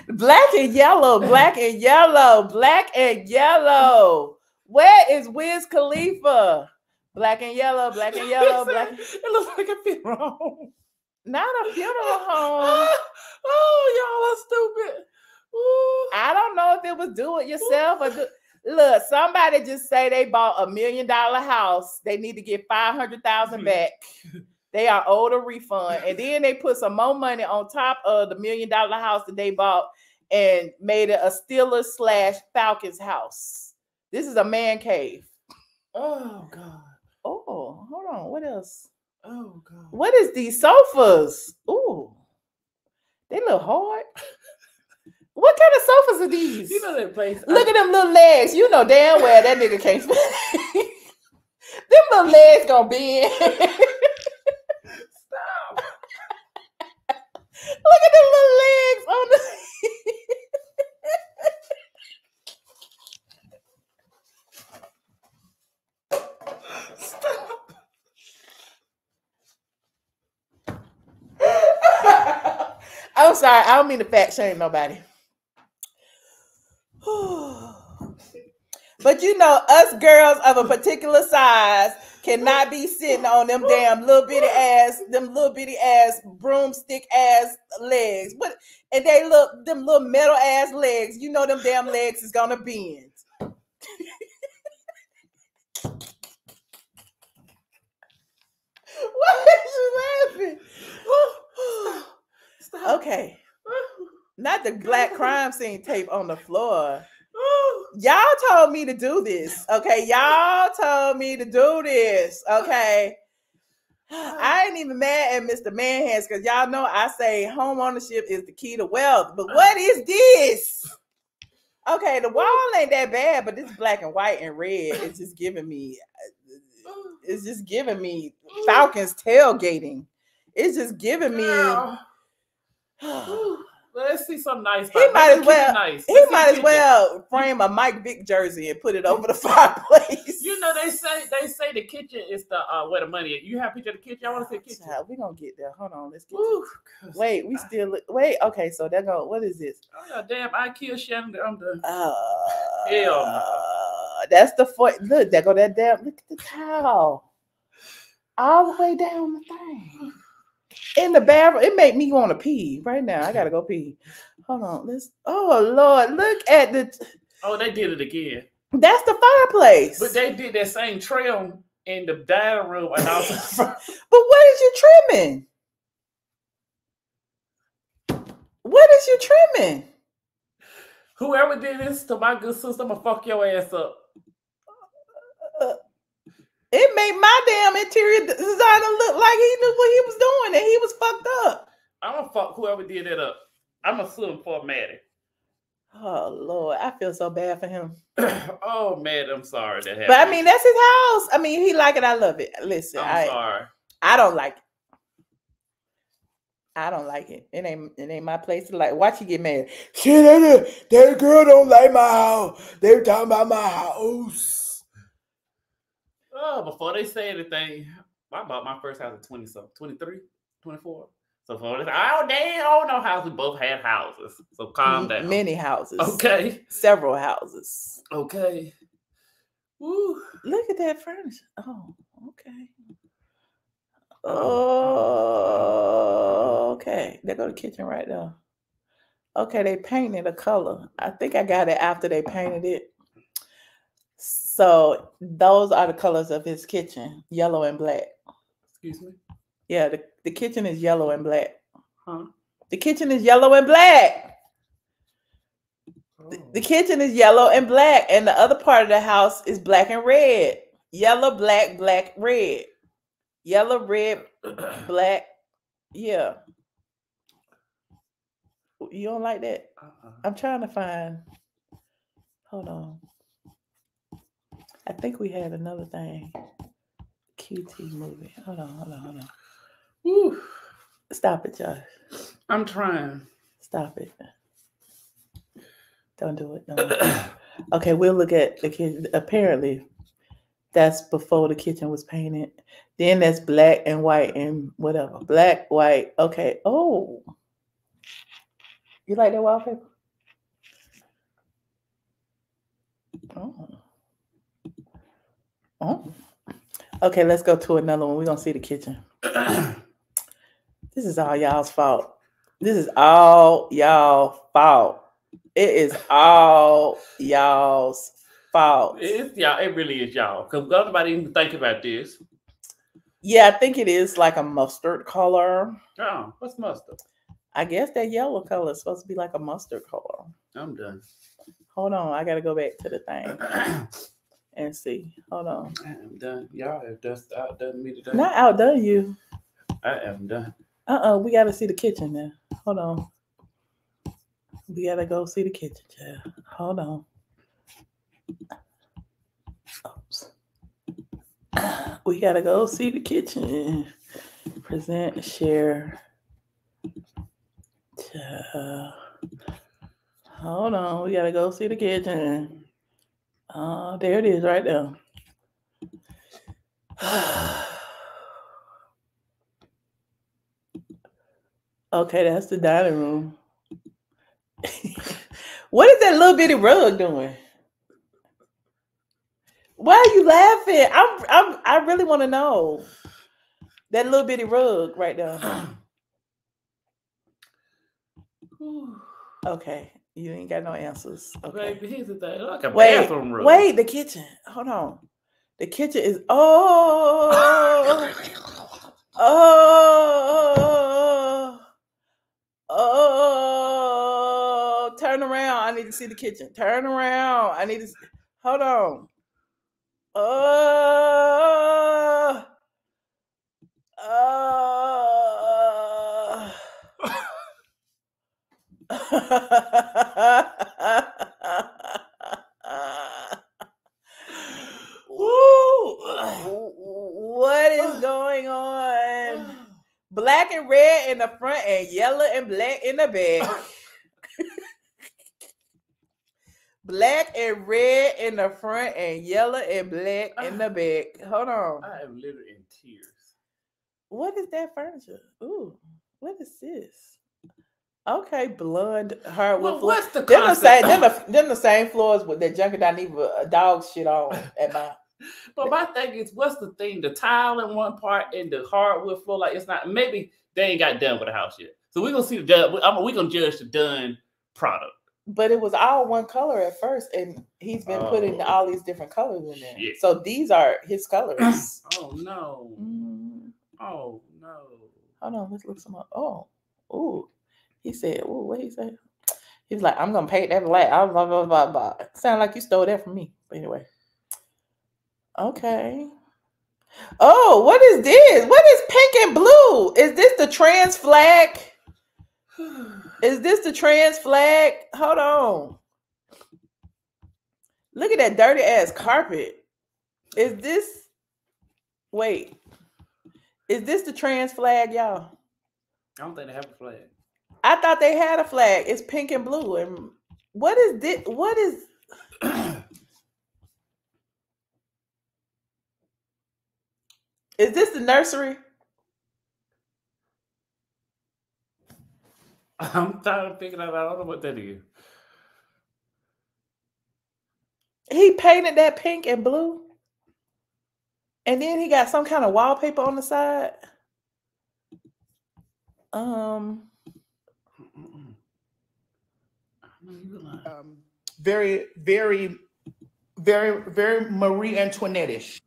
[SPEAKER 1] black and yellow, black and yellow, black and yellow. Where is Wiz Khalifa? Black and yellow, black and yellow, black.
[SPEAKER 5] It looks like a funeral home.
[SPEAKER 1] Not a funeral home.
[SPEAKER 5] oh, y'all are stupid. Ooh.
[SPEAKER 1] I don't know if it was do it yourself or do. Look, somebody just say they bought a million dollar house. They need to get five hundred thousand back. They are owed a refund, and then they put some more money on top of the million dollar house that they bought and made it a Steelers slash Falcons house. This is a man cave.
[SPEAKER 5] Oh God.
[SPEAKER 1] Oh, hold on. What else?
[SPEAKER 5] Oh God.
[SPEAKER 1] What is these sofas? Ooh, they look hard. What kind of sofas are these?
[SPEAKER 5] You know that place.
[SPEAKER 1] Look at them little legs. You know damn well that nigga can't. them little legs gonna bend.
[SPEAKER 5] Stop.
[SPEAKER 1] Look at them little legs on the. I'm sorry. I don't mean to fat shame nobody. But you know, us girls of a particular size cannot be sitting on them damn little bitty ass, them little bitty ass broomstick ass legs. But and they look them little metal ass legs. You know them damn legs is gonna bend. Why is you laughing? Okay. Not the black crime scene tape on the floor. Y'all told me to do this. Okay. Y'all told me to do this. Okay. I ain't even mad at Mr. Manhands because y'all know I say home ownership is the key to wealth. But what is this? Okay, the wall ain't that bad, but this black and white and red is just giving me it's just giving me Falcons tailgating. It's just giving me.
[SPEAKER 5] Let's see some nice.
[SPEAKER 1] He might as well.
[SPEAKER 5] Nice.
[SPEAKER 1] He
[SPEAKER 5] Let's
[SPEAKER 1] might as well frame a Mike Vick jersey and put it over the fireplace.
[SPEAKER 5] You know they say they say the kitchen is the uh, where the money. Is. You have a picture of the kitchen. I want to see the kitchen.
[SPEAKER 1] Child, we gonna get there. Hold on, let's get. To wait, we still wait. Okay, so they're going. What is this?
[SPEAKER 5] Oh yeah, damn! I killed Shannon. I'm the
[SPEAKER 1] Uh,
[SPEAKER 5] hell. no.
[SPEAKER 1] that's the foot. Look, there go that damn. Look at the towel, all the way down the thing. In the bathroom, it made me want to pee right now. I gotta go pee. Hold on, let's. Oh Lord, look at the.
[SPEAKER 5] Oh, they did it again.
[SPEAKER 1] That's the fireplace.
[SPEAKER 5] But they did that same trim in the dining room and also.
[SPEAKER 1] But what is you trimming? What is you trimming?
[SPEAKER 5] Whoever did this to my good sister, I'm gonna fuck your ass up.
[SPEAKER 1] Uh, uh, It made my damn interior designer look like he knew what he was doing and he was fucked up.
[SPEAKER 5] I'm gonna fuck whoever did that up. I'm gonna sue him for Maddie.
[SPEAKER 1] Oh Lord, I feel so bad for him.
[SPEAKER 5] oh man, I'm sorry that happened.
[SPEAKER 1] But I mean, that's his house. I mean, he like it. I love it. Listen,
[SPEAKER 5] I'm
[SPEAKER 1] I
[SPEAKER 5] sorry.
[SPEAKER 1] I don't like it. I don't like it. It ain't it ain't my place to like. Watch you get mad. Shit, that, that girl don't like my house. They were talking about my house.
[SPEAKER 5] Oh, before they say anything, I bought my first house at 20 something, 23, 24. So before they say, oh, own no house. We both had houses. So calm down.
[SPEAKER 1] Many houses.
[SPEAKER 5] Okay.
[SPEAKER 1] Several houses.
[SPEAKER 5] Okay. Woo.
[SPEAKER 1] Look at that furniture. Oh, okay.
[SPEAKER 5] Oh,
[SPEAKER 1] okay. They go the kitchen right there. Okay, they painted a color. I think I got it after they painted it. So those are the colors of his kitchen, yellow and black.
[SPEAKER 5] Excuse me.
[SPEAKER 1] Yeah, the, the kitchen is yellow and black.
[SPEAKER 5] Huh?
[SPEAKER 1] The kitchen is yellow and black. The,
[SPEAKER 5] Oh.
[SPEAKER 1] the kitchen is yellow and black, and the other part of the house is black and red. Yellow, black, black, red. Yellow, red, black. Yeah. You don't like that?
[SPEAKER 5] Uh-uh.
[SPEAKER 1] I'm trying to find. Hold on. I think we had another thing. QT movie. Hold on, hold on, hold on.
[SPEAKER 5] Woo.
[SPEAKER 1] Stop it, Josh.
[SPEAKER 5] I'm trying.
[SPEAKER 1] Stop it. Don't do it. Don't do it. okay, we'll look at the kid. Apparently, That's before the kitchen was painted. Then that's black and white and whatever. Black, white. Okay. Oh. You like that wallpaper? Oh. Oh. Okay, let's go to another one. We're gonna see the kitchen. this is all y'all's fault. This is all y'all fault. It is all y'all's fault.
[SPEAKER 5] It's y'all. It really is y'all. Because nobody even think about this.
[SPEAKER 1] Yeah, I think it is like a mustard color.
[SPEAKER 5] Oh, what's mustard?
[SPEAKER 1] I guess that yellow color is supposed to be like a mustard color.
[SPEAKER 5] I'm done.
[SPEAKER 1] Hold on, I gotta go back to the thing and see. Hold on.
[SPEAKER 5] I am done. Y'all have just outdone me today.
[SPEAKER 1] Not outdone you.
[SPEAKER 5] I am done.
[SPEAKER 1] Uh-uh, we gotta see the kitchen now. Hold on. We gotta go see the kitchen, child. Hold on. Oops. We gotta go see the kitchen. Present, share. Child. Hold on, we gotta go see the kitchen. Oh, there it is right there. Okay, that's the dining room. what is that little bitty rug doing? Why are you laughing? I'm I'm I really want to know. That little bitty rug right there. okay, you ain't got no answers. Okay.
[SPEAKER 5] Baby, here's the thing. Like a
[SPEAKER 1] Wait,
[SPEAKER 5] bathroom rug.
[SPEAKER 1] wait, the kitchen. Hold on. The kitchen is oh oh oh turn around. I need to see the kitchen. Turn around. I need to s- hold on. Oh oh! What is going on? Black and red in the front and yellow and black in the back. black and red in the front and yellow and black in the back. Hold on.
[SPEAKER 5] I am literally in tears.
[SPEAKER 1] What is that furniture? Ooh, what is this? Okay, blonde hardwood.
[SPEAKER 5] Well,
[SPEAKER 1] floor.
[SPEAKER 5] what's the
[SPEAKER 1] them the same? Them the, them the same floors with that Funky Dineva uh, dog shit on at my.
[SPEAKER 5] But my thing is, what's the thing? The tile in one part and the hardwood floor, like it's not. Maybe they ain't got done with the house yet. So we're gonna see the done. I mean, we're gonna judge the done product.
[SPEAKER 1] But it was all one color at first, and he's been putting
[SPEAKER 5] Oh.
[SPEAKER 1] all these different colors in there.
[SPEAKER 5] Shit.
[SPEAKER 1] So these are his colors.
[SPEAKER 5] Oh no!
[SPEAKER 1] Mm,
[SPEAKER 5] Oh no!
[SPEAKER 1] hold on, let's look some up. Oh, ooh, he said, "Ooh, what he said?" He was like, "I'm gonna paint that black." Blah blah blah blah blah. Sound like you stole that from me. But anyway, okay. Oh, what is this? What is pink and blue? Is this the trans flag? Is this the trans flag? Hold on. Look at that dirty ass carpet. Is this wait? Is this the trans flag, y'all?
[SPEAKER 5] I don't think they have a flag.
[SPEAKER 1] I thought they had a flag. It's pink and blue. And what is this? What is Is this the nursery?
[SPEAKER 5] I'm trying to figure that out. I don't know what that is.
[SPEAKER 1] He painted that pink and blue. And then he got some kind of wallpaper on the side. Um
[SPEAKER 13] Um, very, very, very, very Marie Antoinette-ish.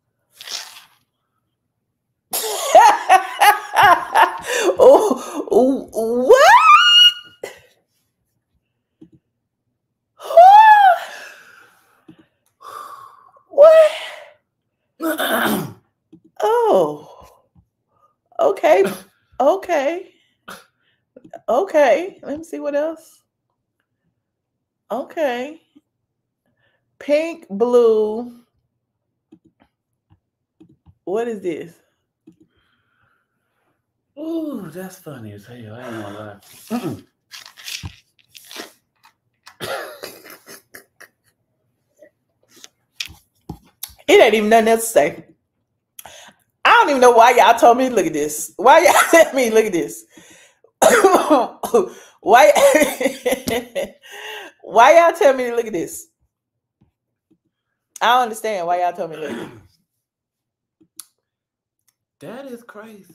[SPEAKER 1] oh, oh, what? what? oh, okay, okay, okay. Let me see what else. Okay, pink, blue. What is this?
[SPEAKER 5] Ooh, that's funny as hell. I ain't gonna lie.
[SPEAKER 1] It ain't even nothing else to say. I don't even know why y'all told me to look at this. Why y'all let me look at this? why why y'all tell me to look at this? I don't understand why y'all told me to look at this.
[SPEAKER 5] That is crazy.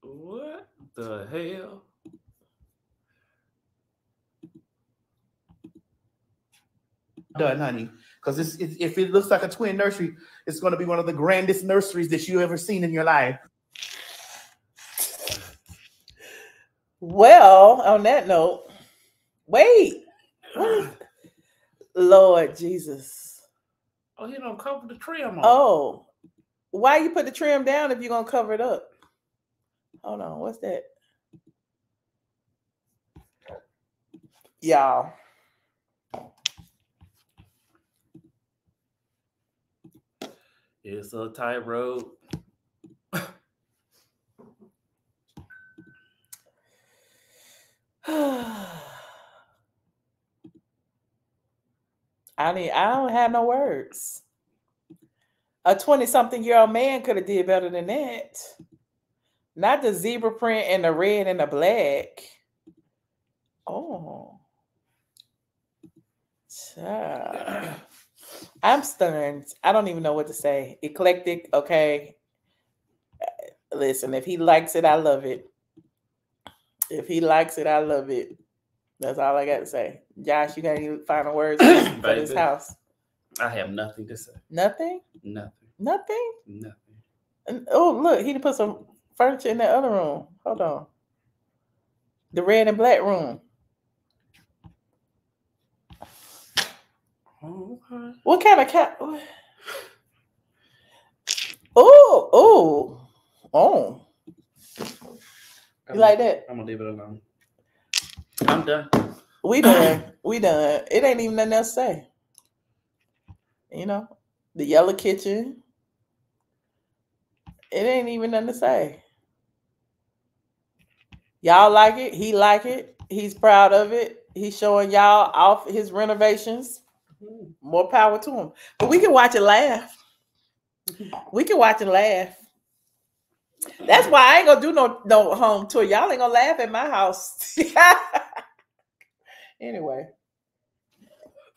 [SPEAKER 5] What the hell?
[SPEAKER 13] done, honey. Because it's, it's, if it looks like a twin nursery, it's going to be one of the grandest nurseries that you ever seen in your life.
[SPEAKER 1] Well, on that note, wait. Lord Jesus.
[SPEAKER 5] Oh, he don't cover the trim on.
[SPEAKER 1] Oh, why you put the trim down if you're gonna cover it up? Hold on, what's that? Y'all.
[SPEAKER 5] It's a tightrope.
[SPEAKER 1] I mean, I don't have no words. A 20 something year old man could have did better than that. Not the zebra print and the red and the black. Oh. Child. I'm stunned. I don't even know what to say. Eclectic, okay. Uh, listen, if he likes it, I love it. If he likes it, I love it. That's all I got to say. Josh, you got any final words for this house?
[SPEAKER 5] I have nothing to say.
[SPEAKER 1] Nothing?
[SPEAKER 5] Nothing.
[SPEAKER 1] Nothing?
[SPEAKER 5] Nothing.
[SPEAKER 1] And- Oh, look, he put some furniture in that other room. Hold on. The red and black room.
[SPEAKER 5] Okay.
[SPEAKER 1] What kind of cat? Oh, oh, oh. You like that?
[SPEAKER 5] I'm gonna leave it alone. I'm done.
[SPEAKER 1] We done. we done. It ain't even nothing else to say. You know, the yellow kitchen. It ain't even nothing to say. Y'all like it. He like it. He's proud of it. He's showing y'all off his renovations. Mm-hmm. More power to him. But we can watch it laugh. We can watch it laugh. That's why I ain't gonna do no no home tour. Y'all ain't gonna laugh at my house. anyway.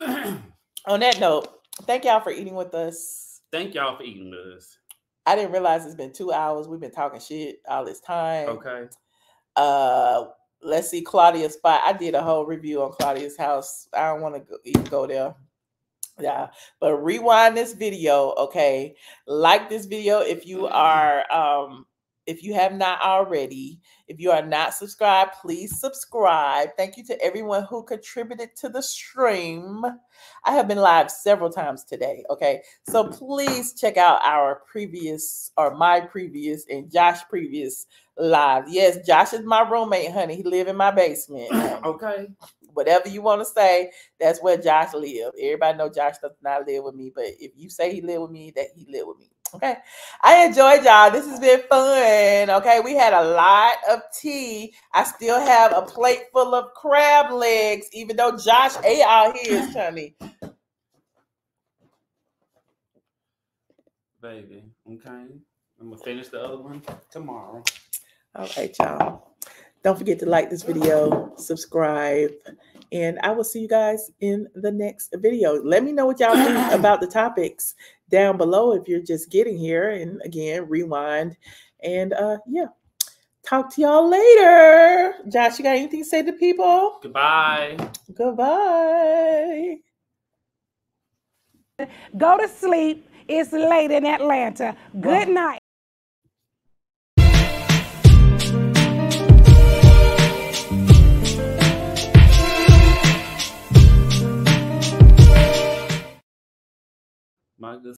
[SPEAKER 1] On that note, thank y'all for eating with us.
[SPEAKER 5] Thank y'all for eating with us.
[SPEAKER 1] I didn't realize it's been two hours. We've been talking shit all this time.
[SPEAKER 5] Okay.
[SPEAKER 1] Uh let's see Claudia's spot. I did a whole review on Claudia's house. I don't want to go, even go there. Yeah, but rewind this video, okay? Like this video if you are um if you have not already. If you are not subscribed, please subscribe. Thank you to everyone who contributed to the stream. I have been live several times today, okay? So please check out our previous or my previous and Josh previous live. Yes, Josh is my roommate, honey. He live in my basement.
[SPEAKER 5] Okay.
[SPEAKER 1] Whatever you want to say, that's where Josh live. Everybody know Josh does not live with me, but if you say he live with me, that he live with me. Okay. I enjoyed y'all. This has been fun. Okay. We had a lot of tea. I still have a plate full of crab legs, even though Josh ate all his, honey.
[SPEAKER 5] Baby. Okay. I'm gonna finish the other one tomorrow.
[SPEAKER 1] All right, y'all. Don't forget to like this video, subscribe, and I will see you guys in the next video. Let me know what y'all think about the topics down below if you're just getting here. And again, rewind. And uh yeah. Talk to y'all later. Josh, you got anything to say to people?
[SPEAKER 5] Goodbye.
[SPEAKER 1] Goodbye.
[SPEAKER 2] Go to sleep. It's late in Atlanta. Good night. Magnus